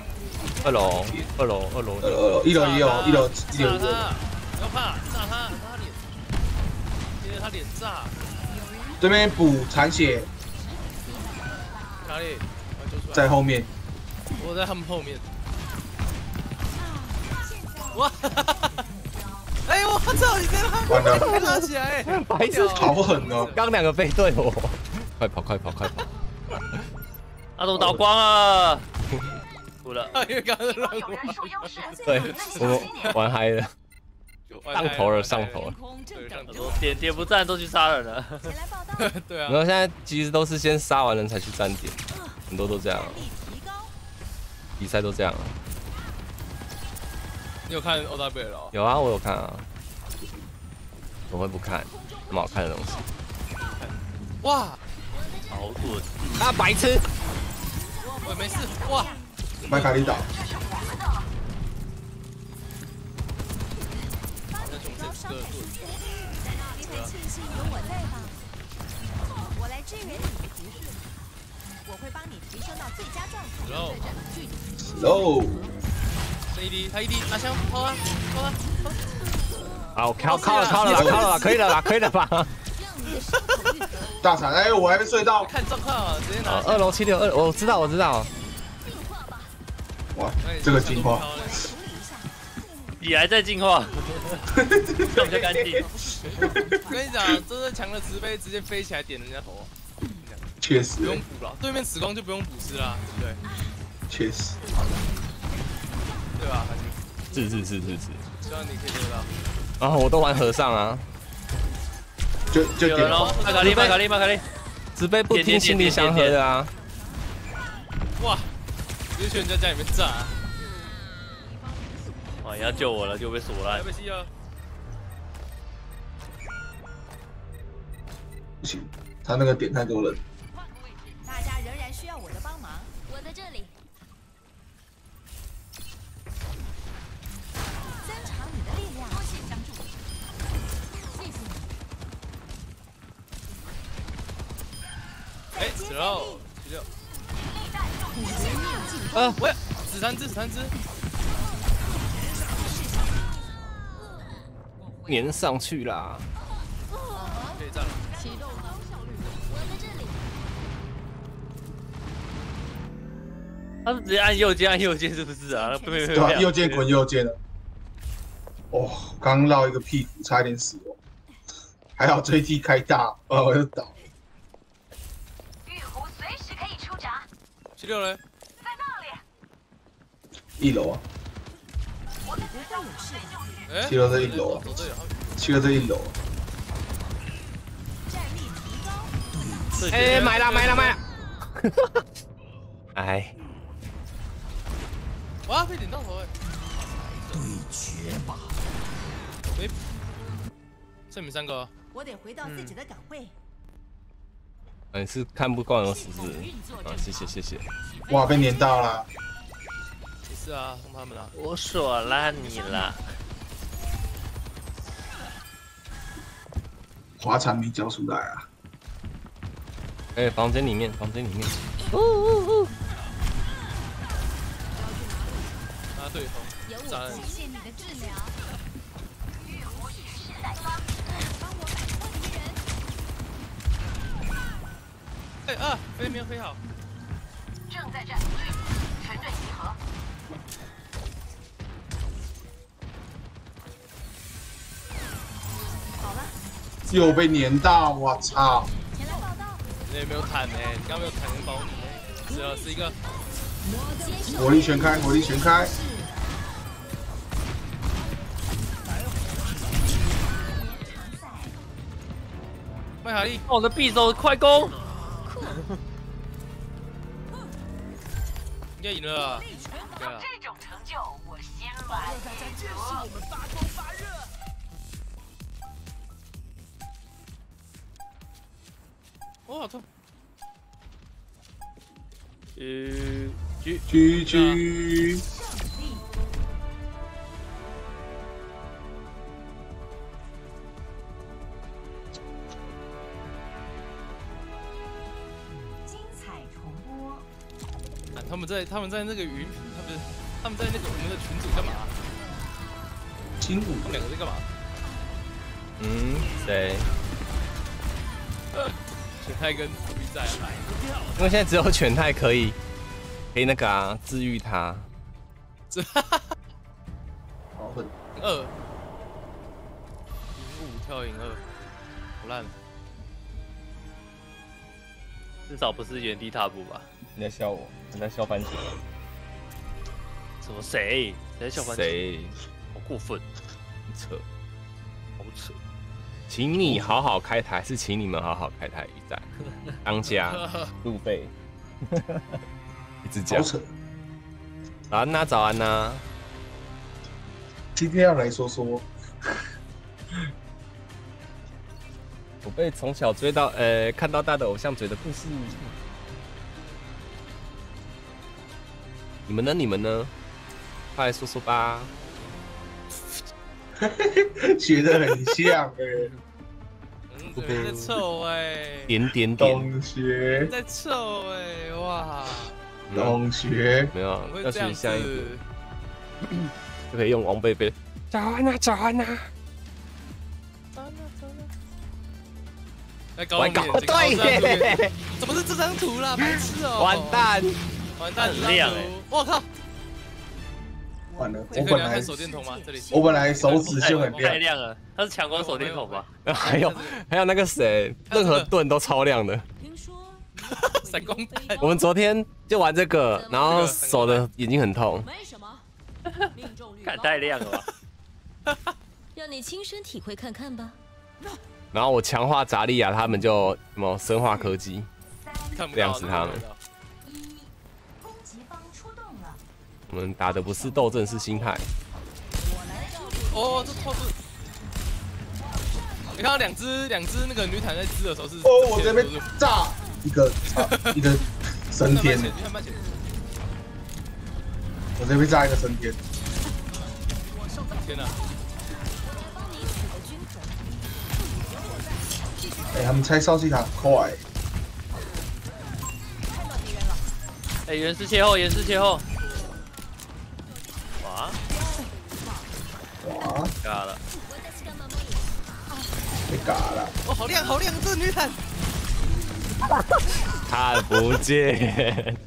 二楼二楼二楼二楼一楼也有，一楼一楼也有。炸他，不要怕，炸他，炸他脸，因为他脸炸，对面补残血哪里？在后面，我在他们后面。哇！<laughs> 哎呦我操！你在完了拉拉起来，白痴好狠哦！刚两个背对我，快跑快跑快跑！阿东倒光 <laughs> 了，输了。因为刚刚乱有人数优势，对，我们玩嗨了，上头了上头了。点点不赞都去杀人了，来报道，对啊然，后现在其实都是先杀完人才去站点，很多都这样。比赛都这样。你有看 O W 了？有啊，我有看啊，怎么会不看？那么好看的东西哇！好准。啊，白痴！我没事。哇！麦卡里岛，那从这四个盾，你很庆幸有我在吧？我来支援你，我会帮你提升到最佳状态。然后喽，这一滴，他一滴拿枪抛啊，抛啊！好，靠靠了靠了啦靠了啦，可以了啦，可以了吧？<laughs> 大惨！哎，我还没睡到，看状况啊，直接拿，。二楼七六二，我知道我知道，哇，这个进化，你还在进化，<laughs> 这样比较干净。<laughs> 我跟你讲，真正强的慈悲直接飞起来点人家头，确实不，用补了，对面死光就不用补尸啦，对不对？确实，对吧？还是是是是是是。希望你可以做到。然后我都玩和尚啊，就就点有人哦，麦卡利麦卡利麦卡利，只被不听心里想喝的啊。哇！直接去人家家里面炸，哇，你要救我了就被锁了。不行，他那个点太多人，哎，死喽！十六。啊，喂，死三只，死三只。粘上去啦。可以站了。启动高效率我在这里。他是直接按右键按右键是不是啊？<laughs> 对吧？右键滚右键了。哦，刚绕一个屁股，差一点死哦。还好追踢开大，哦，我就倒。七六嘞，一楼啊，不会有事的。哎，七楼在一楼啊。七楼在一楼哎，买了买了买了！<laughs> 哎，哇，被顶到头哎，对决吧！没，剩你们三个。哦，我得回到自己的岗位。你是看不惯我死是不是？啊，谢谢谢谢。哇，被粘到了，没事啊，送他们了，我锁烂你了。滑铲没交出来啊，哎，房间里面，房间里面。拿对头，有炸我谢哎啊，飞没有飞好，正在战，全队集合。好了，又被粘到，我操！前来报道。你有没有坦哎，你刚没有坦能保你哎，只要是一个火力全开，火力全开，麦哈利，我的匕首快攻！应该赢了。啊，对啊，这种成就，我心满意足。哦，好痛，呃，G G G，们在他们在那个云，他们他们在那个我们的群组干嘛？金武他们两个在干嘛？嗯，谁？<laughs> 全泰跟比赛啊，因为现在只有犬太可以，可以那个啊，治愈他。<laughs> 这好狠，二，赢五跳赢二，好烂，至少不是原地踏步吧？你在笑我？你在笑番茄？什么谁？谁在笑番茄？谁？好过分，扯！好扯！请你好好开台，是请你们好好开台一战。<laughs> 当家路费，<laughs> <laughs> 一直讲好。扯。早安呐，早安呐。今天要来说说，我被从小追到呃看到大的偶像追的故事。你们呢？你们呢？快来说说吧。<laughs> 学的很像哎，嗯，对在臭哎，点点点，同学，在臭哎，哇，同学，没有要学下一个？就可以用王贝贝。早安呐，早安呐。来搞我们眼睛搞对怎么是这张图啦？白痴哦！完，蛋！完蛋，很亮哎我靠！完了，我本来手电筒吗？这里我本来手指就很亮太亮，了，他是强光手电筒吧？还有还有那个谁，任何盾都超亮的。听说闪光弹，我们昨天就玩这个，然后手的眼睛很痛。没什么，命中率看高太亮了吧？让你亲身体会看看吧。然后我强化扎利亚，他们就什么生化科技，看不到亮死他们。我们打的不是斗阵，是心态。哦，这透是。你看到两只两只那个女坦在织的时候是哦，我这边炸一个啊 <laughs> 一个升天，你看慢点，我这边炸一个升天，天哪！哎，他们拆烧鸡塔快，哎，原石切后，原石切后。尬了。被嘎了，哦，好亮好亮，这个女坦。看不见。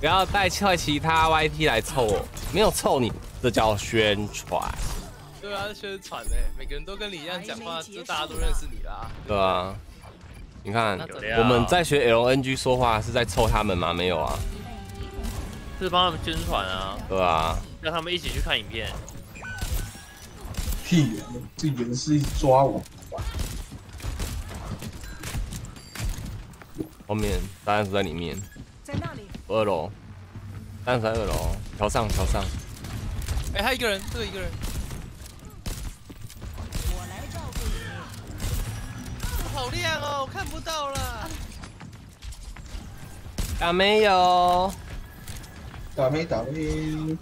不要带坏其他 YT 来凑我，没有凑你，这叫宣传，对啊，宣传哎，每个人都跟你一样讲话，就大家都认识你啦。对啊。你看我们在学 LNG 说话是在凑他们吗？没有啊，是帮他们宣传啊，对啊？让他们一起去看影片。屁人！这人是一直抓我，后面答案是在里面，在那里。二楼，答案在二楼，桥上桥上。哎，还有一个人，这个一个人，我来照顾你。好亮哦，我看不到了。啊没有？打没打没？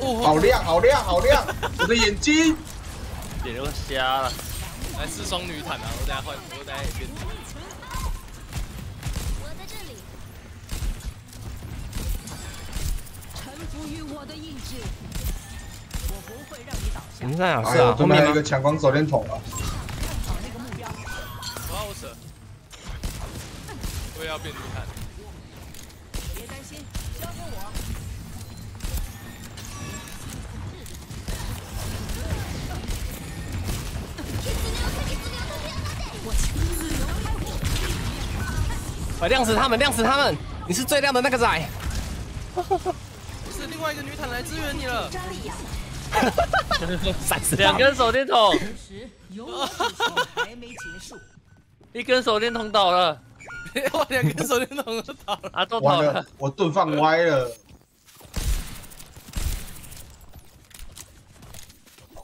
哦，好亮，好亮，好亮！我的眼睛，眼都瞎了。来四双女坦啊！我等下换，我等下也变。我在这里。臣服于我的意志，我不会让你倒下。你们在哪哎呦，是啊？后面一个强光手电筒啊！找那个目标。我要我扯，我也要变女坦。别担心，交给我。快亮死他们，亮死他们！你是最亮的那个仔。<laughs> 不是另外一个女坦来支援你了。<laughs> 两根手电筒。<laughs> 一根手电筒倒了，<laughs> 我两根手电筒都倒了。啊，都倒了完了。，我盾放歪了，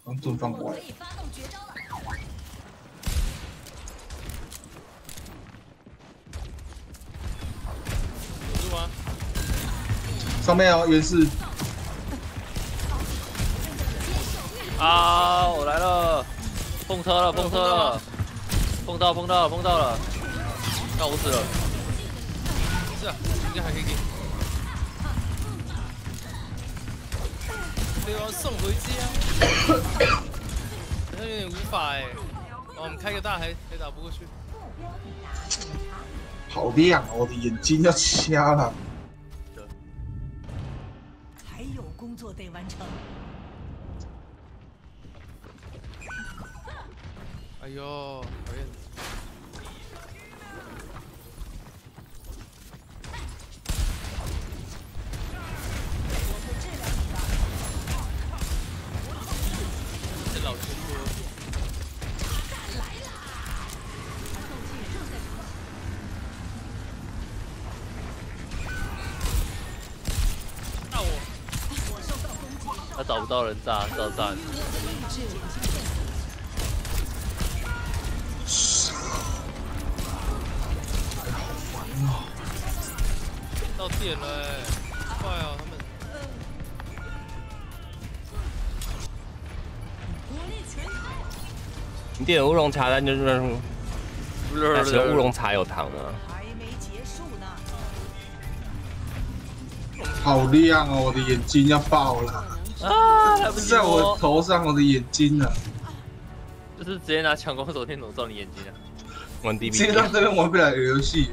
我盾放歪可。以发动绝招了。有住吗？上面哦，原是啊，我来了，碰车了，碰车了，碰到，碰到了，碰到了，那我死了。是啊，人家还可以给。对啊，送回家。好像有点无法哎。哦，我们开个大还还打不过去。好亮哦，我的眼睛要瞎了。还有工作得完成。哎呦，讨厌。他找不到人炸，照炸你。到点了哎，快啊，他们。你点乌龙茶，但就是但是乌龙茶有糖啊。还没结束呢。好亮哦，我的眼睛要爆了，啊，来不及在我摸，头上，我的眼睛啊！就是直接拿强光手电筒照你眼睛啊！玩直接让 DB，这边玩不了游戏。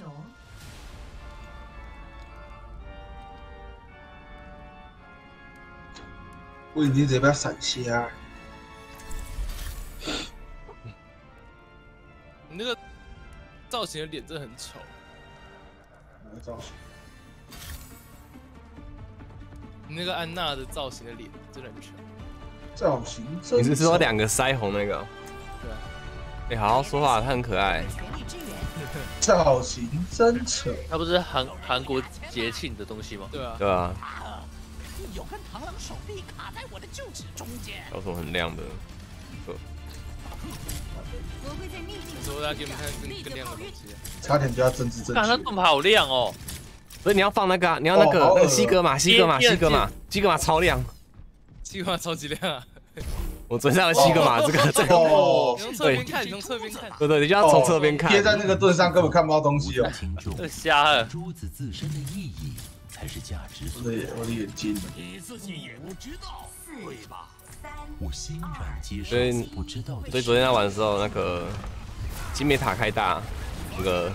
雄。我眼睛直接被他闪瞎。你那个造型的脸真的很丑。哪个造型？你那个安娜的造型的脸真的很丑。造型真你是说两个腮红那个？对啊。哎，好好说话，她很可爱。全力支援。<laughs> 造型真丑？它不是韩韩国节庆的东西吗？对啊。对啊，有根螳螂手臂卡在我的臼齿中间。有什么很亮的？我会在逆境我说大家给你们看更更亮的东西。差点就要政治正看它。盾牌好亮哦！所以你要放那个啊，你要那个那个西格玛，西格玛，西格玛，西格玛超亮。计划超级亮啊！我昨天上的西格玛这个这个，从侧边看，从侧边看。对对，你就要从侧边看。贴在那个盾上根本看不到东西哦。这瞎了，珠子自身的意义，才是价值所我的 <laughs> 我的眼睛，你自己也不知道，对吧？我欣然接受所以不知道所以昨天在玩的时候，那个金美塔开大，那个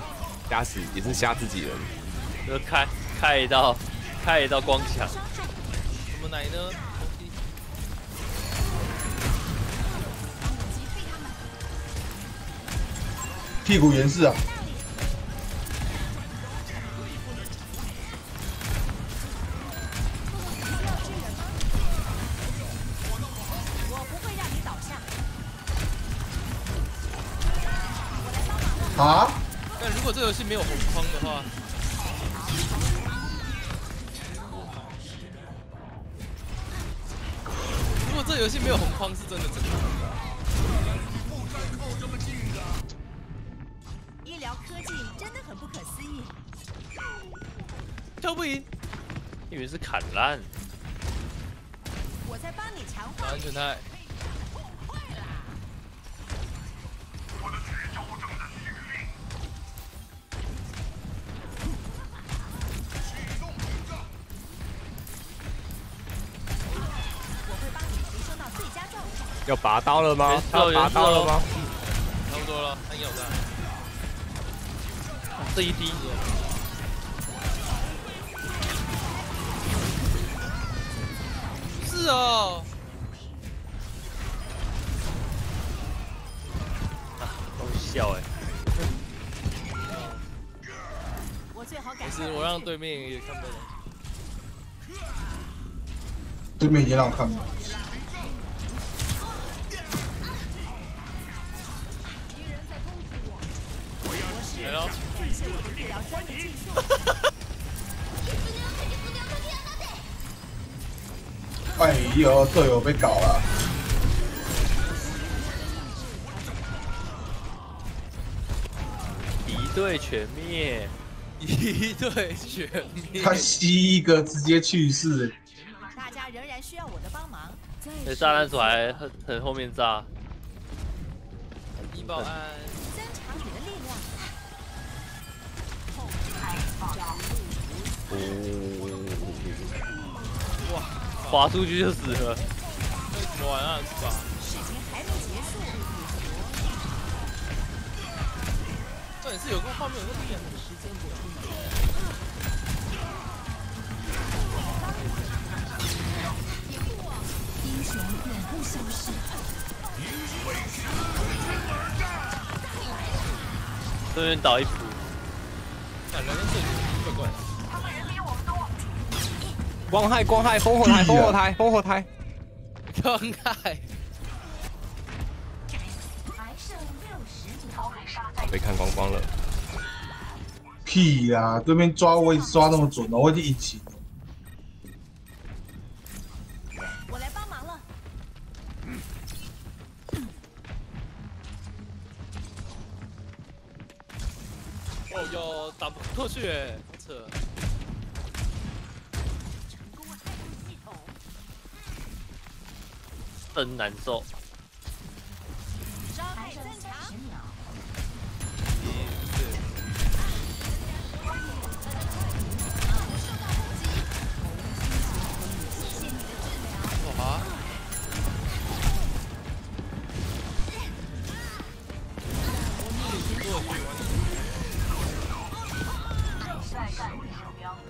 瞎死也是瞎自己人。就开开一道开一道光墙，什么奶呢？屁股严氏啊！啊？但如果这游戏没有红框的话，如果这游戏没有红框，是真的真的。思议。跳不赢，以为是砍烂，我在帮你强化安全带。我会帮你提升到最佳状态。要拔刀了吗？要拔刀了吗？这一滴是哦，都笑哎，我最好改没事，我让对面也看不到。对面已经让我看过。来哎呦，队友被搞了！敌对全灭，一对全灭。他吸一个直接去世，大家仍然需要我的帮忙。那炸弹组还很很后面炸，一保安，哇，滑出去就死了。这怎么玩啊？是吧？事情还没结束。这也是有个画面有个点。英雄永不消逝。这边倒一斧，感觉这里怪怪的。光害光害，烽火台烽火台烽火台，刚开，还剩六十秒。被看光光了。屁呀、对面抓我也抓那么准哦，我已经引擎了。我来帮忙了。哦哟，打不过去真难受。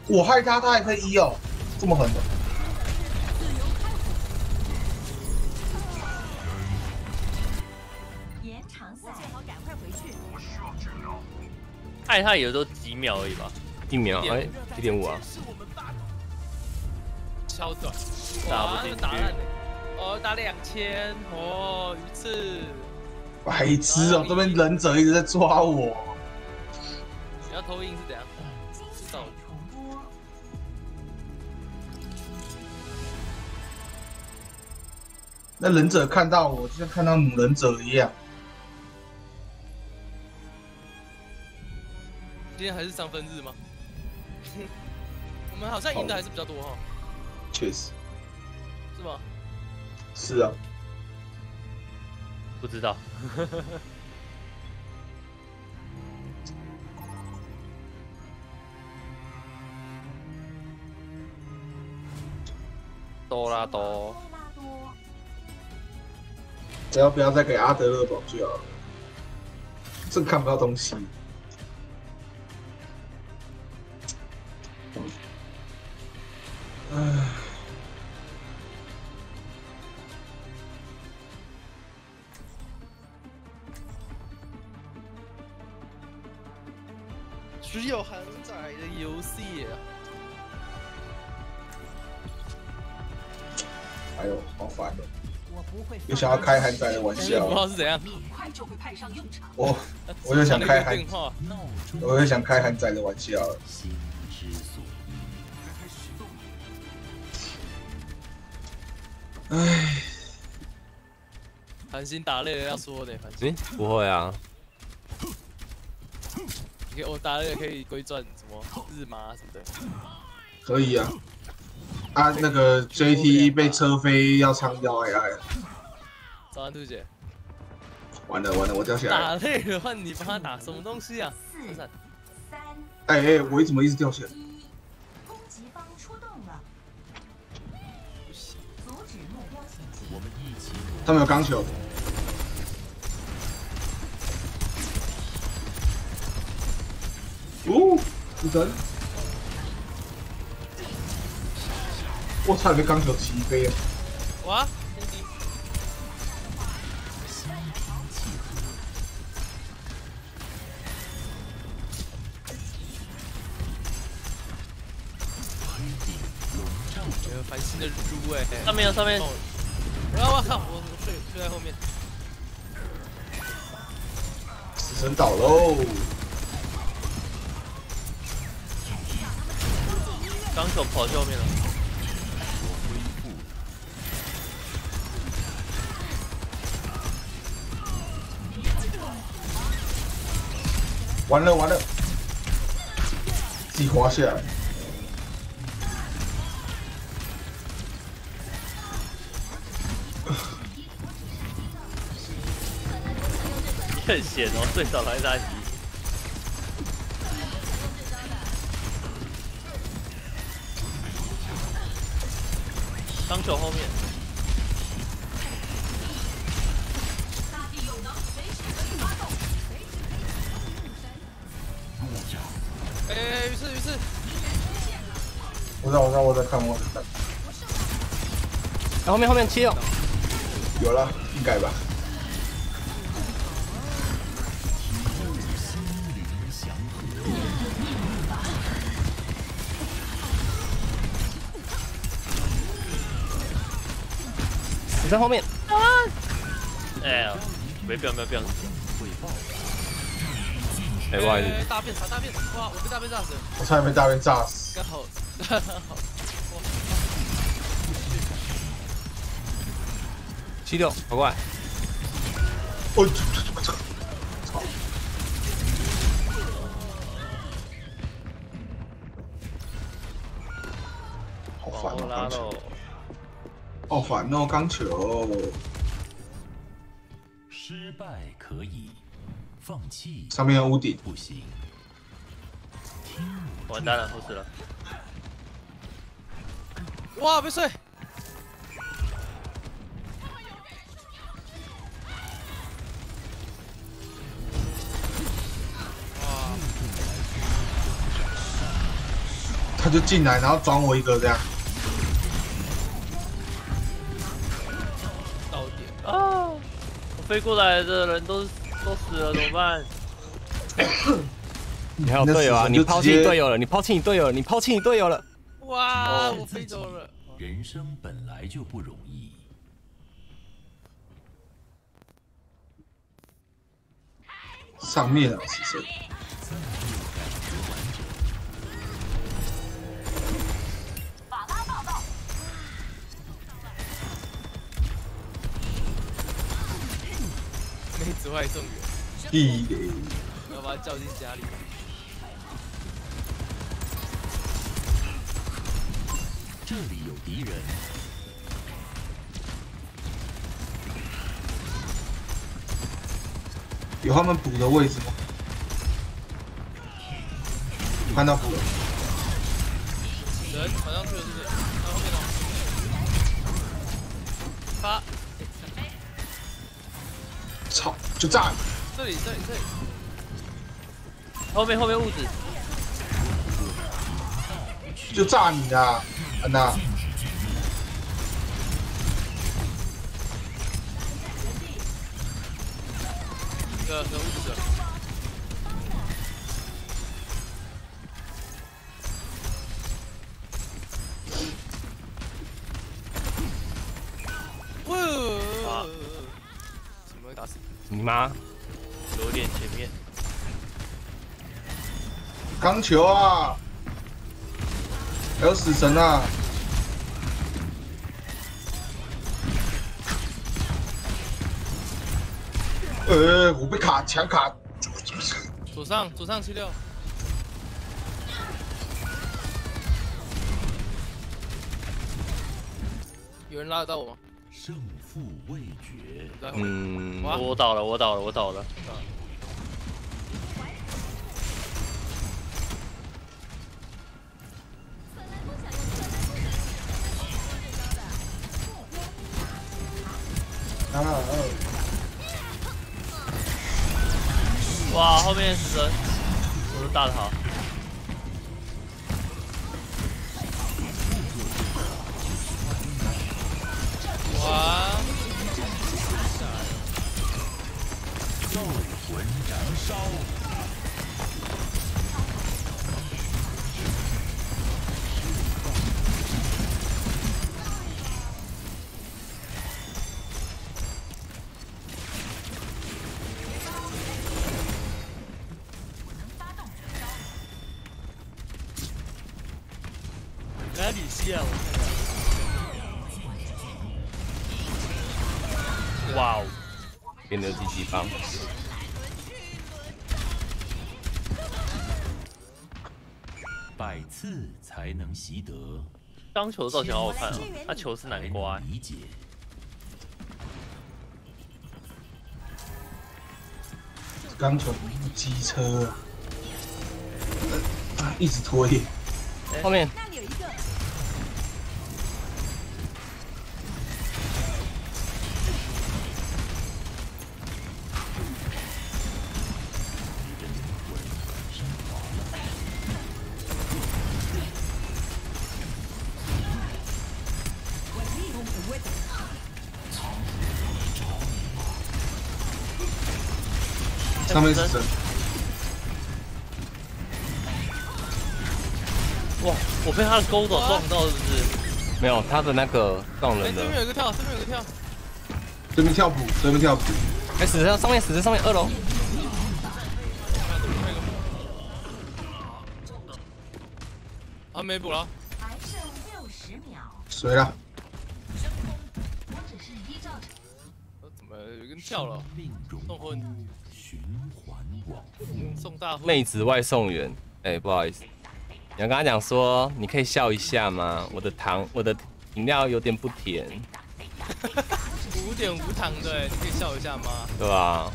我害他，他还可以医哦，这么狠的。害他也都几秒而已吧，一秒哎，一点五啊，超短，打不进去哇打烂哦，打两千哦，一次。白痴哦，这边忍者一直在抓我。你要投影是怎样？知道。那忍者看到我，就像看到母忍者一样。今天还是三分日吗？<laughs> 我们好像赢的还是比较多哈，确实是吗？是啊，不知道。<laughs> 多拉多，只要不要再给阿德勒堡就好了。真看不到东西。唉，只有韩仔的游戏、啊。哎呦，好烦哦！我不会又想要开韩仔的玩不知道笑，是怎样。我我又想开韩我又想开韩仔的玩笑唉，繁星打累了要说的，繁星。诶，不会啊，我打累了可以归转什么日麻什么的。可以啊。啊，那个 JT 被车飞要唱要爱爱，早安兔姐，完了完了，我掉下来打。累了换你帮他打什么东西啊？四、闪三、哎哎，我怎么一直掉下他们有钢球。哦，死神！我差点被钢球击飞了。哇，有繁星的猪哎、上面有上面哦啊我靠，我我睡睡在后面。死神倒喽！钢球跑去后面了，完了完了，自己滑下来。很险哦，最少来打击。钢球后面，哎、欸，于是于是，我知道我知道我在看我在看，后面后面七六，有了，应该吧？你在后面，哎呀，没不要不要不要，哎，不好意思，欸大便查大便，哇，我被大便炸死，我差点被大便炸死。刚好，刚好，七六，跑过来，哦，好烦哦，往后拉喽，，好烦哦，钢球。失败可以，放弃上面有屋顶，不行。完蛋了，不死了，哇，被睡，他就进来，然后转我一个这样。飞过来的人都都死了，怎么办？<coughs> 你还有队友啊，你抛弃你队友了，你抛弃你队友了，你抛弃你队友了，哇，哦我飞走了，人生本来就不容易，上面啊，死神。妹子外送员，一个要把他叫进家里。这里有敌人，有他们补的位置吗？看到补了，人跑上去了，是不是？看后。发，就炸你！这里这里这里，后面后面物质，就炸你啊，安娜。这这物质，打死？你妈！有点前面，钢球啊，还有死神啊！呃，我被卡强卡，左上左上七六，有人拉得到我吗？胜负未决。嗯，我倒了，我倒了，我倒了。啊呃，哇，后面死人，我是大逃。啊！斗魂燃烧。钢球的造型好好看哦，它球是南瓜。理解。钢球机车啊，一直拖延。后面上面死神，哇！我被他的钩爪撞到，是不是？没有他的那个撞哎，人的。这边有一个跳，这边有一个跳，这边跳补，这边跳补，哎，死在上面，死在上面二楼。啊，没补了，还剩六十秒，谁了？我只是依照着呃怎么有一个人跳了？命中送婚，循环往复。送大，妹子外送员，哎、不好意思，你要跟他讲说，你可以笑一下吗？我的糖，我的饮料有点不甜，五点无糖的，你可以笑一下吗？对吧？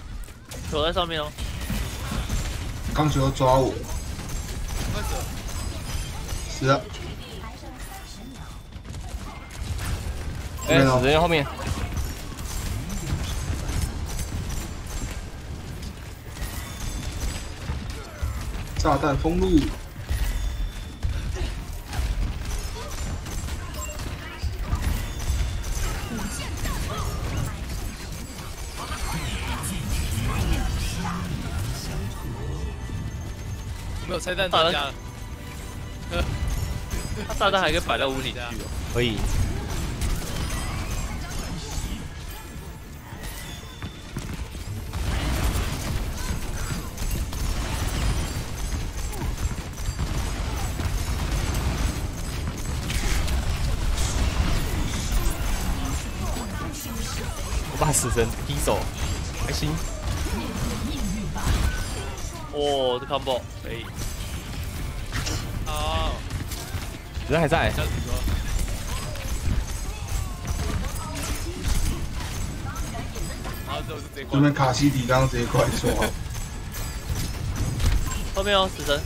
躲在上面哦。钢球要抓我，快走！死了，哎、人后面，炸弹封路，没有拆弹增加了，他炸弹还可以摆到屋里去哦。可以。死神踢走，开心。哦，这 combo 可以。好，死神还在，小子说，然后之后就直接关这边卡西迪刚刚直接过来说，<laughs> 后面哦，死神。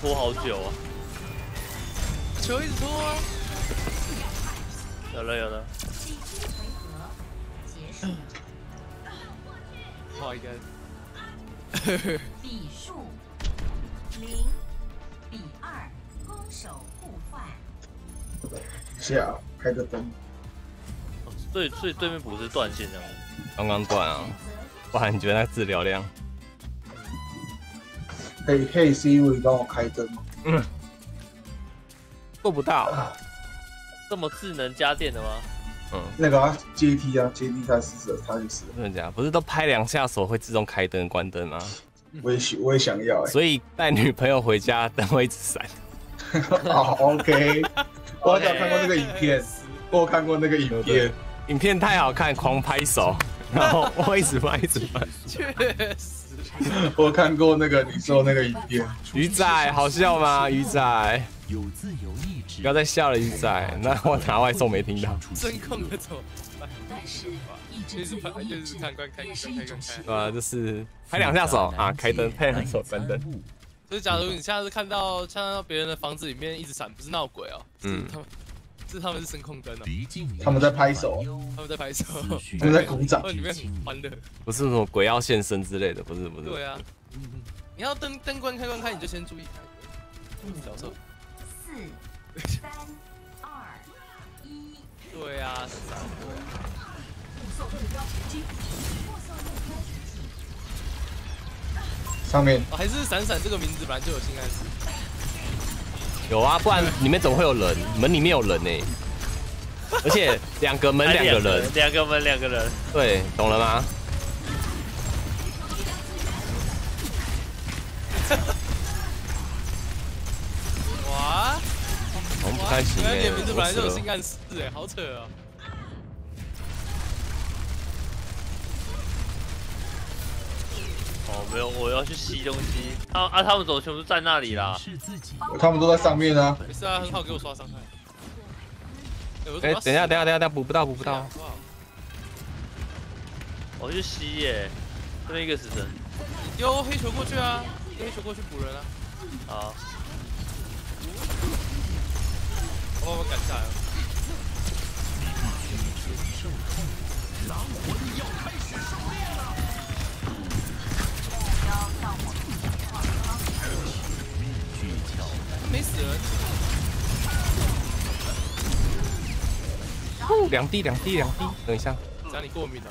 拖好久啊！球一直拖啊，有了有了，第一回合结束，好，应该。比数零比二，攻守互换。下开个灯，哦对，所以对面不是断线这样。刚刚断啊，不然你觉得那治疗量？可以可以 Siri 帮我开灯吗？嗯，做不到。<laughs> 这么智能家电的吗？嗯，那个啊，阶梯啊，阶梯他试着，他就是。真的假的？不是都拍两下手会自动开灯关灯吗？我也想，我也想要哎、所以带女朋友回家灯会一直闪。好，<laughs> OK，<laughs> 我好像看过那个影片，我有看过那个影片，影片太好看，狂拍手，<laughs> 然后我一直拍，一直拍。确实，我有看过那个你说那个影片。鱼仔好笑吗？鱼仔，有自由不要再笑了，一仔。<laughs> 那我拿外送没听到。声控的怎么办？但是一直就是拍，自由意志就是看关开也是关开关开。一种习对啊，就是拍两下手啊，开灯，拍两下手关灯。就是假如你下次看到看到别人的房子里面一直闪，不是闹鬼哦，嗯是他们，是他们是声控灯哦，他们在拍手，他们在拍手，他们在鼓掌他们里面很欢乐。不是什么鬼要现身之类的，不是不是。对啊，你要灯灯关开关开，你就先注意角色。四、三、二、一。对啊，是这样对啊。上面哦还是闪闪这个名字本来就有性暗示。有啊，不然里面怎么会有人？门里面有人呢、而且两个门哎两个人，<laughs> 两个门两个人。对，懂了吗？<laughs> 哇，我们不开心哎、你的名字本来就有我死了性暗示哎，好扯啊！哦，没有，我要去吸东西。啊啊，他们怎么全部在那里啦？他们都在上面啊。没事啊，很好，给我刷伤害。哎、等一下，等一下，等一下，等一下，补不到，补不到。我去吸耶，这边一个死神。丢黑球过去啊，丢黑球过去补人啊。好，我我赶下来了。没死。两滴，两滴，两滴。等一下，只要你过敏了、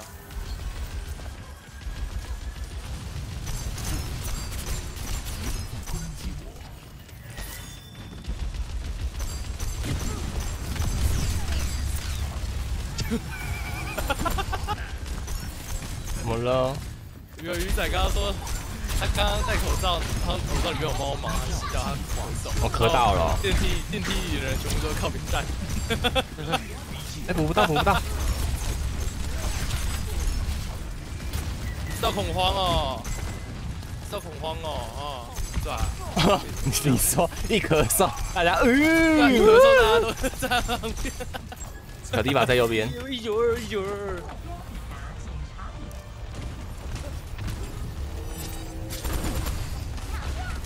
了？有鱼仔刚刚说，他刚刚戴口罩，他口罩里面有猫毛，他洗掉他狂走。我咳到了电梯电梯里的人全部都靠边站。<laughs> 哎、补不到，补不到。知道恐慌哦，知道恐慌哦，哦，是吧？<laughs> 你说一咳嗽，大家嗯，咳嗽大家都在旁边。小迪吧在右边。一九二一九二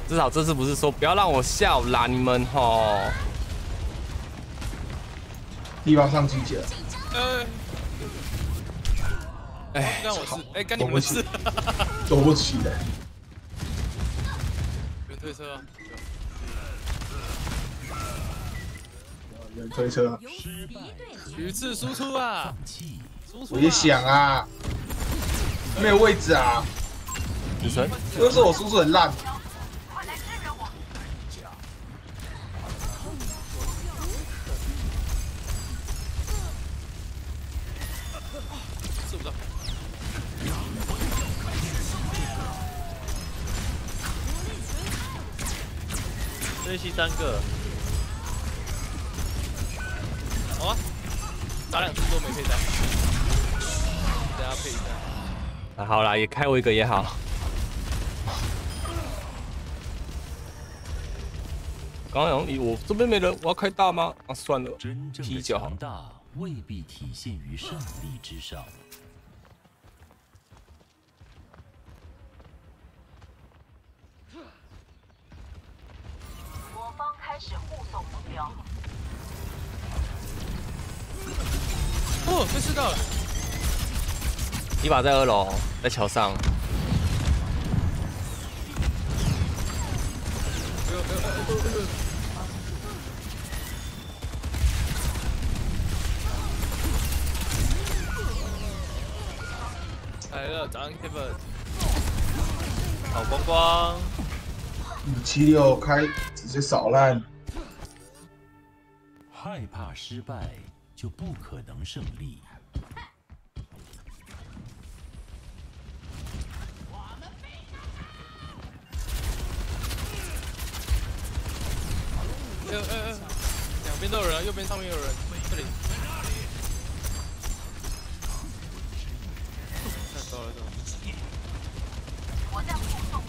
至少这次不是说不要让我笑啦，你们吼。地方上机起来，呃，哎，干我事，哎，干你们的事。<laughs> 走不起来。有人推车啊，有人推车啊，鱼刺输出啊，输出啊。我也想啊，没有位置啊。女神，就是我输出很烂，这边吸三个，好啊，打两只都没配单，等下配一下。啊，好啦，也开我一个也好。刚刚你我这边没人，我要开大吗？啊，算了，真正的强。大未必体现于胜利之上。我方开始护送目标。哦，被吃到了。一把在二楼，在桥上。来了，早上 Kevin。好光光，五七六开直接扫烂，害怕失败，就不可能胜利。哎呦哎哎，两边都有人，右边上面有人，这里。太高了，这种。我在护送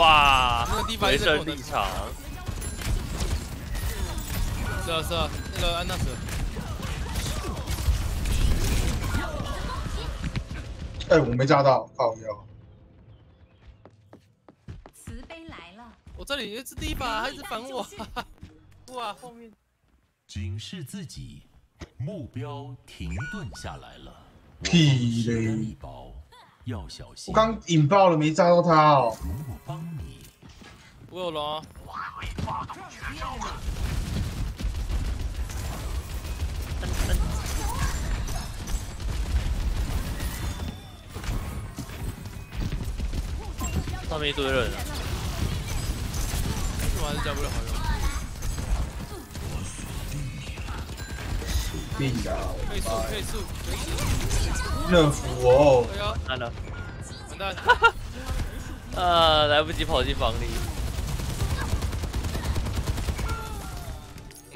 哇那个地，方回一直在声立场，是啊是啊，那个安娜斯。哎，我没炸到，靠腰。慈悲来了，我这里一只第一把，还一直反我。哇，后面。警示自己，目标停顿下来了。屁嘞我放一包，要小心。我刚引爆了，没炸到他哦。如果帮你，我有龙啊。上面一堆人啊，我还是加不了好用。屁呀！配速配速随时。热服哦，完了，完蛋！<laughs> 啊，来不及跑进房里，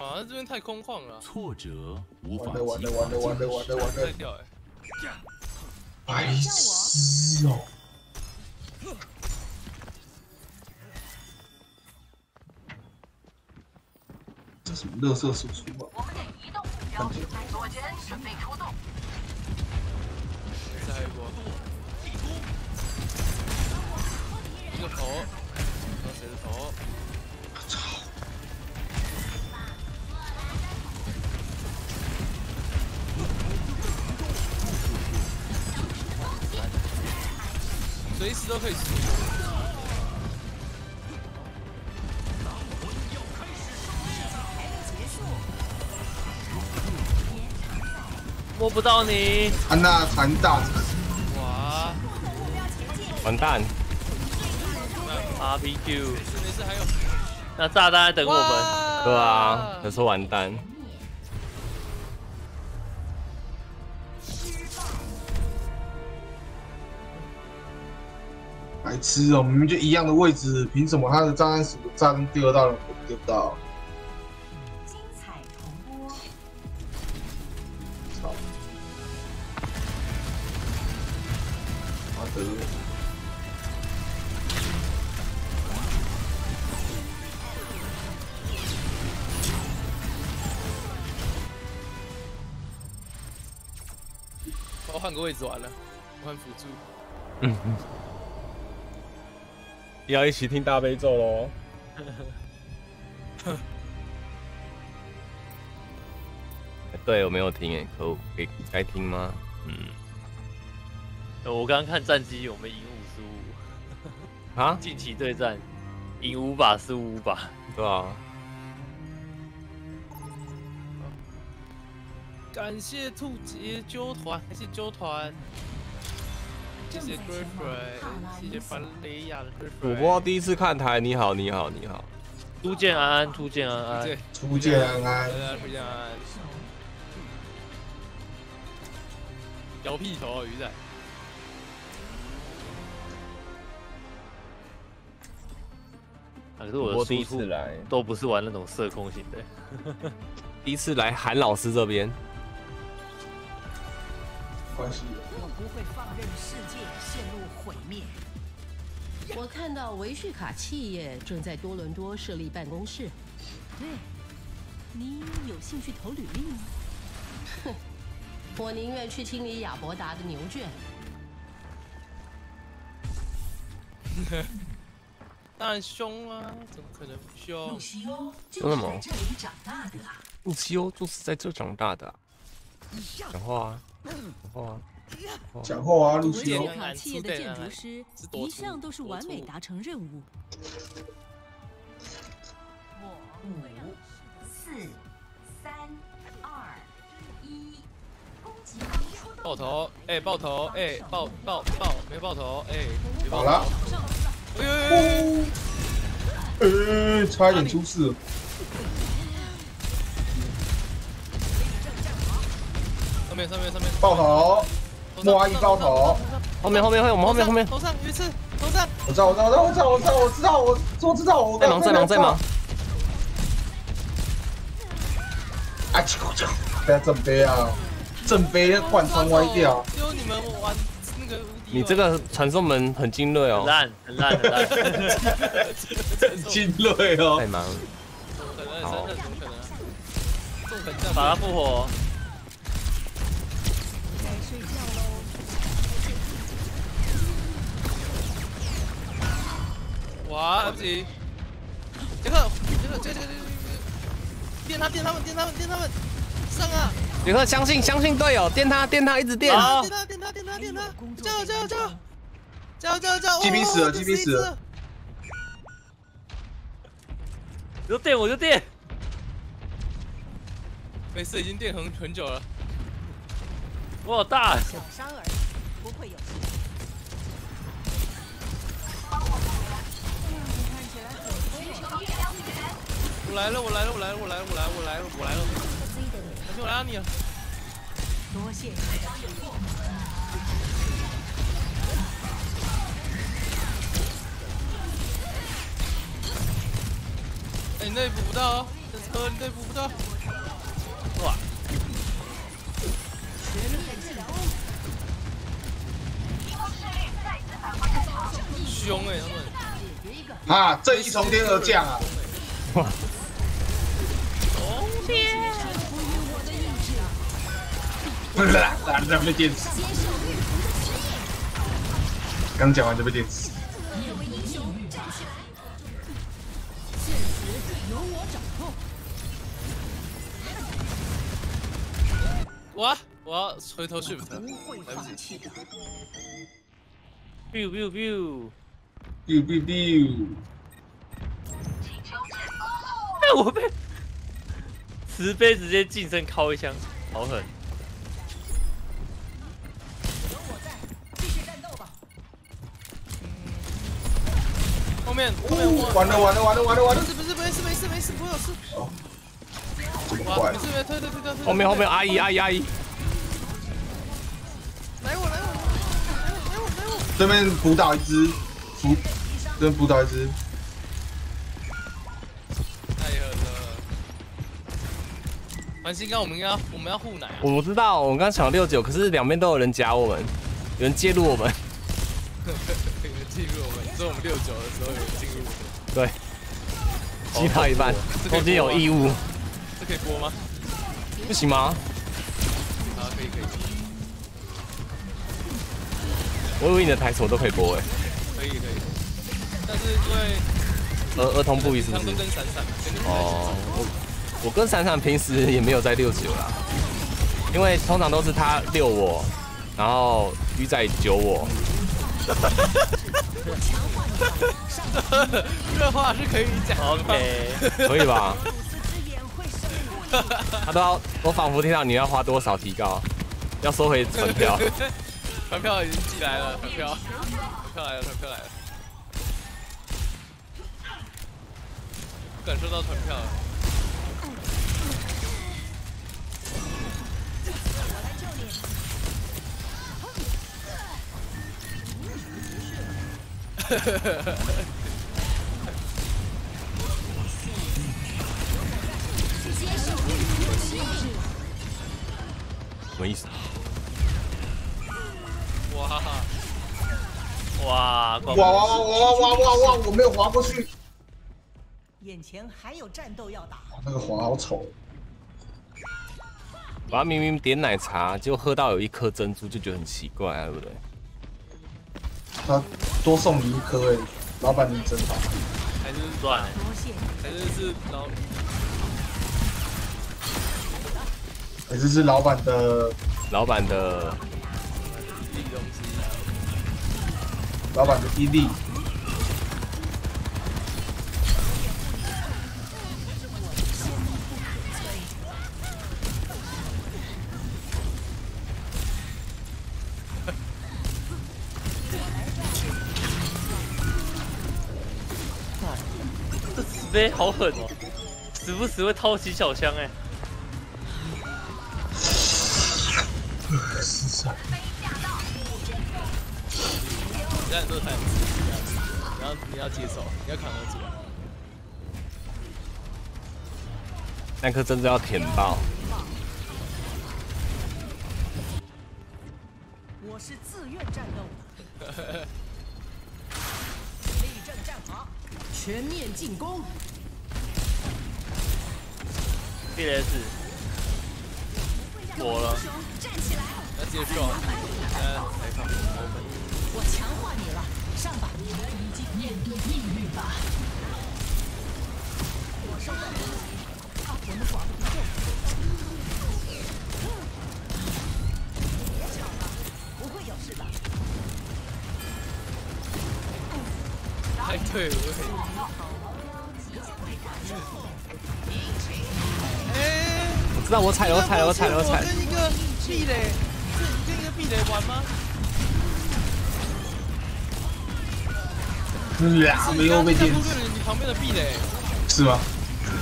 啊，这边太空旷了。挫折无法完了完了激完了完了完了完了太，掉哎！白痴哦！这什么乐色输出啊？我们得移动目标，左肩准备出动。再一波。一个头，那谁的头？随时都可以死。摸不到你，安娜残大残，哇，完蛋！RPQ，没事还有。那炸弹在等我们，对啊，他说完蛋。白痴哦！明明就一样的位置，凭什么他的炸弹死炸弹丢得到了，我丢不到？换个位置完了，换辅助。嗯，要一起听大悲咒喽。<laughs> 对，我没有听诶，可我可以该听吗？嗯，我刚刚看战绩，我们赢五十五，啊，<laughs> 近期对战赢五把输五把，对啊，感谢兔姐揪团，感谢揪团，谢谢 Griffrey，谢谢凡雷亚的 Griffrey。主播第一次看台，你好，你好，你好。初见安安，初见安安，对，初见安安，初见安安。摇屁头啊，鱼仔。啊可是我的第一次来，都不是玩那种射空型的，<laughs> 第一次来韩老师这边，关系。我不会放任世界陷入毁灭。我看到维旭卡企业正在多伦多设立办公室，对，你有兴趣投履历吗？哼 <laughs> 我宁愿去清理亚伯达的牛圈。<laughs> 当然凶啊，怎么可能不凶？露西欧就说什么是在这里长大的啊。露西欧就是在这长大的啊、讲话啊，讲话啊，讲话啊，露维西欧吉。卡企业的建筑师一向都是完美达成任务。五、四、三、二、一，攻击方出动。爆头，哎、爆头，哎、爆爆爆，没爆头，哎、没爆头好了，哎呦呦呦呦呃，差一点出事上面上面上面，爆头，莫阿姨爆头，后面后面后面我们后面后面头上鱼刺，头上，我知道我知道我知道我知道我知道我我知道我在忙在忙在忙，啊！去去，不要正杯啊！正杯贯穿歪掉。只有你们玩那个无敌你这个传送门很精锐哦，烂很烂很烂，很精 <laughs> 锐哦太忙了。怎么可能？真的怎么可能啊？这种很把他复活。睡觉喽。哇，来不及！杰克，杰克，杰克，杰克，电他，电他们，电他们，电他们，上啊！杰克相信相信队友，电他电他一直电。电他，电他，电他，电他！加油，加油，加油！加油，加油，加油！击毙死了击毙死了！就电我就电，没事，已经电很很久了。我大，小伤而，不会有。我来了，我来了，我来了，我来了，我来了，我来了，我来了！小心我拉你！多谢你。哎，你那补不到哦，这车你那补不到。凶哎，他们！啊，正义从天而降啊！不是啦，啦啦被电死。刚讲完就被电死。由我。我我要回头 shift，来不及。Biu biu biu，biu biu biu，哎，我被慈悲直接近身敲一枪，好狠！后面后面我完了完了完了完了完了不！是不是没事没事没事不会有事。哇，这么快没事没事，推推推推推。后面后面阿姨阿姨阿姨，来我来我。这边补倒一只，辅这边辅导一只。太狠了！繁星刚我们要我们要护奶啊！我知道，我们刚抢六九，可是两边都有人夹我们，有人介入我们。<laughs> 有人进入我们，所以我们六九的时候有人进入我们。对，击他一半，中间有异物，这可以播吗？不行吗？啊，可以可以我以为你的台词我都可以播哎。可以可以，但是因为儿儿童不宜是不是？哦，我我跟闪闪平时也没有在六九啦，因为通常都是他六我，然后鱼仔九我。<laughs> 这话是可以讲的。OK，可以吧？<laughs> 他都要，我仿佛听到你要花多少提高，要收回船票。<laughs> 船票已经寄来了，船票，船票来了，船票来了，感受到船票了。<laughs> 什么意思？哇哈哈！哇，哇哇哇哇哇哇哇！我没有滑过去，眼前还有战斗要打，那个滑好丑。我明明点奶茶，就喝到有一颗珍珠，就觉得很奇怪啊，对不对？他多送你一颗哎，老板你真好。还是赚，还是是老哎，这是老板的老板的老板的伊利。<laughs> 这好狠哦，时不时会掏起小枪哎。<laughs> 是啊。你这样做太有刺激了，然后你要接受，你要扛得住。那颗真的要舔爆。我是自愿战斗的。立正站好，全面进攻。B S，我了，站起来！要接受，呃，来放我我强化你了，上吧！已经面对命运吧。我收到了，我们寡不敌众。别吵了，不会有事的。太对了。哎，我知道我踩了，我踩了，我踩了，我踩了。跟一个壁垒，是你跟一个壁垒玩吗？俩没有被电死你旁边的壁垒。是吗？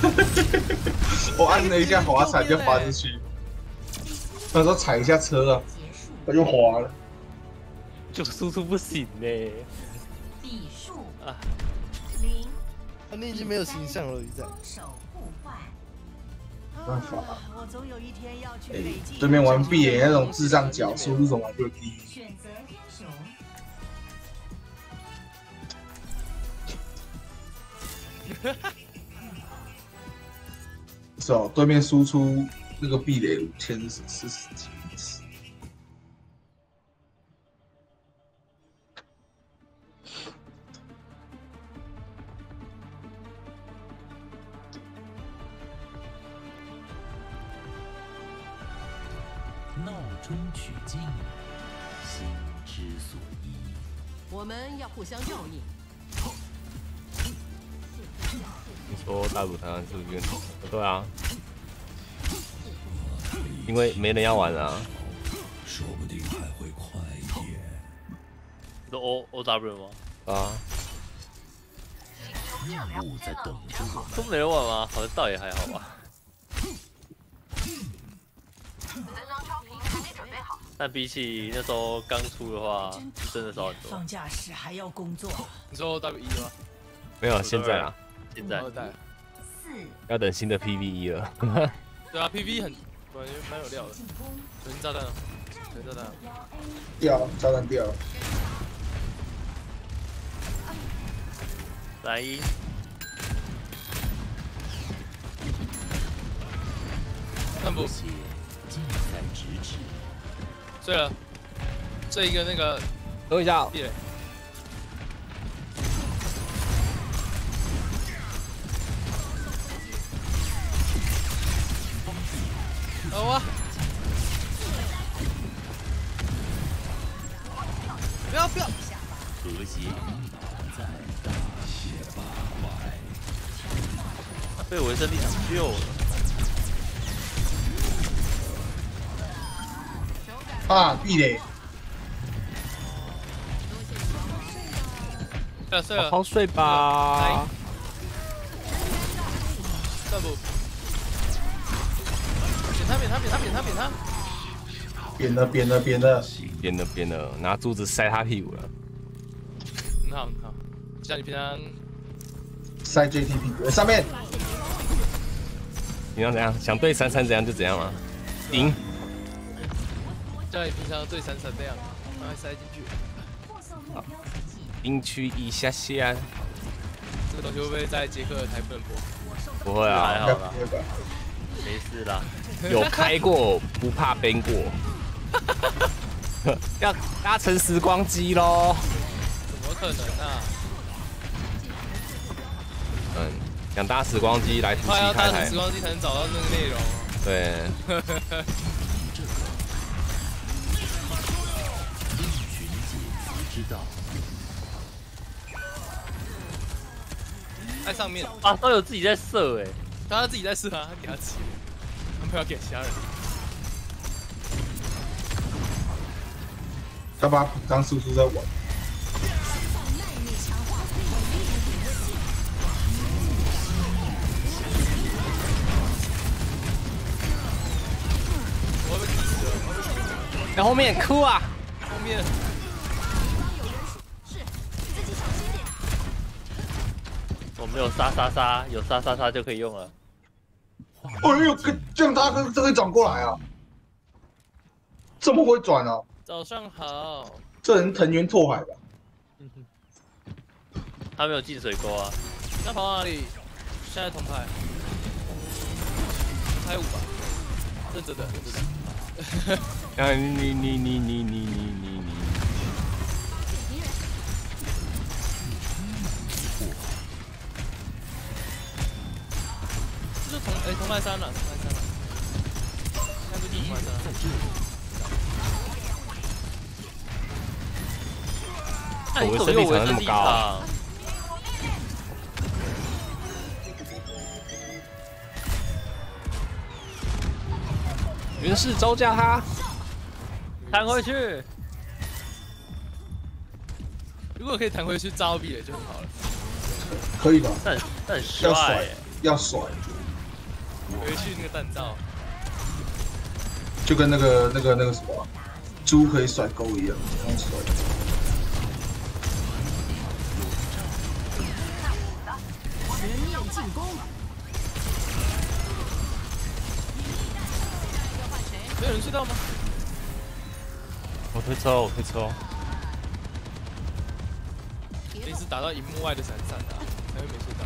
<laughs> 我按了一下滑铲就滑进去，那时候踩一下车啊，他就滑了。这个输出不行呢。比数啊，零，啊，你已经没有形象了，鱼仔。手互换。没办法，我总有一天要去哎累积。对面玩 B 野那种智障角，输出怎么就低？选择是哦，对面输出那个壁垒五千四十几次。闹中取静，心之所依。我们要互相照应。你说大鲁他是不是冤种？对啊，因为没人要玩啊。说不定还会快一点。是 O O W 吗？啊，任务在等着我都没人玩吗？好像倒也还好吧。<laughs> 但比起那时候刚出的话，真的少很多。放假时还要工作。你说 W 一吗？没有，现在啊，现在要等新的 PVE 了。<laughs> 对啊，PVE 很感觉蛮有料的。人炸弹啊，人炸弹啊。掉了，炸弹掉了。来一，看不，近在咫尺。睡了，这一个那个等一下，壁垒。好啊！不要不要！和谐与在，被维生力救了。啊，壁垒，睡了睡了，好好睡吧。扁他扁他扁他扁他扁他，扁了扁了扁了，扁了扁了，拿柱子塞他屁股了。很好很好，像你平常塞 JTP 上面，你要怎样？想对闪闪怎样就怎样啊？赢。像你平常对闪闪那样，把它塞进去。营区一下下，这个东西会不会在杰克的台不能播？不会啊，还好啦。没事啦，有开过不怕崩过，<laughs> 要搭乘时光机喽。怎么可能啊？嗯，想搭时光机来夫快妻太太要搭乘时。光机才能找到那个内容。对，寻解之道。在上面，啊，都有自己在射哎，刚刚自己在试啊，他给他吃，他不要给其他人。他把当叔叔在玩。我要被踢死了，我要被踢死了然后后面哭啊，后面我们有杀杀杀，有杀杀杀就可以用了。哎呦，跟这样他跟这个转过来啊？这么会转啊？早上好，这人藤原拓海吧？他没有进水沟啊，那跑哪里？现在铜牌，拍五吧，认真的，认真的。啊你你你你你你你你，是同哎、同泰山了，同泰山了，开不进同泰山了。我的生命才么高、啊。原氏招架他，弹回去。如果可以弹回去，招毙了就很好了。可以吧？但但帅，要甩，要甩。回去那个弹道，就跟那个那个那个什么猪可以甩钩一样，这样甩。全面进攻，没有人睡到吗？我推车，我推车。你是打到荧幕外的闪闪啊，才会没睡到。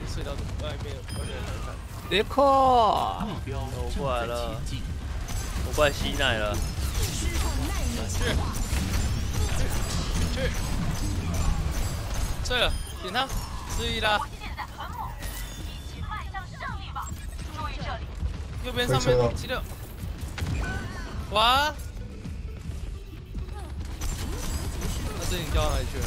你睡到外面外面的闪闪。别克，目标我过来了正在前进。我怪吸奶了。去去，睡了，点他，注意啦。右边上面七六，哇！那这你掉哪里去了？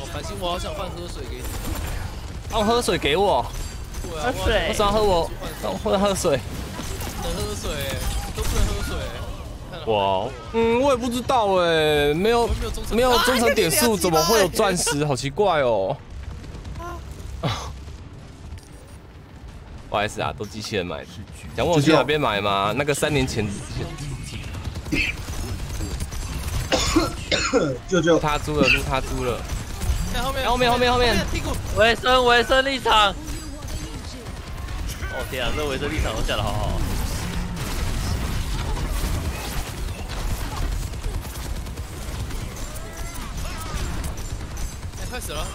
哦，繁星，我好想换喝水给你。放喝水给我，对啊，喝水我想要喝我，或者喝水。不能喝水，都不能喝水。哇，嗯，我也不知道哎，没有没有忠诚没有忠诚点数，啊怎么会有钻石？好奇怪哦。不好意思啊，都机器人买的。想问我去哪边买吗？那个三年前 <coughs> 就就他租了，就他租了。看后面，后面后面后面维生维生立场。哦天啊，这维生立场都下的好好。哎快死了，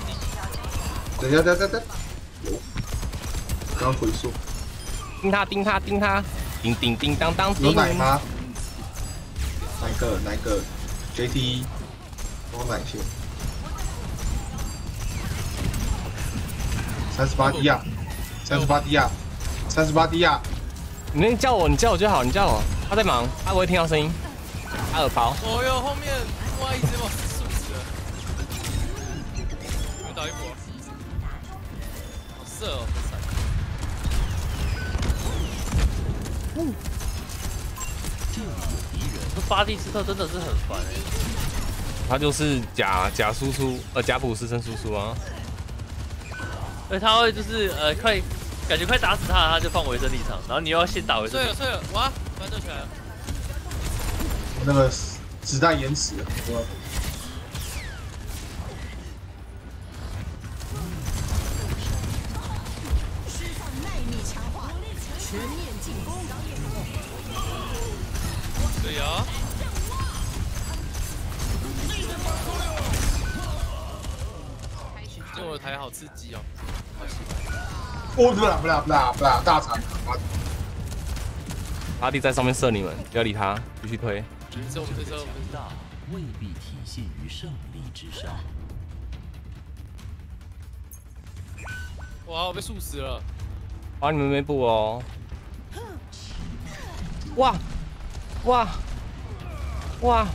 等一下，等等下，刚回溯，盯他盯他盯他，叮叮叮当当叮。有奶吗？哪个？哪个？JT，我奶先。三十八滴亚，三十八滴亚，三十八滴亚。你叫我，你叫我就好，你叫我。他在忙，他不会听到声音。他耳包。哦哟，后面哇，一直往竖死了。你们打一波，好色哦，这巴蒂斯特真的是很烦哎、他就是假假输出，呃，假普斯生输出啊。而且他会就是呃快，感觉快打死他了，他就放维生立场，然后你又要先打维生对了睡了，哇，反正起来了。那个子弹延迟，对吧？释放耐力强化，全面进攻，可以啊。台好刺激哦，好喜欢。哦，不啦不啦不啦不啦，大肠妈的阿弟在上面射你们，不要理他，继续推。这我们这时候我们大未必体现于胜利之上。哇，我被树死了。哇，你们没补哦。哇哇哇！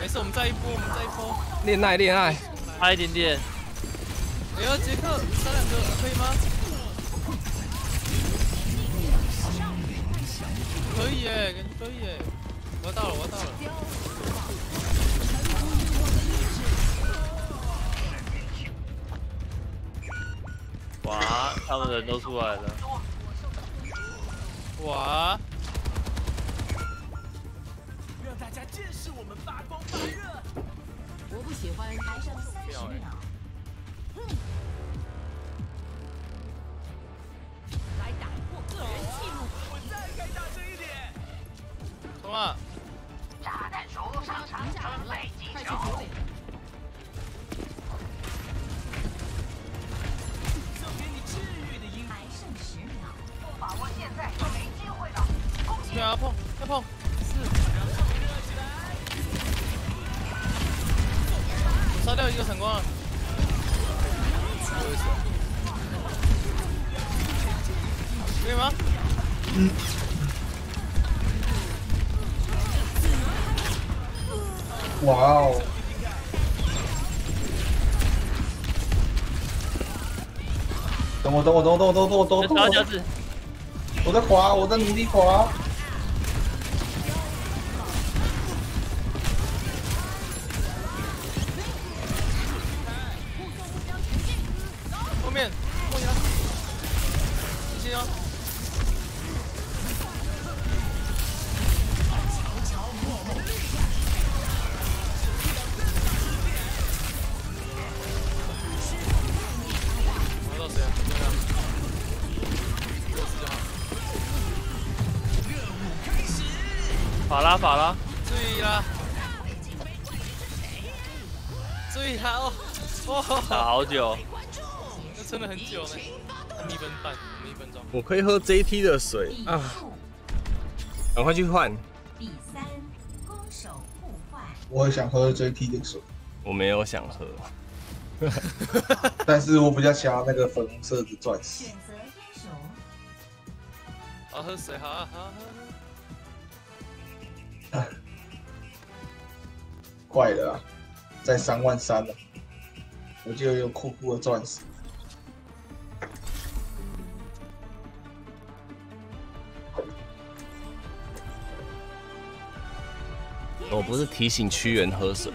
没事，我们再一波，我们再一波。恋爱恋爱，差一点点。哎呀，杰克，杀两个可以吗？可以哎，感觉，可以哎。我要到了，我要到了。哇，他们人都出来了。哇！让大家见识我们发光发热。我不喜欢。还剩三十秒。来打破个人记录，我再该大声一点。冲啊！炸弹手上场准备击球。送给你治愈的音。还剩十秒，不把握现在就没机会了。恭喜！对啊，碰，要碰，是。杀掉一个闪光！可以吗？嗯。哇哦！等我等我等我等我等我等我等我！我在滑，我在努力滑。拉法拉，注意啦！注意他哦！哦，打好久。那撑了很久呢，一分半，没一分钟。我可以喝 JT 的水啊！赶快去换。比三，攻守互换。我也想喝 JT 的水，我没有想喝，<laughs> <laughs> 但是我比较想要那个粉红色的钻石。选择英雄。好喝水，好啊好啊好啊。快了啊，在三万三了，我就用酷酷的钻石。我不是提醒屈原喝水，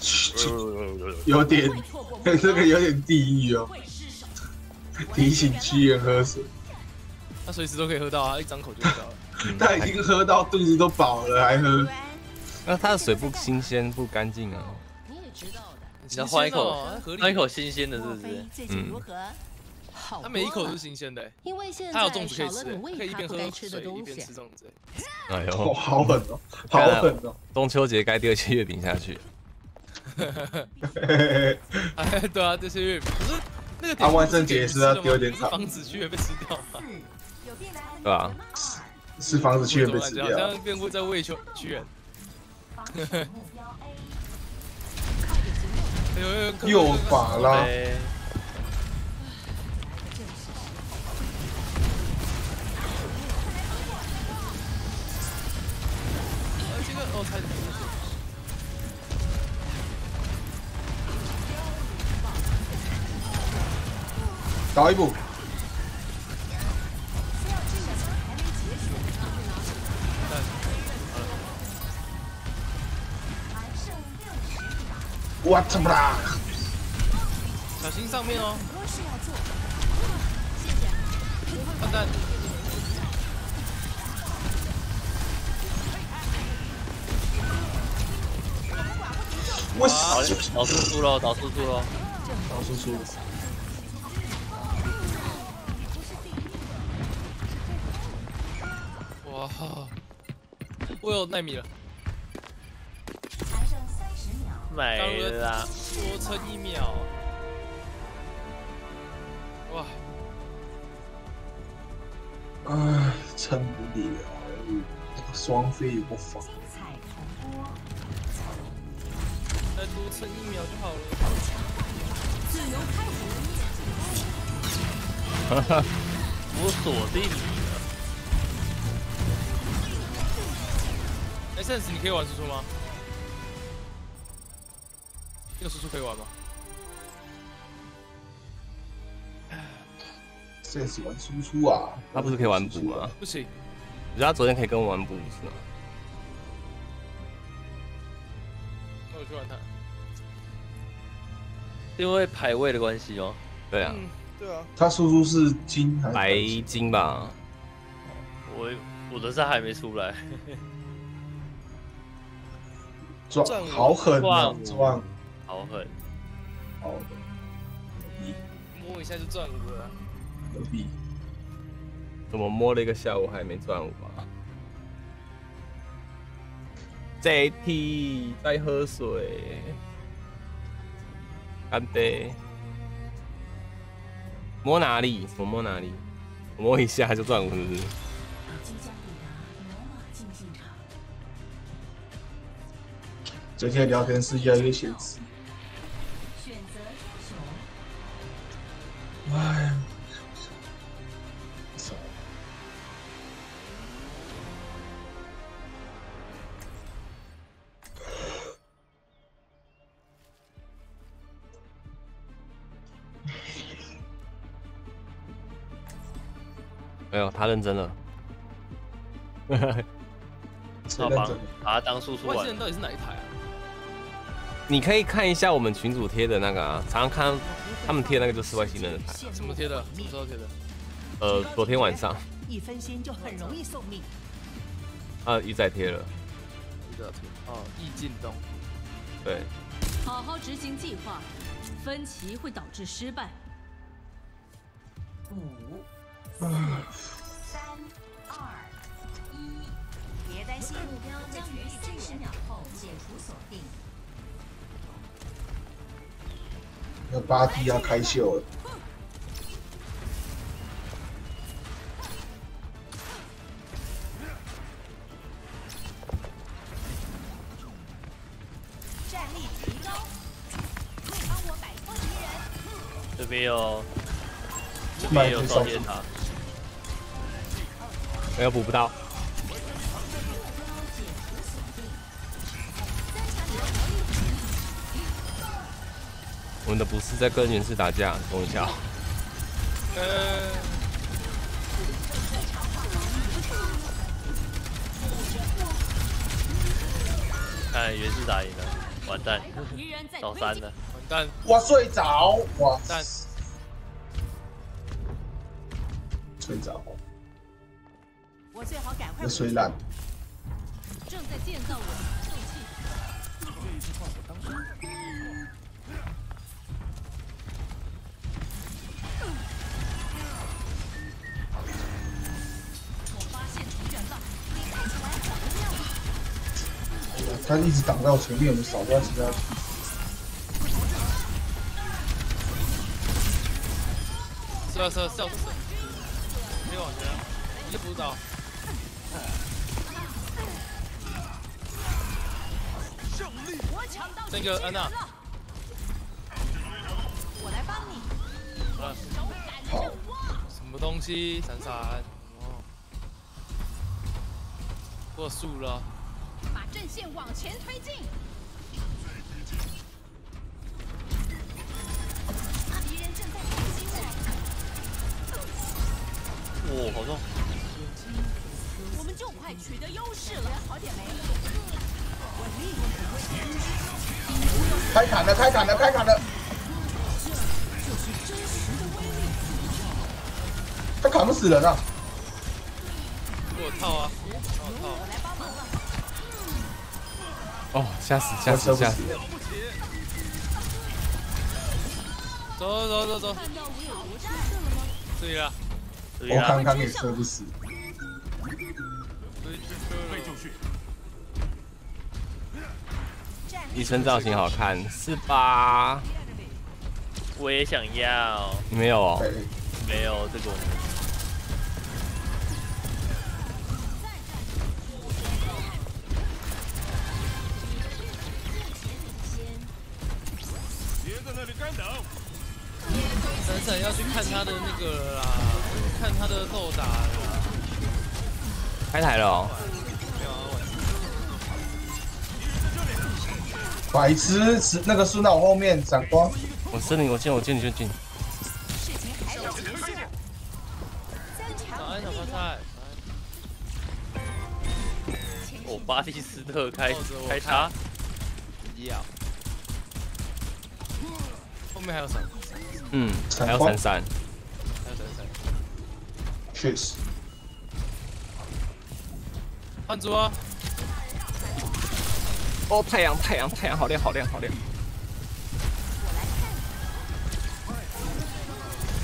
<laughs> 有点，<laughs> 这个有点地狱哦。<laughs> 提醒屈原喝水，他随时都可以喝到啊，一张口就喝到了。他已经喝到肚子都饱了，还喝。那他的水不新鲜不干净啊。你也知道的。你要换一口换一口新鲜的，是不是？嗯如何？好。他每一口都是新鲜的，因为现他有在粽子可以吃少了你，喂它可以一边喝不该吃的水一东西边吃。粽子。哎呦，哦好狠哦，好狠哦！中秋节该丢一些月饼下去。哎，对啊，这些月饼，可是那个啊万圣节是要丢点草防止屈原被吃掉吗？对吧？是房子屈原被吃好掉。像变会在喂屈屈原。<laughs> 又法拉，呃，这个哦，差点倒一步，我操不啦！小心上面哦。笨蛋。我导导输出喽，导输出喽。导输出。哇，我有奈米了，还剩三十秒。没了。多撑一秒。哇，唉，撑不了，那个双飞也不防。再多撑一秒就好了。自由开哈哈，我锁定你了。哎，sense，你可以玩输出吗？这个输出可以玩吗？这是玩输出啊，他不是可以玩补吗？不行，我觉得他昨天可以跟我玩补，是吗？那我去玩他。因为排位的关系哦。对啊，嗯，对啊。他输出是金还是白金吧？我我的是还没出来。撞好狠啊！撞，好狠，好狠，摸一下就赚五了。牛逼！怎么摸了一个下午还没赚五啊？JT 在喝水，干杯！摸哪里？我摸哪里？摸一下就赚五，是不是？即将抵达罗马竞技场。最近的。聊天室越来越显示。哎呀，没有，他认真了。<laughs> 好吧，把他当叔叔玩外星。人到底是哪一台啊？你可以看一下我们群主贴的那个啊，常常看他们贴的那个就是外星人的牌。什么贴的？什么时候贴的？呃，昨天晚上，一分心就很容易送命。啊，一再贴了。一再贴哦，易进洞。对，好好执行计划，分歧会导致失败。五、四三、二、一，别担心，目标将于三十秒后解除锁定。那八 D 要开秀了，战力提高，帮我摆脱敌人。这边有，这边有。双剑塔。没有补不到。我们的不是在跟原氏打架，等一下哦。呃，看原氏打赢了，完蛋，倒三了。完蛋，我睡着，完，蛋，睡着，我最好赶快那睡烂。正在建造我的武器。他一直挡在我前面，我们扫掉其他。是啊是啊是啊是啊，没有往前，一个补倒。我抢到那个安娜，我来帮你。好，什么东西？闪闪，哦，过树了。把阵线往前推进。敌人正在攻击我，哇，好重！我们就快取得优势了。好点没？开砍了，开砍了，开砍了！他砍不死人啊！我操啊！我套！哦，吓死吓死吓死！走走走走，看到我有多出色了吗？对了，对我刚，刚也射不死，对被就绪，医生造型好看是吧？我也想要。你没有哦？没有这个闪闪要去看他的那个了啦，看他的斗打了。开台了哦，没有啊，白痴，是那个孙到我后面闪光，我是你，我进，我进，你就进。早安小泡菜。哦，巴蒂斯特开开叉，要。后面还有闪，嗯，还有闪光闪闪，还有闪闪。确实。换组啊！哦，太阳，太阳，太阳，好亮，好亮，好亮。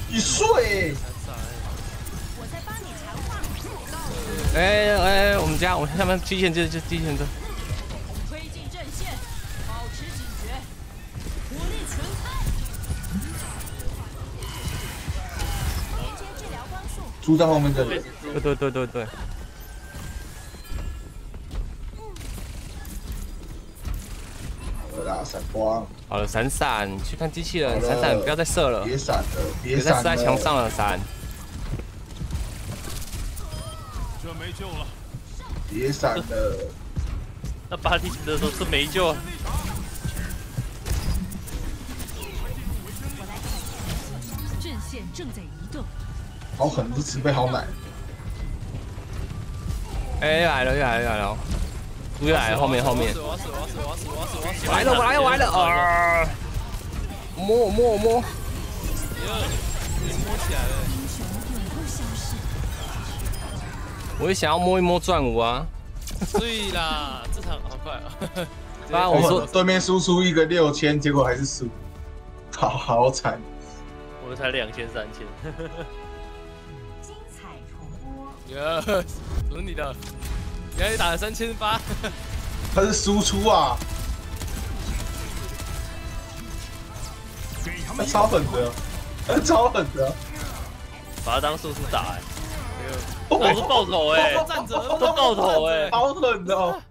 你强化。哎哎，我们家，我们下面机器人就就机器人猪在后面这里，对对对对对。好了啦，闪光，好了，闪闪，去看机器人，闪闪，不要再射了，别闪了，别别再射在闪了，墙上了，闪。这没救了。别闪了，<laughs> 那巴蒂斯特说是没救啊。阵线正在好狠，这慈悲好奶，哎，又来了，又来了，又来了，猪又来了，后面后面。我要死！我要死！我要死！我要死！我要死！来了，我来了，我来了！啊！摸我摸我摸，摸起来了。我也想要摸一摸钻五啊！对啦，这场好快啊！啊，我说对面输出一个六千，结果还是输，好好惨，我们才两千三千，播。耶，怎么你的？你还打了三千八，他是输出啊，他超狠的，他 <laughs> 超狠的，把他当输出打哎，哦。都是爆头哎，站着都爆头哎，好狠的哦，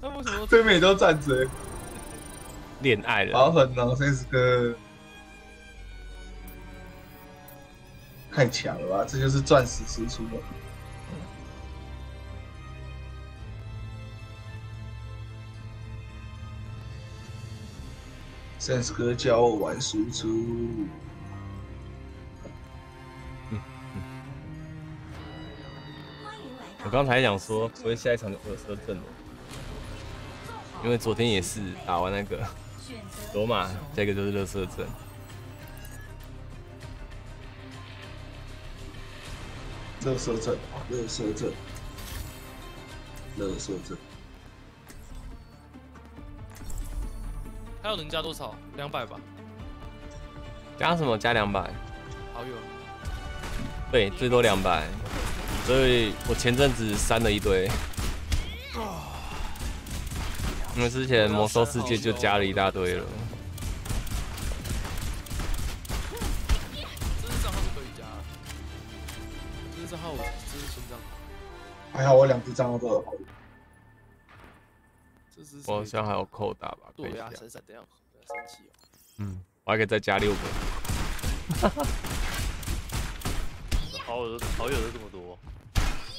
那为什么？对面也都站着，恋爱了，好狠哦，这是个。太强了吧，这就是钻石输出了。Sense 哥教我玩输出，我刚才想说，不会下一场就二色阵了，因为昨天也是打完那个罗马，这个就是热色阵。乐色阵，乐色阵，乐色阵，还有人加多少？两百吧。加什么？加两百？好友。对，最多两百。所以我前阵子删了一堆，因为之前魔兽世界就加了一大堆了。这是账号是可以加，这是账号我这是新账号，还好我两只账号都有好友。我好像还有扣打吧，可以对啊，下闪闪，等一下不要生气哦。嗯，我还可以再加六个。<laughs> 好友都好友都这么多，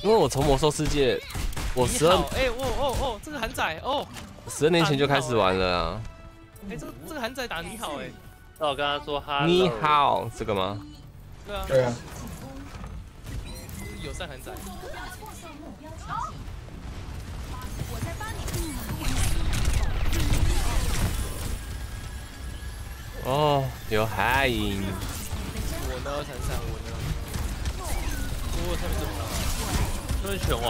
因为我从魔兽世界，我十二，哎，哦哦哦，这个韩仔哦，十二年前就开始玩了啊。哎，这个这个韩仔打你好哎，那我跟他说哈，你，好，这个吗？对啊，对啊，就是友善韩仔，哦，有海影，我呢，闪闪，我呢，我他们怎么了？这是拳王，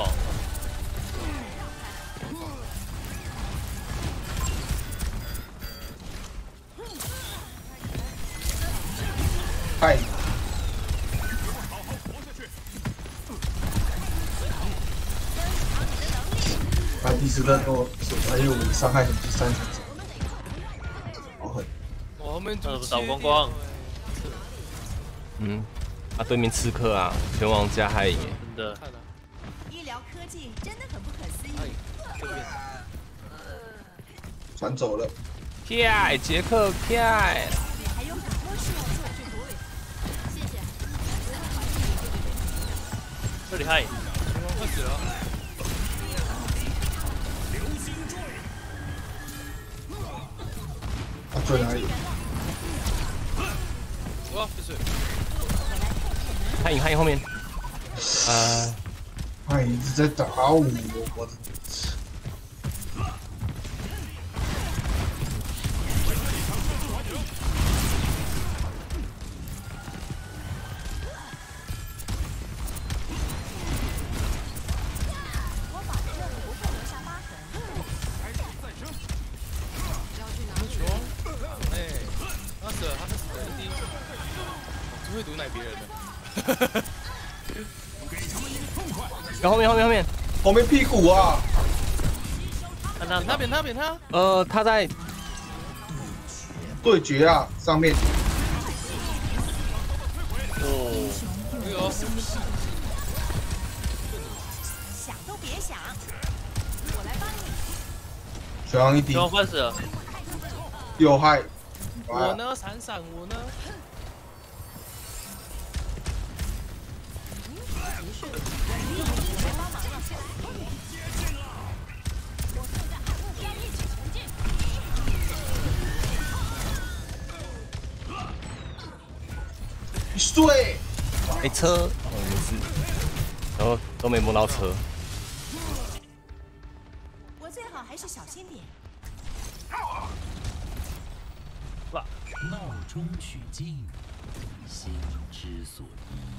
嗨，把第四个给我说，还有我伤害很低三成，好狠。我后面那就怎么倒光光？嗯，啊，对面刺客啊，拳王加害真的。医疗科技真的很不可思议。传走了，pierre 杰克 pierre，你还有很多事要做，谢谢。这里害，拳王快死了。啊，追哪里？哇，这是害影害影后面，呃，哎，一直在打我，我的奶别人的。<laughs> 然后后面后面后面，后面屁股啊！看他扁他扁他扁他，呃，他在对决啊，上面哦，那个想都别想，我来帮你。拳王一滴拳，王快死了，又害，我呢？闪闪我呢？碎，哎车，哦没事，然后都没摸到车，我最好还是小心点。闹中取静，心之所依。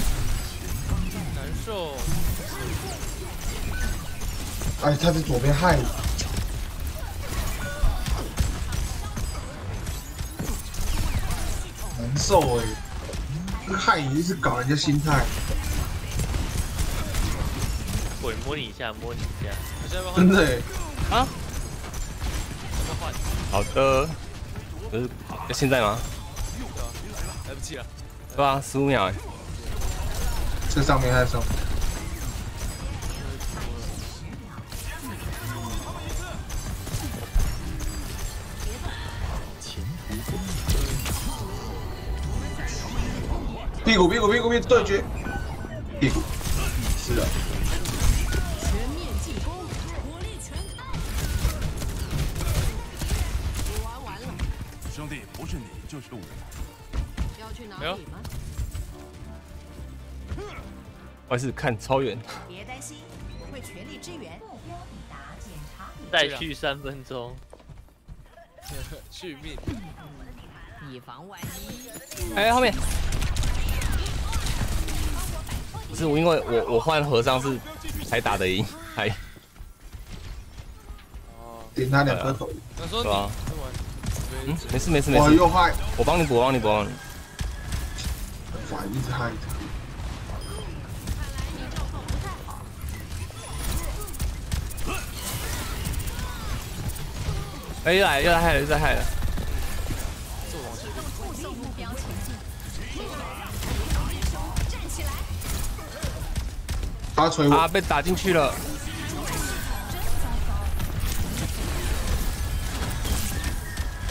受。哎，他在左边害，难受哎，害你一直搞人家心态，鬼摸你一下，摸你一下，我现在要真的哎，啊，要换，好的，不是要现在吗？来不及了。对吧？十五秒哎，这上面还是上面，屁股屁股屁股屁股对决，屁股，是的，全面进攻，火力全开。我玩完了，兄弟，不是你就是我。要去哪里吗？我还是看超远，别担心，我会全力支援。目标抵达，检查。再续三分钟，<laughs> 续命。以防万一。哎后面，不是我因为我我换和尚是才打得赢，还。哦，点他两颗头，想说你对啊。这玩，嗯没事没事没事。我，又害，我帮你补我帮你补我帮你，哇，一直害，哎又来又来害了又来害了，固定目标前进。站起来！他锤我，啊被打进去了，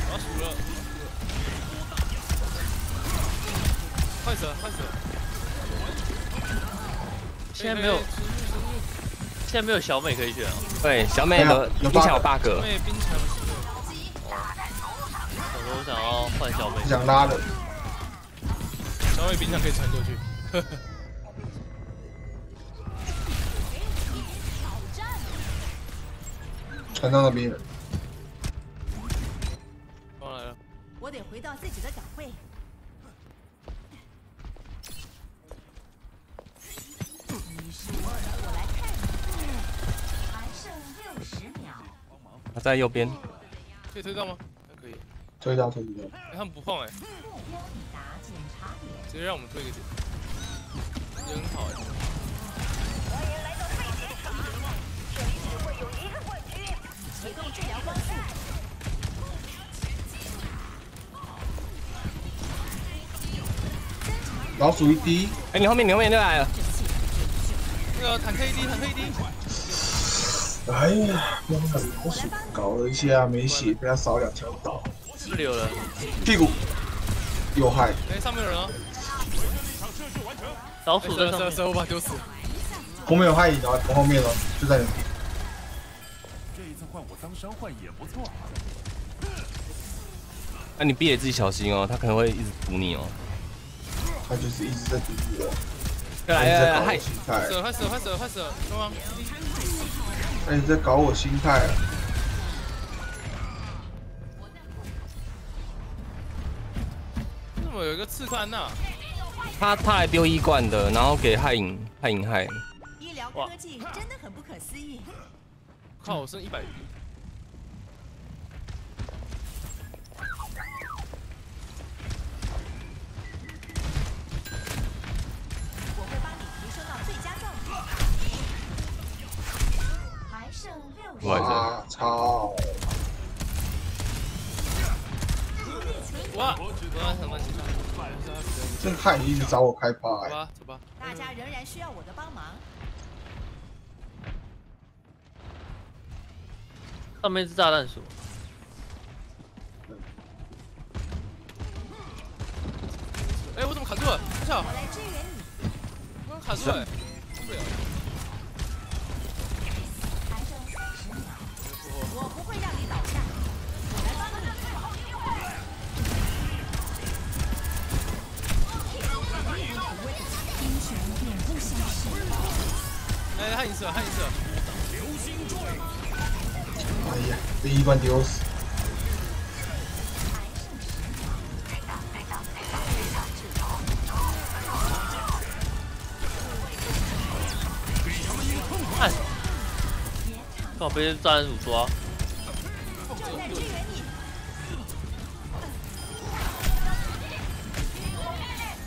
我要输了。快死了，快死了！现在没有，现在没有小美可以选啊。对小美的没有有冰墙有 bug 我想要换小门想拉人，小微冰箱可以传出去。<laughs> 传到那边。我得回到自己的岗位。十秒。他在右边。可以推断吗？推到推到。哎，他们不碰哎。直接让我们推个点，也很好哎。启动治疗光束。老鼠一滴，哎，你后面你后面就来了，那个坦克一滴，坦克一滴。哎呀，光了老鼠，搞了一下没血，被他扫两条刀，是流了，屁股有害，哎，上面有人哦。老鼠在上面，蛇我把丢死。后面有害影啊，从后面了，就在你。这一次换我当伤患也不错。那你闭眼自己小心哦，他可能会一直堵你哦。他就是一直在堵我，来来来来，害心态，死了，快死了，快死了，快死！哎，你在搞我心态啊！有一个刺客安娜？他他来丢一罐的，然后给害影害影害。医疗科技真的很不可思议。靠，我剩一百滴。我会帮你提升到最佳状态。还剩六哇操！哇，哇，什么情况？这害一直找我开趴哎。走吧，走吧。大家仍然需要我的帮忙。上面是炸弹鼠，哎，我怎么卡住了？不巧，我来支援你。我卡住了，受不了。哎，他赢死了，他赢死了。流星坠。哎呀，被一罐丢死。看，刚好被炸弹鼠抓。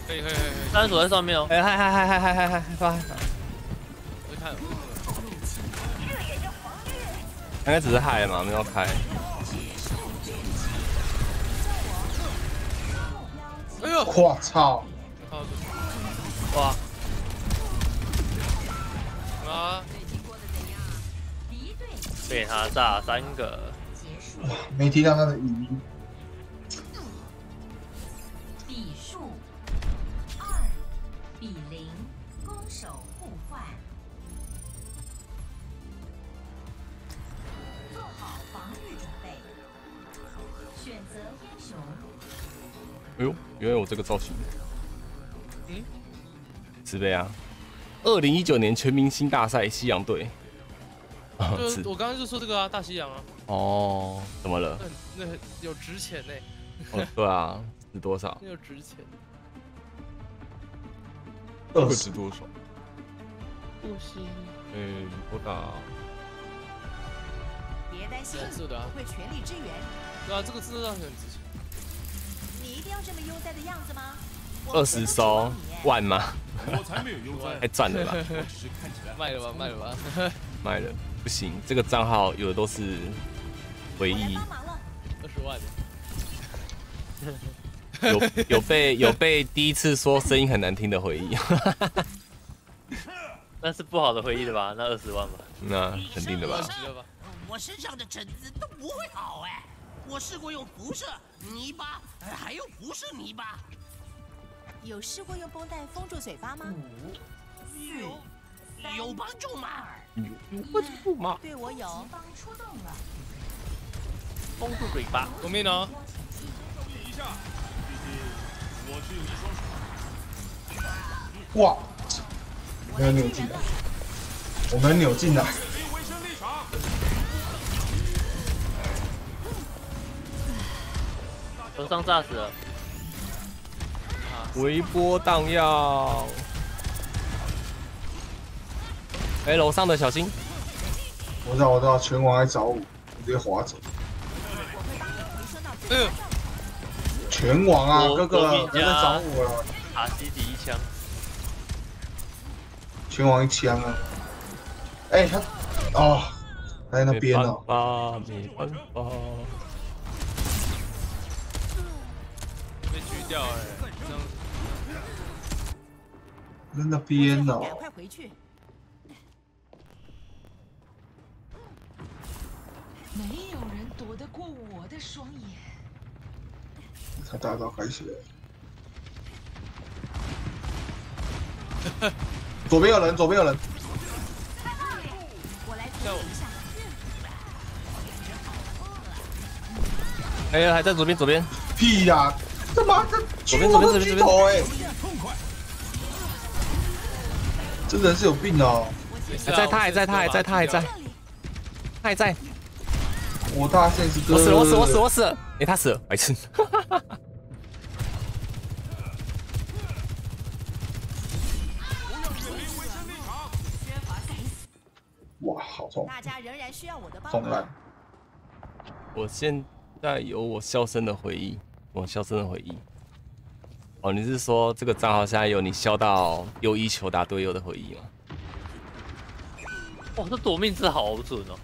可以可以可以，三锁在上面哦。哎嗨嗨嗨嗨嗨嗨嗨，快！我看。这也应该只是嗨嘛，没有开。哎呦！我操！哇！啊！被他炸三个。哇，没听到他的语音。哎呦，原来我这个造型。嗯，慈悲啊！二零一九年全明星大赛西洋队。啊就 <laughs> 是我刚刚就说这个啊，大西洋啊。哦，怎么了？那那有值钱呢。哦，对啊，值多少？<laughs> 那有值钱。二十多少？不行。嗯，多大？别担心，是的啊我会全力支援。对啊，这个字让很值定要这么悠哉的样子吗？二十收万吗？我才没有悠哉，太 <laughs> 赚了吧！卖了吧，卖了吧，<laughs> 卖了，不行，这个账号有的都是回忆，二十万。有有被有被第一次说声音很难听的回忆，<laughs> 那是不好的回忆的吧？那二十万吧？那肯定的吧？我身上的疹子都不会好哎，我试过用辐射、泥巴，还有辐射泥巴。有试过用绷带封住嘴巴吗？有有帮助吗？有帮助吗？对我有。方出动了，封住嘴巴。救命哦！一下，毕竟我是你双手。哇！没有扭进来，我们扭进来。楼上炸死了。微波荡药。哎，楼上的小心！我知道，我知道，拳王来找我，直接滑走。嗯，拳王啊，哥哥国民不要再家找我了，塔西第一枪，拳王一枪啊！哎、他哦，他在那边哦，啊，没办法。被狙掉哎，这样在那边哦，赶快回去。没有人躲得过我的双眼。他大招开始了。左边有人，左边有人，我来处理一下。哎呀，还在左边，左边。屁呀、他妈这，左边，左边，左边，巨左边。头哎，这人是有病哦！还在，他还在，他还在，他还在，他还在。我大现是哥，我死了，我死，我死，我死了。哎，他死了，白痴。<laughs> 哇，好痛，大家仍然需要我的帮痛烂忙。。我现在有我笑声的回忆，我笑声的回忆。哦，你是说这个账号现在有你笑到优一球打队友的回忆吗？哇，这夺命字好准哦！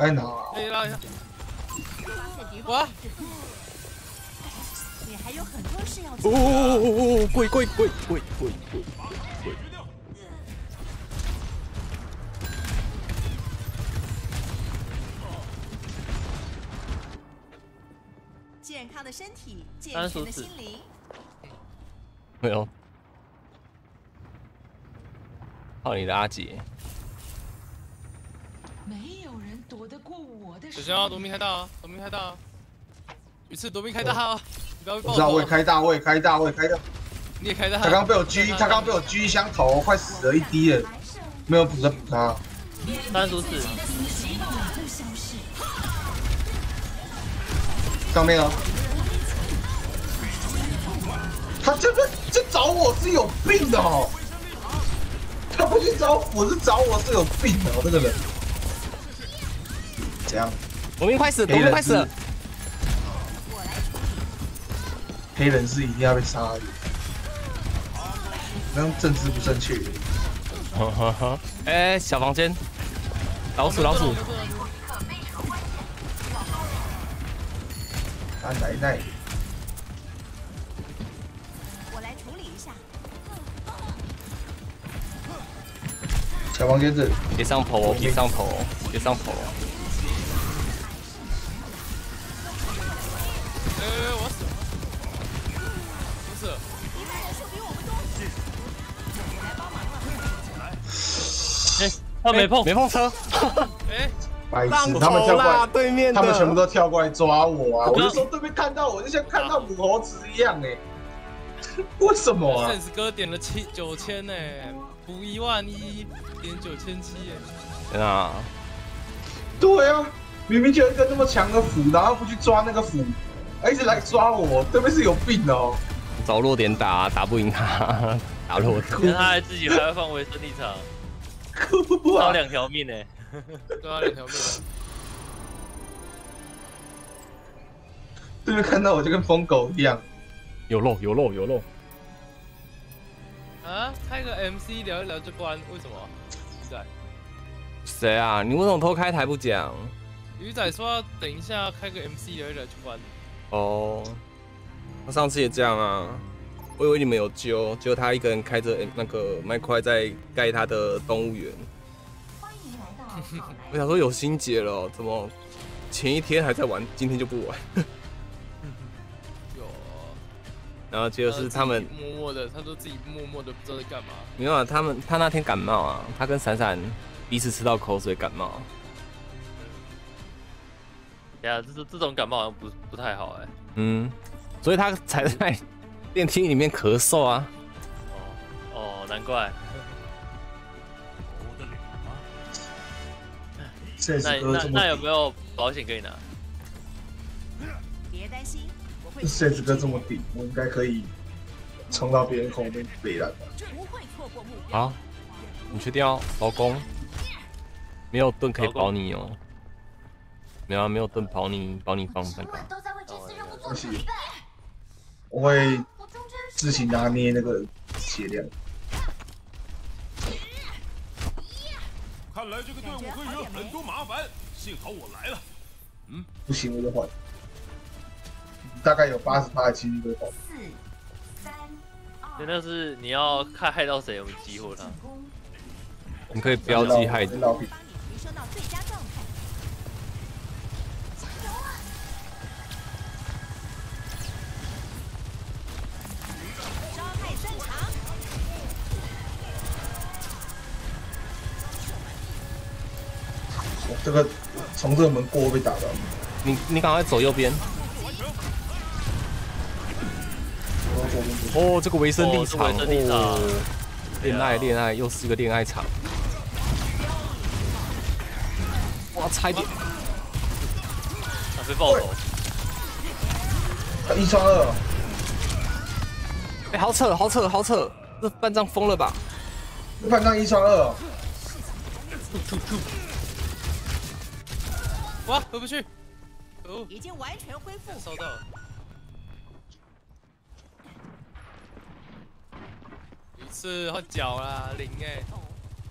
在哪？可以拉一下。哇！你还有很多事要哦做。哦哦哦！跪跪跪跪跪跪跪！健康的身体，健全的心灵。没有。靠你的阿姐，没小心啊，夺命开大啊，夺命开大啊！鱼刺夺命开大啊！你不要被爆我知道，我也。开大，我也开大，我也开大。你也开大。他刚被我狙，他刚被我狙一枪头，快死了一滴了，没有补的补他。三十四，上面哦，他这个这找我是有病的哦，他不去找我是找我是有病的哦，这个人。怎样？我命快死，我命快死了！黑人是一定要被杀的，那样政治不正确。哈哈哈！哎，小房间，老鼠老鼠，啊奶奶，我来处理一下。小房间这里别上头，别上头，别上头。哎哎哎，我死了！不是，哎，他没碰，没碰车。哎，白痴浪，他们跳过来，对面的他们全部都跳过来抓我啊！我就说对面看到我，就像看到母猴子一样哎，<laughs> 为什么啊？圣子哥点了七九千呢，补一万一，点九千七耶。天啊！对啊，明明就有一个那么强的斧，然后不去抓那个斧，还一直来抓我，对面是有病哦！找弱点打，打不赢他，<laughs> 打弱点。他还自己还会放回生力场，哭啊！少两条命呢。对啊，两条命。对面看到我就跟疯狗一样，有肉有肉有肉！啊，开个 MC 聊一聊就关，为什么？鱼仔，谁啊？你为什么偷开台不讲？鱼仔说要等一下开个 MC 聊一聊就关。哦，他上次也这样啊。我以为你们有揪，结果他一个人开着那个麦块在盖他的动物园。我想说有心结了哦，怎么前一天还在玩，今天就不玩？有，然后结果是他们默默的，他说自己默默的不知道在干嘛。没有啊，他们他那天感冒啊，他跟闪闪彼此吃到口水感冒。呀，这这种感冒好像不不太好哎。嗯，所以他才在电梯里面咳嗽啊。哦哦，难怪。那那那有没有保险可以拿？别担心，我会这子哥这么顶，我应该可以冲到别人后面北蓝吧？不会错过目标。啊，你确定要老公？没有盾可以保你哦。没有啊，没有盾保你，保你放那个。都在为这次任务做准备。我会自行拿捏那个血量。看来这个队伍会惹很多麻烦，幸好我来了。不行我就换，大概有八十八的几率会换。四、三、对，那是你要看害到谁，我们激活他。你可以标记害人老品，这个从这个门过会被打到。你你赶快走右边。哦，这个维生立场，哦这维生立场。哦，恋爱恋爱，又是一个恋爱场。哇，差一点，他被爆头，他一穿二，哎，好扯，好扯，好扯，这半张疯了吧？半张一穿二。哦，哇，回不去。哦，已经完全恢复。收到了。一次换脚啦，零哎。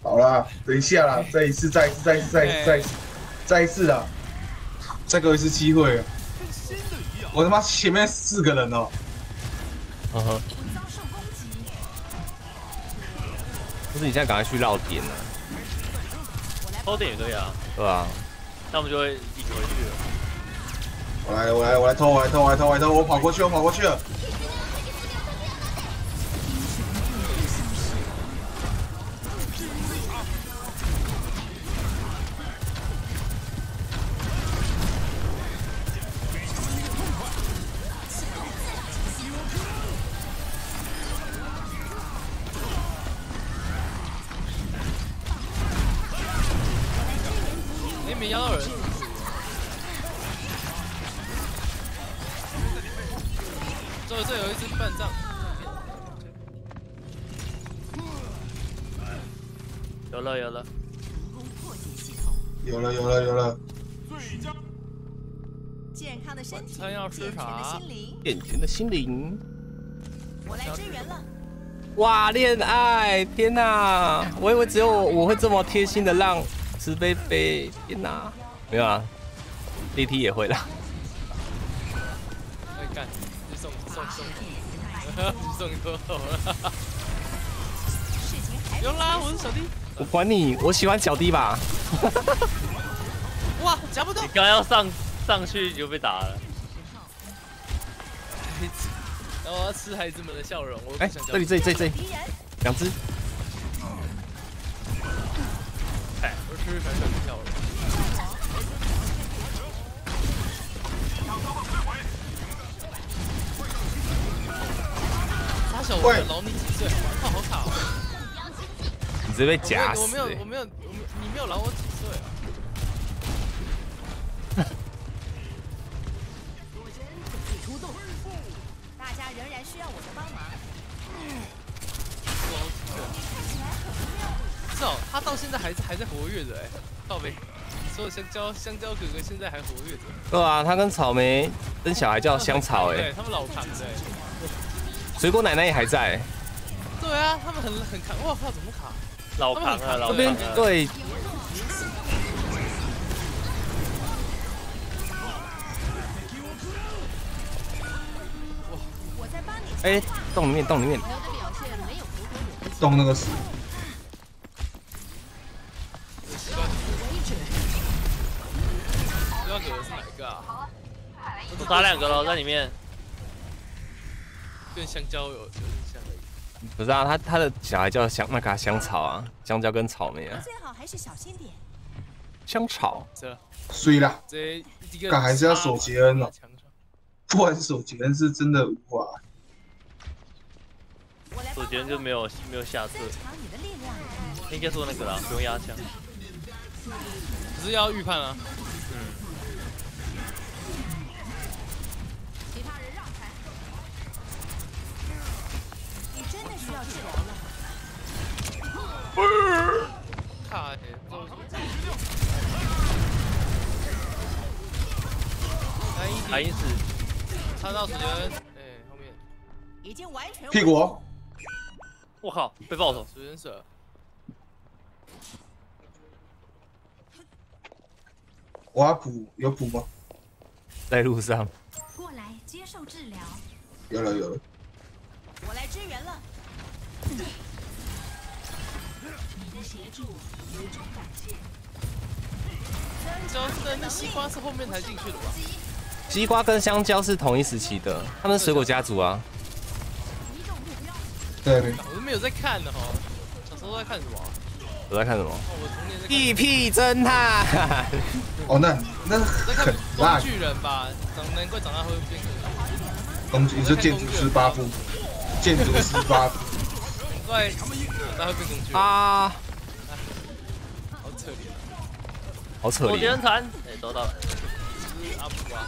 好啦，等一下啦，再一次，再一次，再一次，再一次，再一次，再一次啦，再给我一次机会啊！我他妈前面四个人哦，呵呵，不是你现在赶快去绕点啊，偷点也可以啊，对吧？那我们就会一起回去了。我来了，我来，我来偷，我来偷，我来偷，我来偷，我跑过去，我跑过去了。康的身体，餐要吃健全的啥心灵，健全的心灵。我来支援了。哇，恋爱！天哪，我以为只有我会这么贴心的让慈悲飞。天哪，没有啊，D T 也会啦。哎干，你送送送，送多了。不用啦，<laughs> 我是小弟。我管你，我喜欢小弟吧。<laughs> 哇，夹不动你。刚要上上去就被打了，然后我要吃孩子们的笑容，我哎、想这里这里这里这里，两只。哎，我吃孩子们的笑容。傻小，我老你几岁？靠，好卡哦！你直接被夹死、我没有，我欸。没有，我没有，你没有老我几岁啊？家仍然需要我的帮忙。至少他到现在还是还在活跃着哎，靠背。你说的香蕉香蕉哥哥现在还活跃着，对啊，他跟草莓跟小孩叫香草哎、对他们老扛着哎。水果奶奶也还在、对啊，他们很很扛，哇靠，怎么卡？老扛啊老这边对，哎、洞里面洞里面，洞那个死，香蕉哥哥是哪一个啊？我打两个了，在里面。跟香蕉有有点像而已。不是啊，他他的小孩叫香那个啊香草啊，香蕉跟草莓啊，最好还是小心点。香草。这衰啦，这还是要守杰恩哦墙上不然守杰恩是真的无法。我觉得就没有没有下次，增强你的力量。应该说那个啦，不用压枪。只是要预判啊。其他人让开。你真的需要治疗了。卡欸，不知道为什么来一来一死，插到时间，哎，后面已经完全屁股哦，我靠，被爆头，时间舍，我要补有补吗？在路上，过来接受治疗。有了有了，我来支援了。你的协助有种感谢。交是那西瓜是后面才进去的吧？西瓜跟香蕉是同一时期的，他们水果家族啊。对，我都没有在看的哈，小时候都在看什么啊？我在看什么？哦，我童年在屁屁侦探。哦，那那很工，具人吧？长难怪长大会变可工具你是建筑师八夫，建筑师八夫，难怪长大会变工具人，啊，好扯脸。好扯脸我天。残，哎，收到了，就是阿普啊！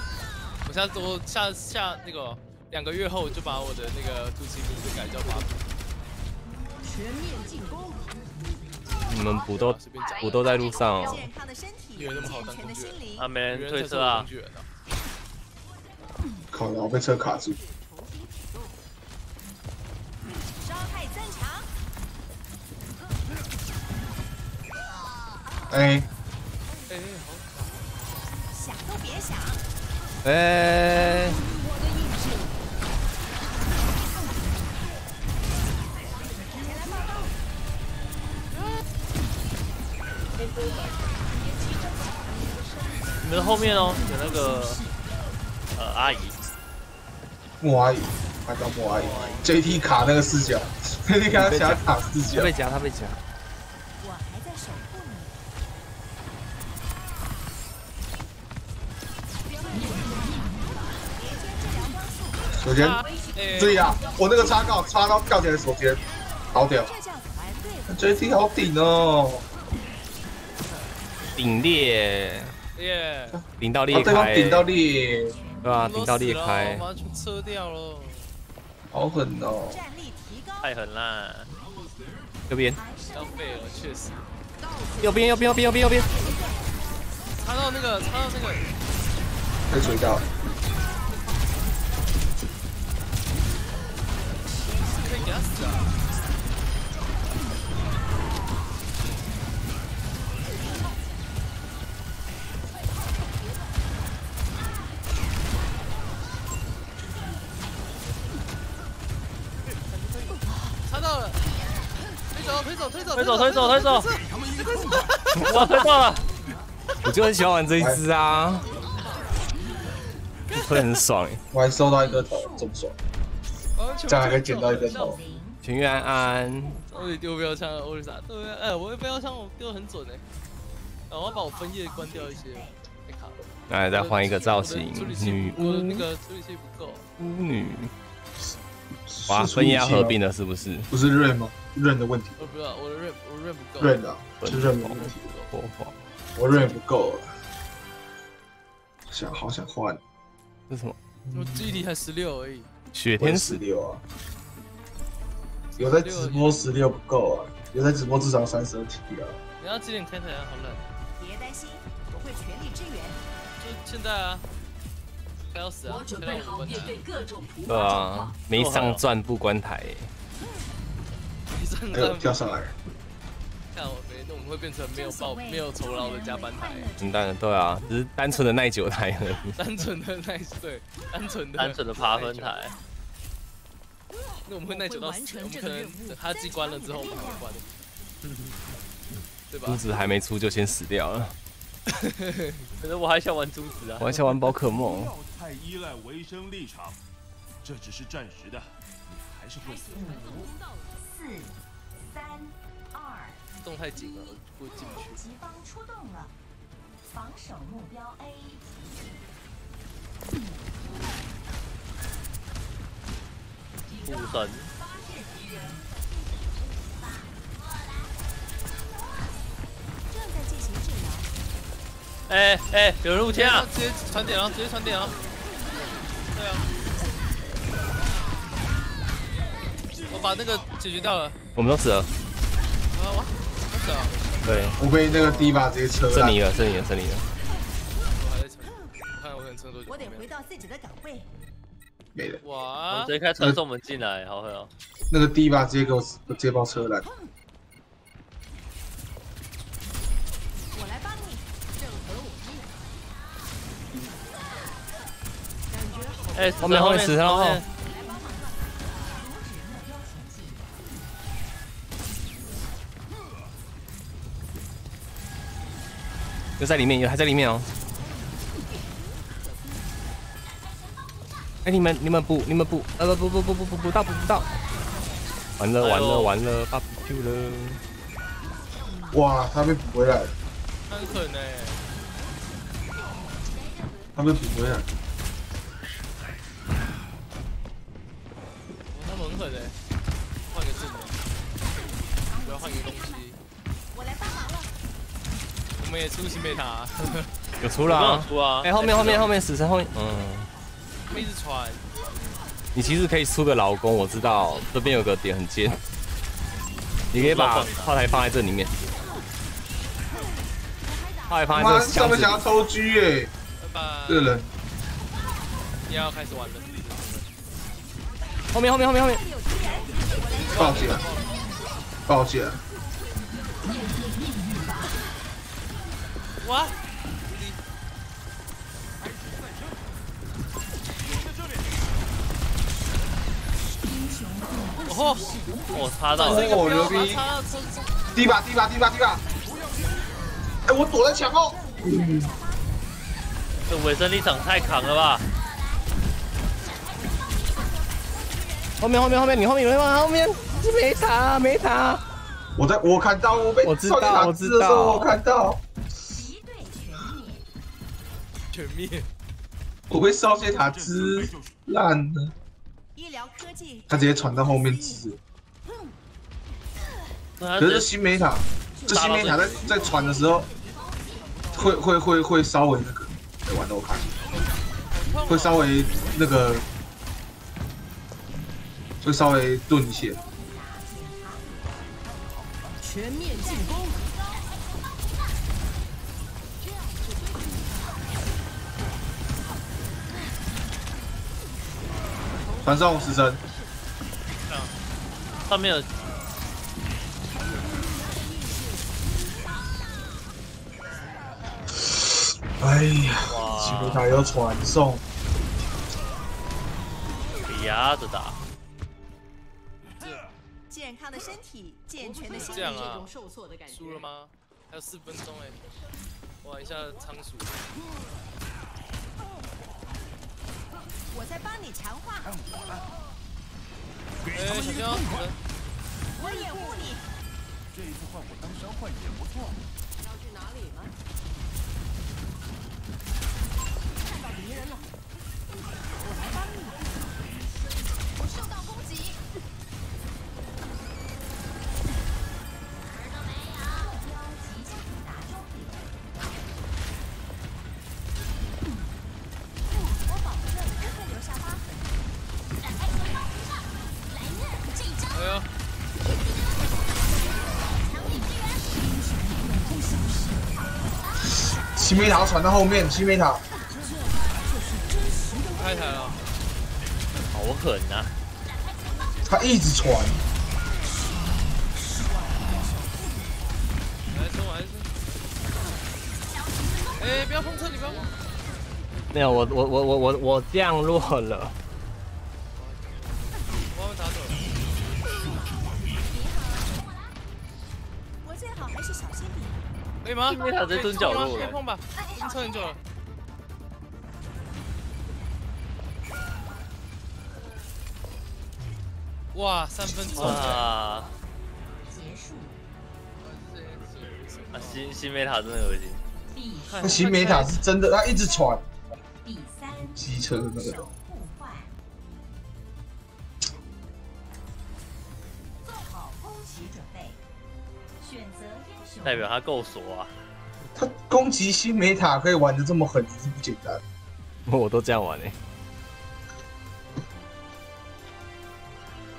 我下我下下那个两个月后就把我的那个主题名字改叫巴普。全面进攻。你们补都补都在路上哦。健康的身体，以为那么好当健全的心灵。啊，没人原来才是推车啊！靠，我被车卡住，伤害增强。哎，哎，好想都别想。哎，你们的后面哦，有那个呃阿姨，莫阿姨，他叫莫阿姨，JT 卡那个视角，JT 卡想卡视角他，被夹，他被夹。我还在守护你。首先哎注意啊，我那个插杠插到跳起来首先，好屌。，JT 好顶哦，顶裂，耶！顶到裂把对方，顶到裂，对啊，都顶到裂开我。把它全撤掉了。好狠哦，战力提高。太狠啦！右边，要废了，确实。右边，右边，右边，右边，右边。插到那个，插到那个，被锤到了，可以给他死啊！推走，推走，推走推走推走推走，哇，推到了！我就很喜欢玩这一只啊，会很爽欸。我还收到一个头，这么爽，这样还可以捡到一个头，全员安安，我得丢标枪了，欧丽莎，对，哎，我的标枪我丢的很准哎，然后我要把我分页关掉一些，太卡了。来再换一个造型女我的巫那个处理器不够，巫女。哇，分页要合并了是不是？不是瑞吗？润的问题，我不知道我的 rap 我润不够。润啊，是润的问题，火花，我润不够了，想好想换，这是什么？我记忆力才十六而已。雪天十六啊，有在直播十六不够啊，有在直播至少三十二 T 啊，你要几点开台啊？好冷。别担心，我会全力支援。就现在啊，快要死啊！我准备好面对各种突对啊，没上钻不关台欸。一上哎呦站跳上来，看我没，那我们会变成没有报没有酬劳的加班台，完蛋了，对啊，只是单纯的耐久台而已。单纯的耐对，单纯的单纯的爬分台。那我们会耐久到死，我们可能等他机关了之后我们才会关，对吧珠？子还没出就先死掉了，可是我还想玩珠子啊我！还想玩宝可梦。要太依赖维生立场，这只是暂时的，你还是会死。四、三、二，动太紧了，不进不去。敌方出动了，防守目标 A。护神，正在进行治疗。哎哎，有人入天啊！直接传点啊，直接传点啊。对啊。我把那个解决掉了。我们都死了。啊哇，不死了！对，我被那个迪巴直接车烂是你了，是你了，是你了。我还在撑，我看我可能撑多久。我得回到自己的岗位。没了。我哇们直！接开传送门进来，好狠哦！那个迪巴直接给我直接把我车烂。我来帮你，正合我意。哎，后面后面死然后又在里面，有还在里面哦。哎，你们你们补你们补，呃不不不不不不到补不到，完了完了完了，把补丢了。哇，他被补回来了，很狠哎！他被补回来了。他们很狠哎！换个技能，我要换个东西。我们也 <laughs> 出新贝塔，有出了啊有出啊？哎，后面后面后面死神后面，嗯，他们一直传。你其实可以出个老公，我知道。这边有个点很尖，你可以把炮台放在这里面，炮台放在妈，这个箱子里上面想要。偷狙耶，拜拜。这个人。你要开始玩了。后面后面后面后面，抱歉，抱歉，哇！哦吼！我插到了，我牛逼！迪巴迪巴迪巴迪巴！哎，我躲在墙后。这尾声力场太扛了吧？后面后面后面，你后面有人吗？后面是没塔没塔，我在我看到我被我知道我知支的时候，道我看到全灭。我被少年塔支烂了，医疗科技。他直接传到后面支。可可是新美塔，这新美塔在在传的时候，会会会会稍微那个，完了我看，会稍微那个，会稍微钝一些。全面进攻。传送时针，上面有哎呀，新美塔有传送，压着打，健康的身体，健全的心理。这种受挫的感觉。输了吗？还有四分钟哎！玩一下仓鼠。我在帮你强化，哎，小心哦！我掩护你。这一次换我当伤患也不错。新美塔传到后面，新梅塔开台了。好狠呐！他一直传？哎，不要碰车，你不要碰。没有我我我我我我降落了，我要打走了。以吗？因为他在蹲角落了可以碰吧？已经撑很久了。哇，三分钟！哇！啊，结束。新新美塔真的有劲，第那新美塔是真的，他一直传第三机车的那个代表他够锁啊！他攻击新美塔可以玩的这么狠，是不简单。我都这样玩哎、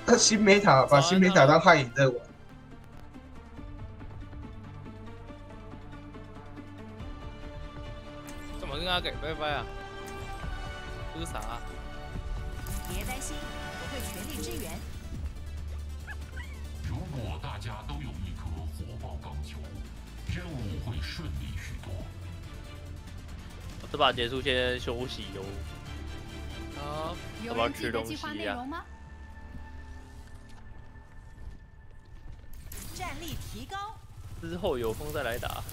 他新美塔把新美塔当汉影在玩，怎么跟他给拜拜啊？这是啥、啊？别担心，顺利许多。这把结束先休息哟。好，要不要吃东西呀、吗？战力提高，之后有空再来打。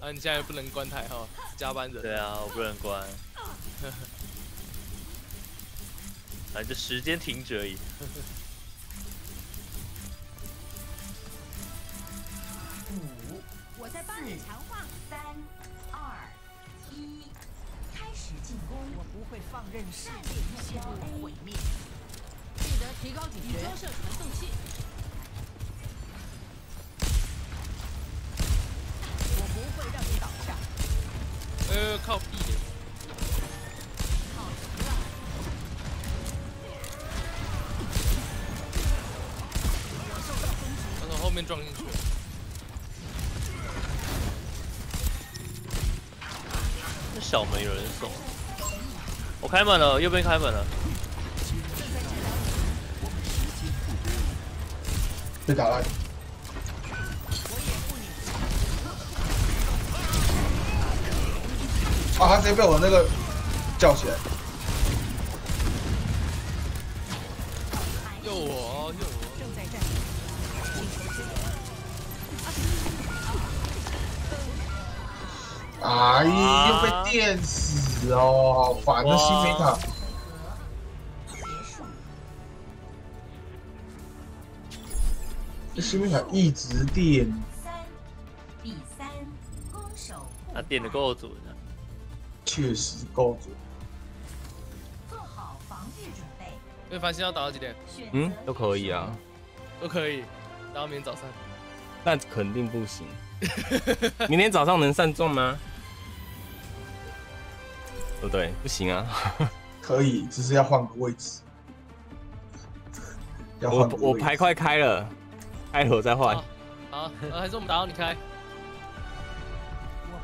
啊，你现在不能关台哈，加班人。对啊，我不能关。<laughs> 反正时间停止而已。帮你强化。三、二、一，开始进攻！我不会放任世战界略目陷标入毁灭。记得提高警觉。装设传送器，我不会让你倒下。呃，靠壁的。他从后面撞进去小门有人守，我开门了，右边开门了。被打烂。啊！他直接被我那个叫起来，救我，救我！哎，又被电死哦，好烦的新美塔。结束。这新美塔一直电，三比三，攻守互他电的够准的。确实够准。做好防御准备。对，繁星要打到几点？嗯，都可以啊，都可以，打到明天早上。但肯定不行。<laughs> 明天早上能上中吗？对不对？不行啊。可以，只是要换个位置。<laughs> 要我我牌快开了，开了我再换。好，呃还是我们打到你开。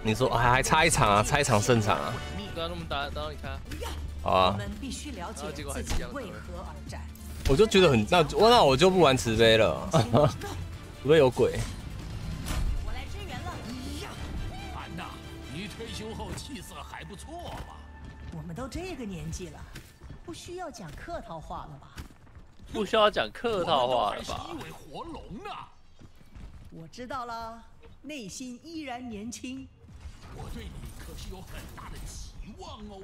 你说还还差一场啊，差一场胜场啊。对啊，那我们打打到你开。好啊，我们必须了解然后结果还自己是一样的为何而战。我就觉得很那我那我就不玩慈悲了，<laughs> 除非有鬼。都这个年纪了，不需要讲客套话了吧？不需要讲客套话了我吧们都还是一？尾活龙呢。我知道了，内心依然年轻。我对你可是有很大的期望哦。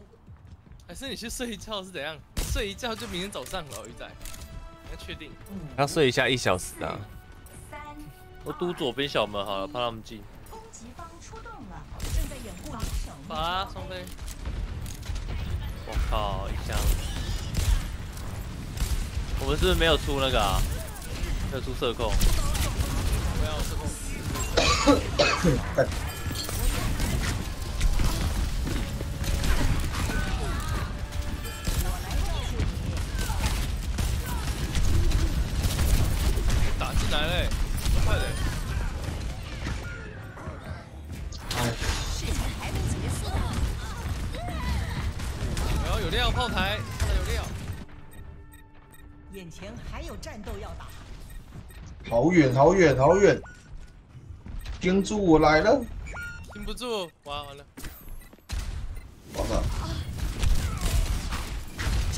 还是你去睡一觉是怎样？睡一觉就明天早上了，鱼仔。你要确定？要睡一下一小时啊。三，我堵左边小门好了，怕他们进。攻击方出动了，正在掩护防你。守目好啊，双飞。我靠，一箱。我们是不是没有出那个啊？没有出射控。不要失控。打进来嘞，快点！有料，炮台，看到有料。眼前还有战斗要打，好远好远好远！盯住我来了！盯不住，完完了，我操！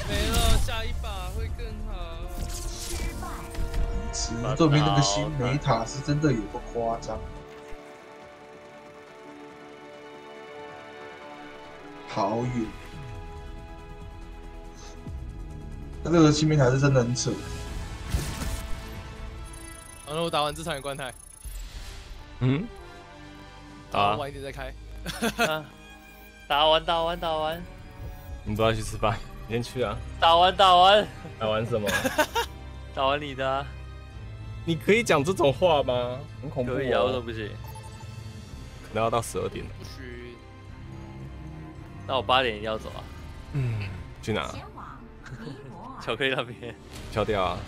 没了，下一把会更好。失败。池对面那个新美塔是真的有个夸张，好远。那这个新美塔是真的很扯，好了，我打完这场也关台，嗯，好啊，晚一点再开。<laughs> 啊打完打完打完你不要去吃饭，你先去啊。打完打完打完什么？<laughs> 打完你的、啊，你可以讲这种话吗？很恐怖、哦。可以啊，为什么不行？可能要到十二点了。不许。那我八点一定要走啊。嗯，去哪？巧克力那边。敲掉啊！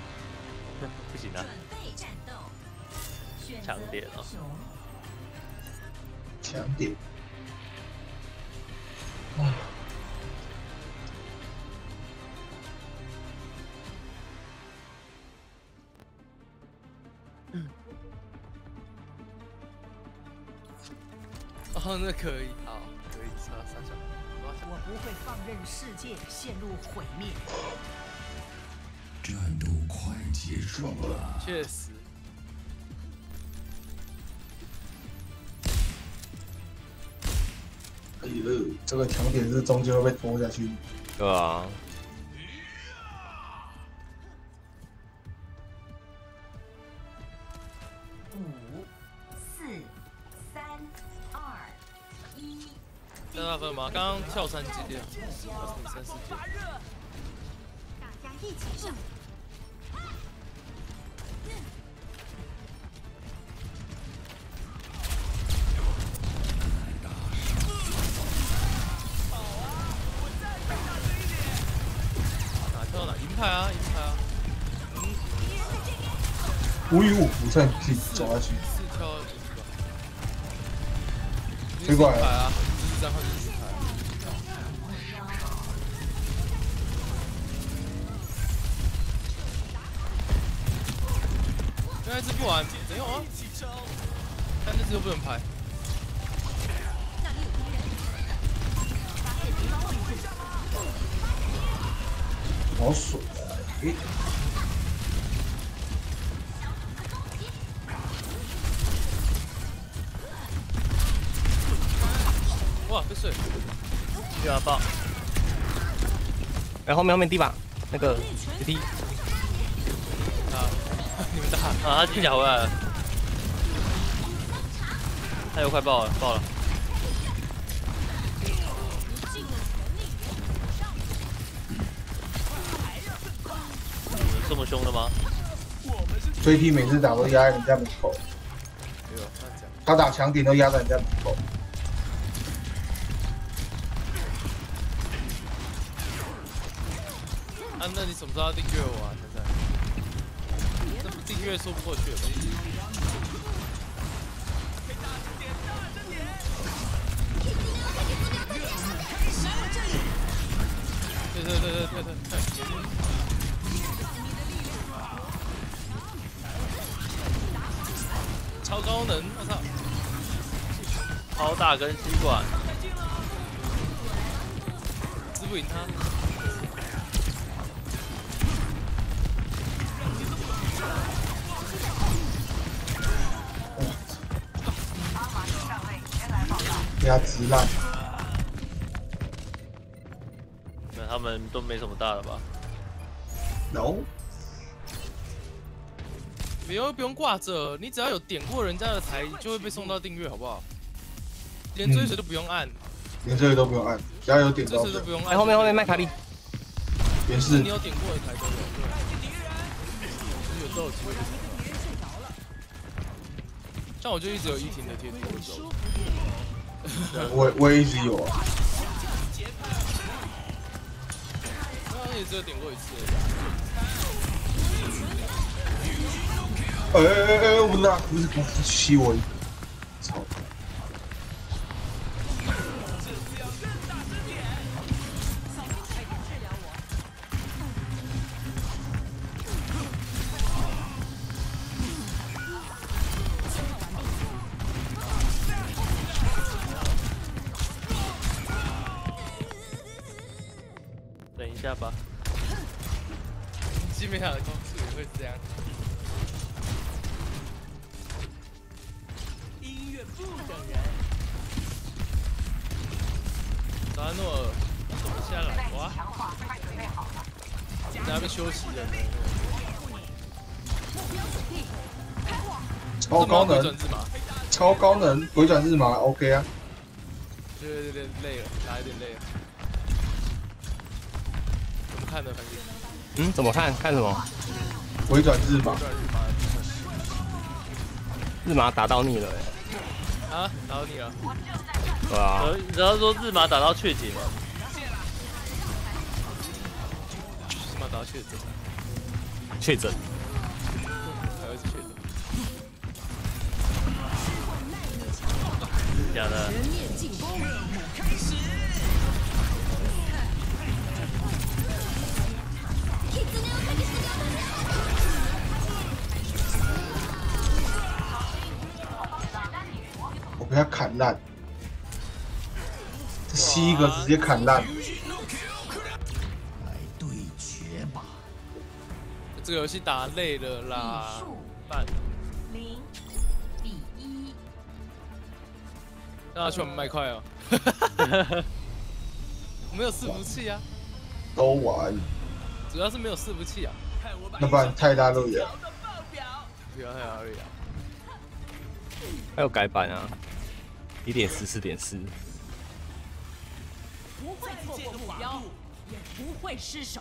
<laughs> 不行啊。强点啊。强点。哦，那可以，好，可以，杀杀杀。我不会放任世界陷入毁灭。战斗快结束了。确实。哎呦，这个强点是终究会被拖下去。对啊。五、四、三、二、一。在那分吗？刚刚跳三阶，跳三四阶。大家一起上。哪跳哪？银牌啊，银牌啊。五与五不在可以走下去。四跳飞过来了。啊，这是三号就是牌。原来这不玩，没有啊。但这只又不能拍。好爽！诶，哇，被碎！又要爆。哎，后面后面地板那个滴。啊，<laughs> 你们打啊！他机甲回来了，他又快爆了，爆了。这么凶的吗？追 T 每次打都压在人家门口，他打强点都压在人家门口。啊，那你怎么时候要订阅我啊？现在？这不订阅说不过去了。对对对对对对对。超高能，我操！超大根吸管，吃不赢他。压直烂。那他们都没什么大的吧？No。不用不用挂着，你只要有点过人家的台，就会被送到订阅，好不好？连追随都不用按，连追随都不用按，只要有点追到随都不用按。哎，后面后面麦卡利，也是。你有点过的台都有。像我就一直有依婷的贴图，我走。我我也一直有啊。刚刚也只有点过一次。哎哎哎哎！我那高能，超高能，回转日麻，OK 啊。对对对，累了，打有点累了。怎么看的，反正？嗯，怎么看？看什么？回转日麻。日麻打到你了哎。啊，打到你了，对啊，然后说日马打到雀姐，日马打到确诊，确诊。假的。全面进攻，我被他砍烂，这七个直接砍烂。来对决吧。这个游戏打累了啦，办，让他去我们麦块哦。<laughs> 我没有伺服器啊，都玩，主要是没有伺服器啊。那不然太大路远。不要太压力啊！还有改版啊，一点四四点四。不会错过目标，也不会失手。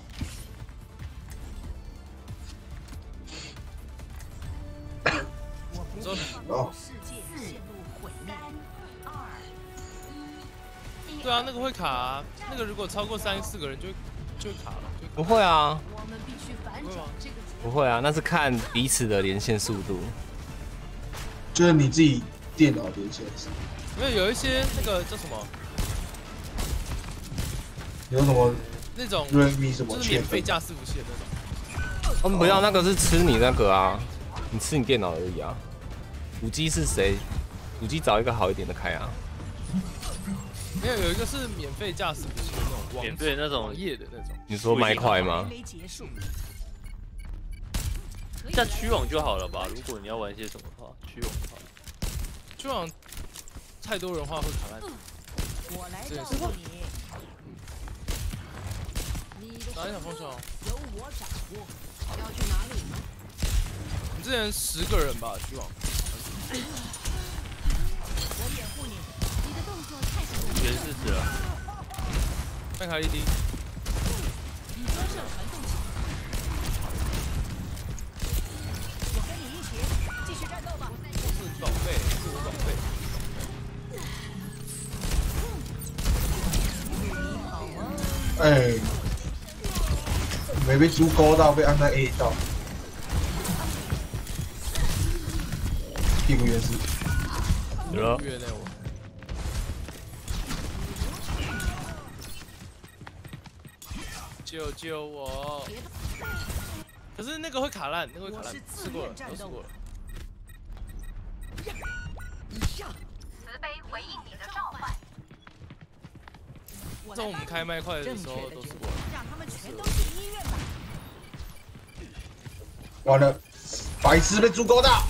我不说哦世界对啊，那个会卡、啊，那个如果超过三四个人就会就会卡了，就不会啊，我们必须反转这个不会啊，那是看彼此的连线速度。就是你自己电脑连线是，因为有一些那个叫什么有什么那种什么就是免费架伺服器的那种。我们不要那个是吃你那个啊，你吃你电脑而已啊。五 G 是谁？五 G 找一个好一点的开啊。没有，有一个是免费架伺服器的那种网免费那种夜的那种。你说麦块吗？结束。下区网就好了吧？如果你要玩一些什么的话，区网的话，就好像太多人话会卡烂。我来照你。哪里想放手？由我掌握。要去哪里吗？你之前十个人吧，虚网。原是死了。麦卡利迪，你专设传送器。我跟你一起继续战斗吧。是宝贝，是我宝贝。哎，没被猪勾到，被按在 A 到，屁股也是。有了，救救我！可是那个会卡烂，那个会卡烂，试过了，都试过了。慈悲回应你的召唤。在我们开麦快的时候都试过了。让他们全都进医院吧。完了，白痴被猪勾到。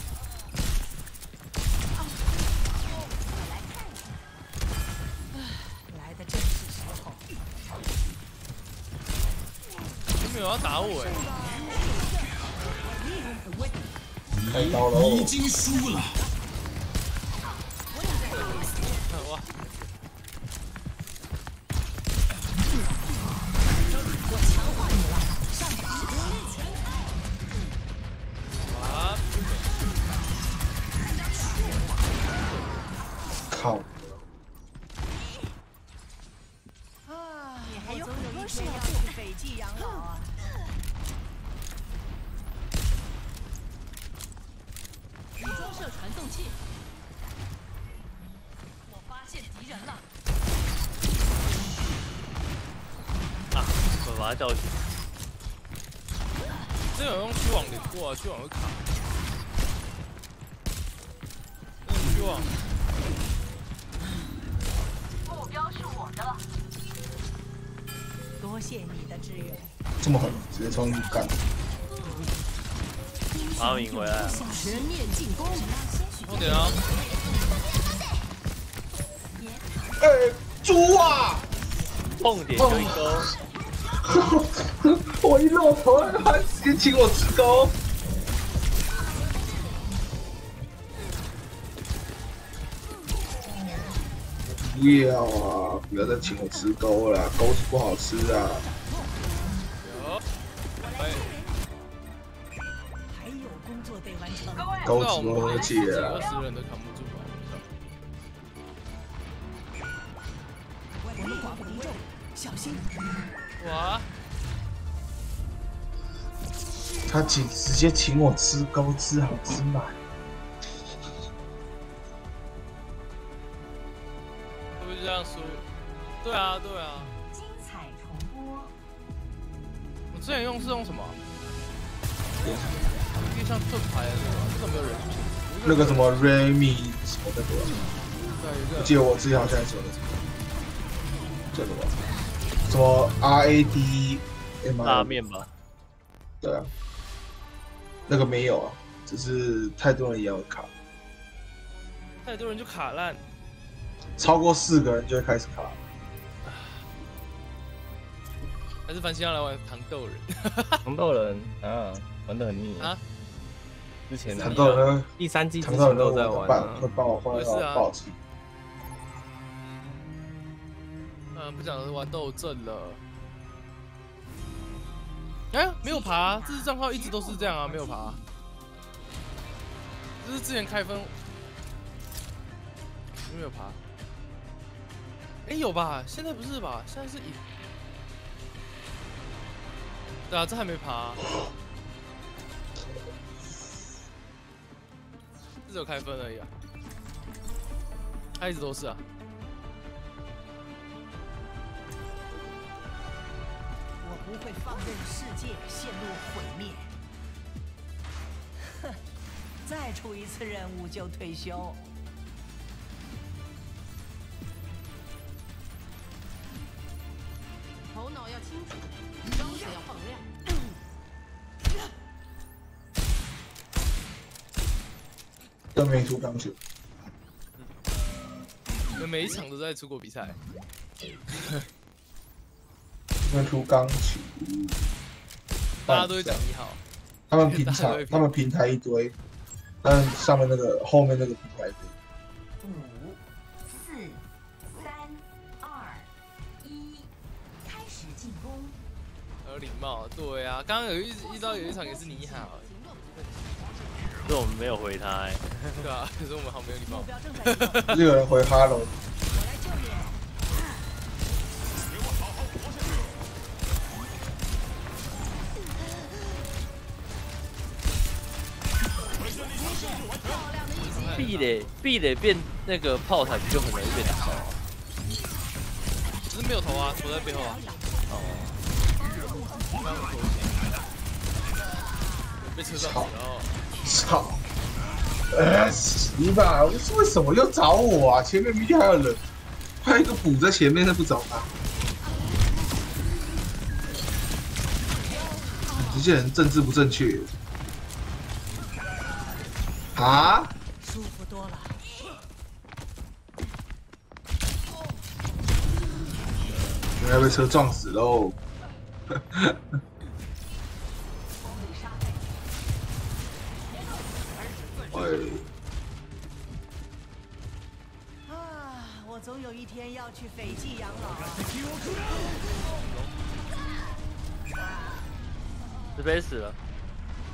来的正是时候。有没有要打我哎？开刀了已经输了。哇！我强化你了，上场。啊！靠！你还有很多事要做，北极养老啊。已装设传送器。我发现敌人了。啊，我把他叫醒。这有用虚网连过啊，虚网会卡。那个虚网，目标是我的。多谢你的支援。这么狠，直接冲进阿明回来了，全面进攻。重点啊！哎，猪啊！蹦点就一勾。<laughs> 我一露头，他直接请我吃钩。不要啊！不要再请我吃钩了，钩是不好吃啊。有，哎，高级魔法啊，二人都扛不住吧？我们寡不敌众，小心！哇！他请直接请我吃高脂好吃吗？会不会这样说？对啊，对啊。精彩重播。我之前用是用什么？有点像盾牌的那个，这个没有人出现。那个什么 Remy 什么那个，对，我记得我自己好像说的这个吧，什么 R A D M 拉面吧，对啊，那个没有啊，只是太多人也有卡，太多人就卡烂。超过四个人就会开始卡。还是繁星要来玩糖豆人？<laughs> 糖豆人啊，玩的很腻啊。之前糖豆人第三季前都在玩会帮我换我也是啊到暴击，嗯，不讲玩斗阵了。哎、没有爬、这支账号一直都是这样啊，没有爬、这是之前开分有没有爬？哎、有吧？现在不是吧？现在是以……对啊，这还没爬、这只有开分而已啊，它一直都是啊。我不会放任世界陷入毁灭。哼，再出一次任务就退休。头脑要清楚，装水要放亮。都没出钢球，你们每一场都在出国比赛，<laughs> 没出钢球，大家都会讲你好。他们平台他们平台一堆，但上面那个后面那个平台一堆。五、四、三、二、一，开始进攻。礼貌，对啊，刚刚有一一招有一场也是你好，可是我们没有回他、欸，对啊，可是我们好没有礼貌。不是有人回 Hello，壁垒壁垒变那个炮台就很容易被打到。只是没有头啊，躲在背后啊。哦。被车撞死了哦。操！呃，你吧，为什么又找我啊？前面明明还有人，还有一个补在前面，那不找他？这些人政治不正确啊！舒服多了。应该被车撞死喽！哎，啊，我总有一天要去斐济养老。石碑死了，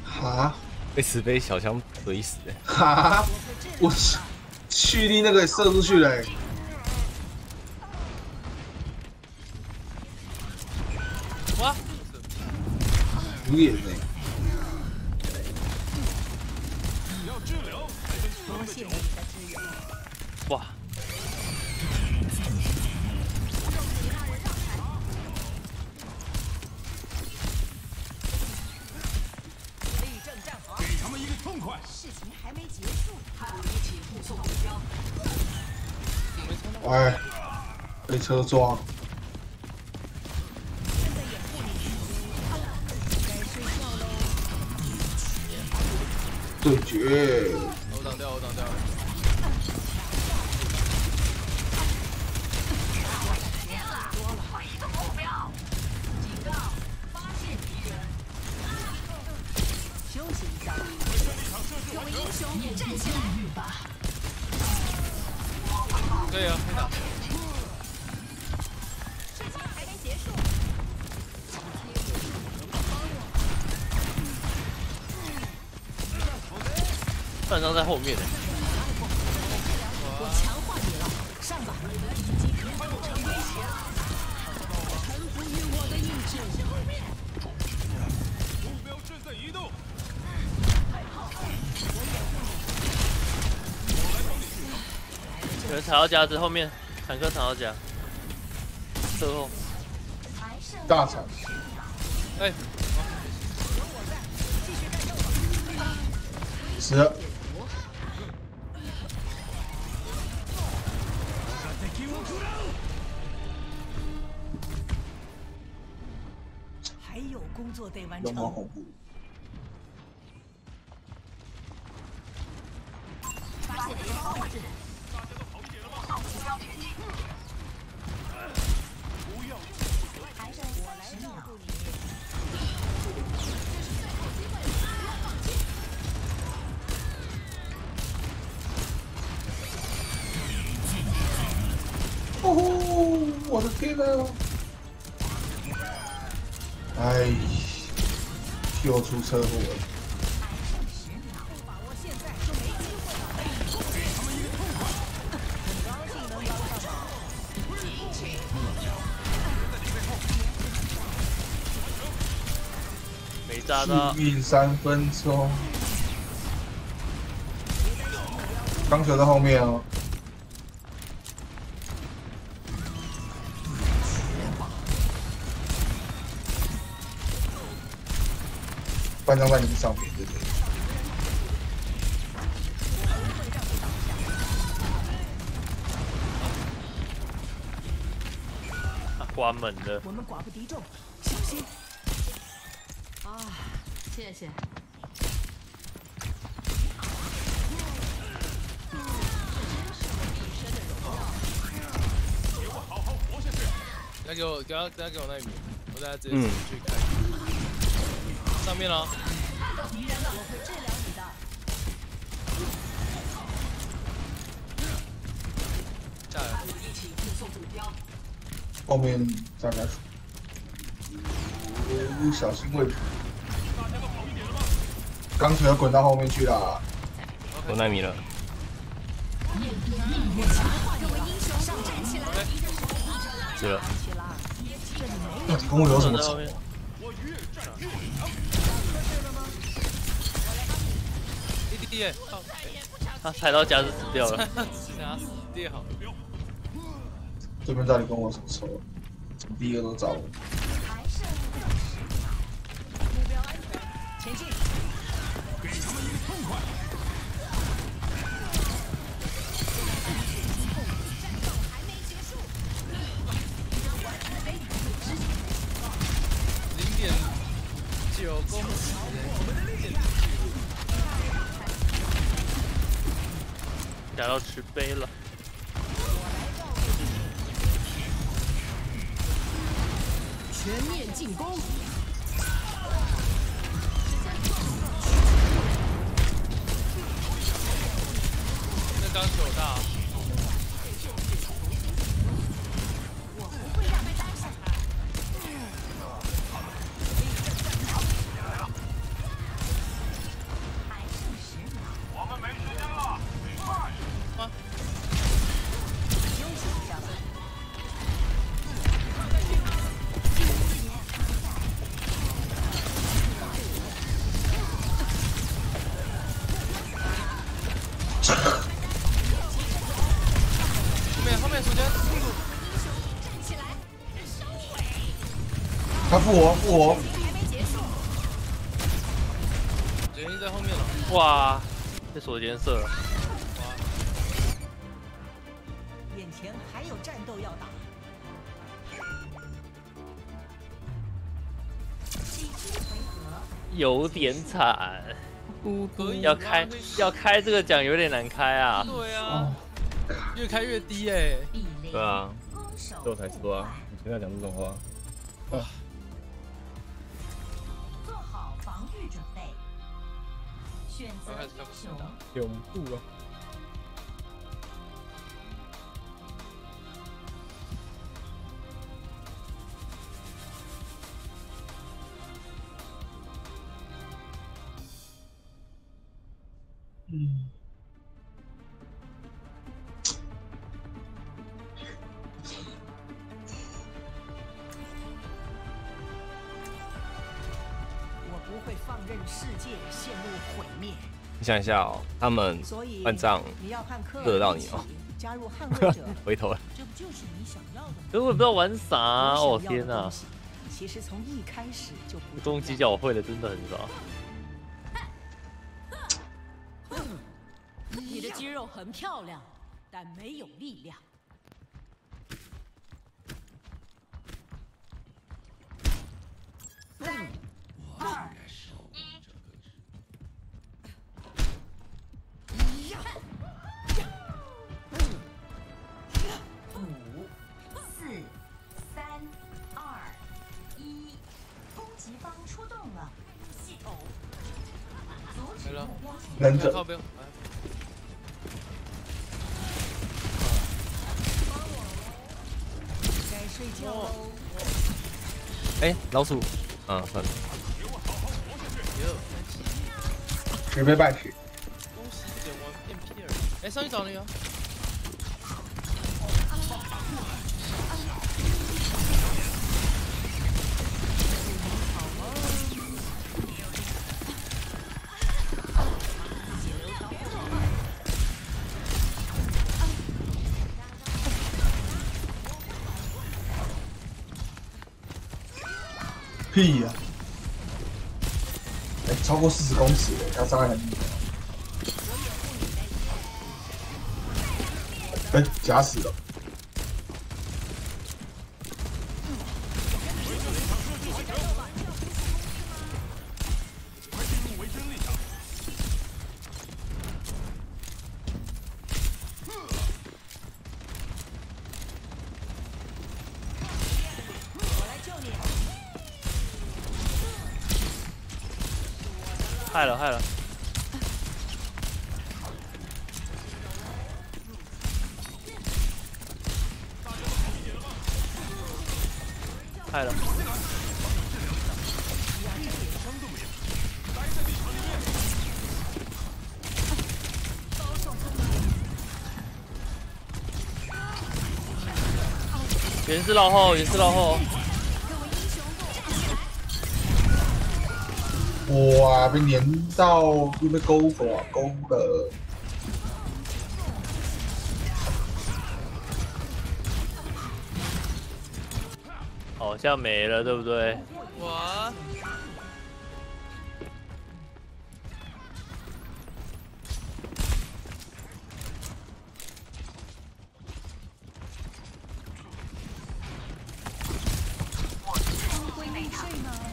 哈被石碑小枪怼死的。哈，我去蓄力那个射出去了、欸，哇！无眼呢、被车撞，后面的、我强化你了，上吧。于我的意志。目标正在移动。有人踩到夹子后面，坦克踩到夹，侧后。大场，哎，死没炸到，幸运三分钟，钢球在后面哦。班长在你们上面，对不对？啊关门了。我们寡不敌众，小心。啊，谢谢。再给我，给他，再给我那一米，我等下直接。上面了，我会治疗你的。下来。后面再来。呃小心位置。钢铁要滚到后面去了。我纳米了，各位英雄上站起来！死了。那跟我有什么他踩到夹子死掉了。<laughs> 这边到底跟我什么仇？第一个都找我？还剩六十秒。目标安全，前进。给他们一个痛快。他复活，复活！还没结束，决定在后面了，哇，被锁颜色了。眼前还有战斗要打。第一回合，有点惨，可以要开要开这个奖有点难开啊。对啊，越开越低哎。对啊，这我才说啊，你现在讲这种话，做选择英雄。恐怖啊！嗯，你想一下哦，他们所以万丈你要和科尔惹到你哦，加入捍卫者。<laughs> 回头了。这不就是你想要的吗？可是我也不知道玩啥，哦天哪其实从一开始就不重攻击脚我会的真的很少。你的肌肉很漂亮，但没有力量。五、四、三、二、一，攻击方出动了。系统阻止没了目标前忍者靠边。该睡觉喽。哎，老鼠，嗯，算了，十倍半血，恭喜点完变哎，上去找你啊！屁呀、哎、超过四十公尺的，他伤害很厉害。哎、假死了，原是落后，也是落后。哇，被粘到又被勾火勾了，好像没了，对不对？哇，会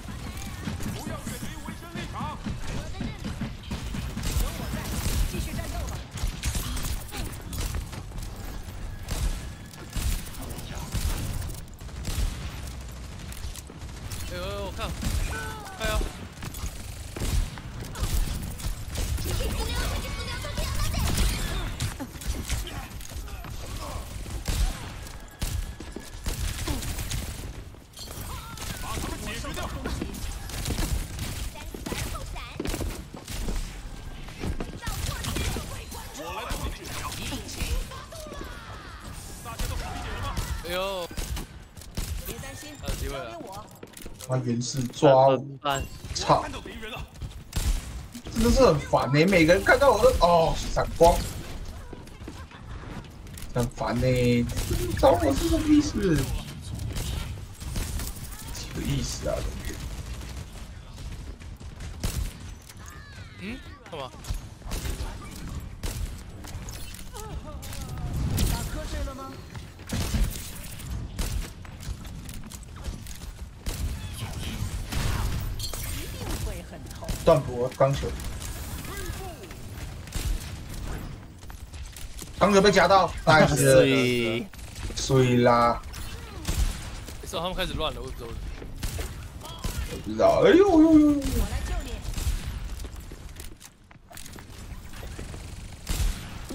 原是抓我，操。真的是很烦呢、每个人看到我都哦闪光，很烦呢、找我是什么意思？几个意思啊？同学嗯，干嘛？打瞌睡了吗？一定会很痛。断脖钢球，钢球被夹到，太死了，以碎啦，是他们开始乱了，我也不知道。哎呦呦呦呦，我来救你。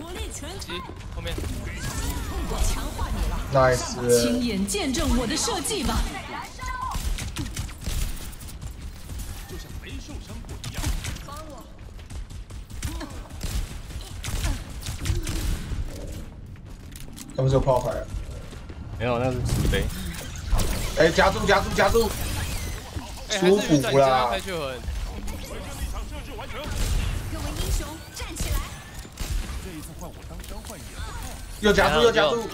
魔力全机后面，我强化你了。nice，亲眼见证我的设计吧。他们是有炮牌啊，没有，那是纸杯。哎，夹住夹住夹住，舒服啦开，雀魂。完成。各位英雄站起来！这一次换我当交换也不错。又夹住，又夹住，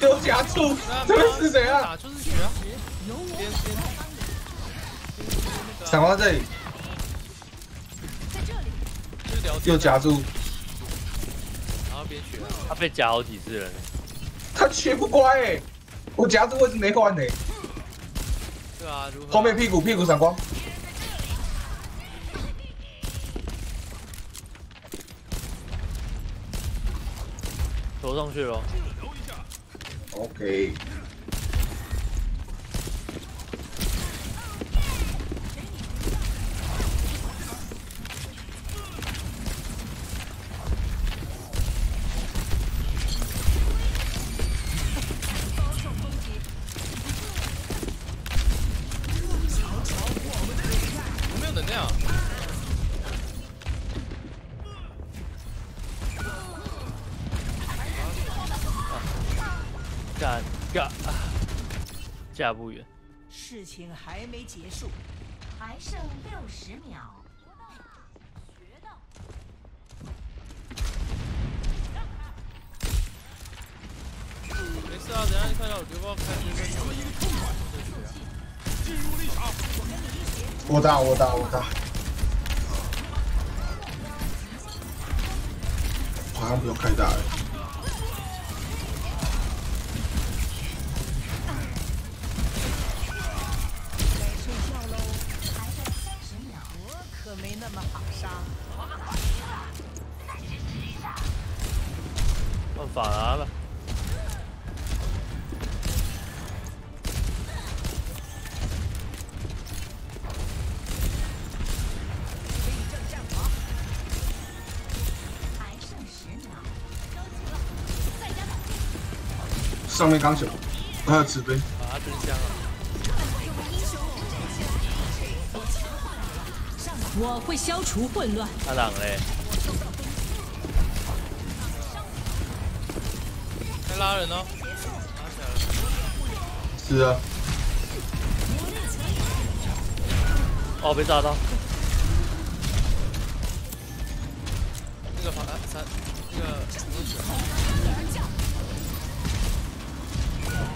又夹住，这个是谁啊？打就是血啊！边边闪光在这里，又夹住，然后边血啊。他被夹好几次了呢。他切不乖哎，我夹子位置没换呢。对啊，如何？后面屁股屁股闪光，投上去了。OK，情还没结束，还剩六十秒。没事啊，等一下你看到我刘报开始跟什么一个痛快。进入立场。我打我打我打，好像不用开大了。该睡觉喽。还剩十秒，我可没那么好杀。换法拉了。十秒。上面刚球，还有纸杯，啊，真香啊！我会消除混乱。他狼嘞，拉人哦。是啊，哦，被炸到。那个法三，那个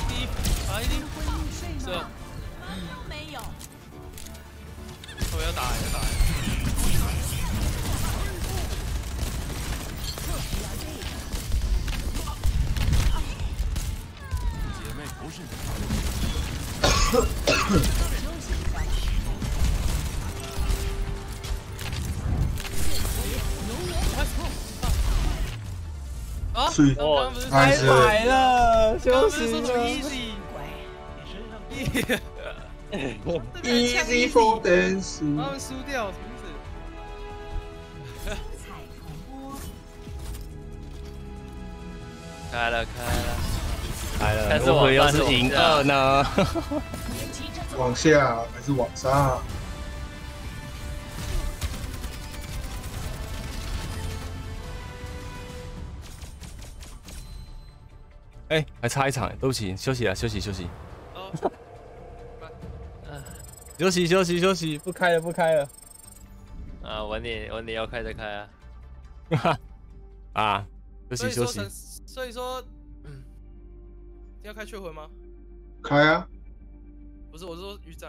第一法一定是啊，没有。我要打要打。啊！所以刚刚不是还是来了，休息了。Easy for dance。他们输掉什么意思？彩虹波，开了开了，来了，但是如果要往是赢二呢？往下还是往上？哎，还差一场，对不起，休息啊，休息休息，哦，休息休息休息，不开了不开了。啊，晚点晚点要开再开啊。<laughs> 啊，休息休息所以说，，所以说，嗯，要开雀魂吗？开啊！不是，我是说鱼仔。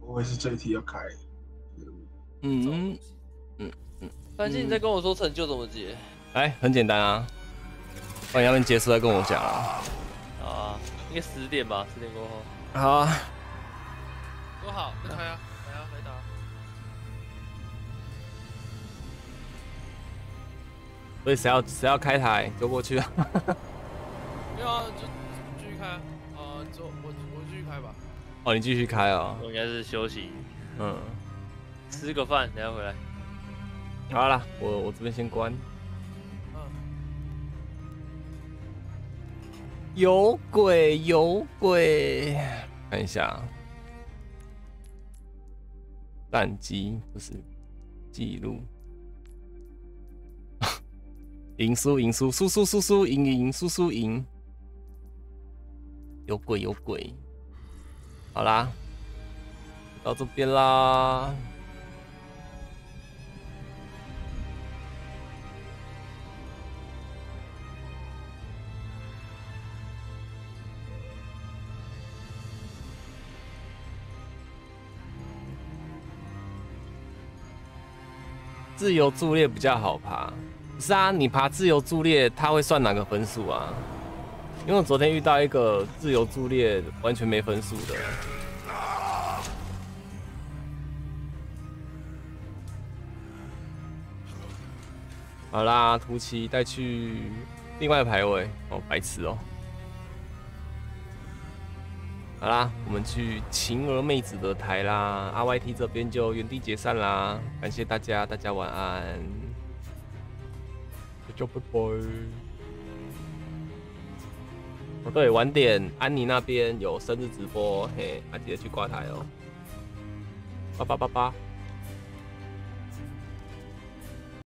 我也是这一题要开。嗯嗯嗯嗯，反正你在跟我说成就怎么解哎，很简单啊，不然他们结束再跟我讲啊。啊？应该十点吧，十点过后。好啊，多好，再开啊，所以谁要谁要开台就过去啊。<laughs> 没有啊，就继续开啊。呃，就我我继续开吧。哦，你继续开哦。我应该是休息，嗯，吃个饭，等下回来。好了，我我这边先关。嗯，有鬼有鬼，看一下，战机不是记录，赢输赢输输输输输赢赢输输赢，有鬼有鬼，好啦，到这边啦。自由柱列比较好爬，是啊？你爬自由柱列，它会算哪个分数啊？因为我昨天遇到一个自由柱列完全没分数的。好啦，图奇带去另外排位哦，白痴哦。好啦，我们去晴儿妹子的台啦，RYT 这边就原地解散啦，感谢大家，大家晚安，就拜拜。哦对，晚点安妮那边有生日直播，嘿，还记得去挂台哦，八八八八。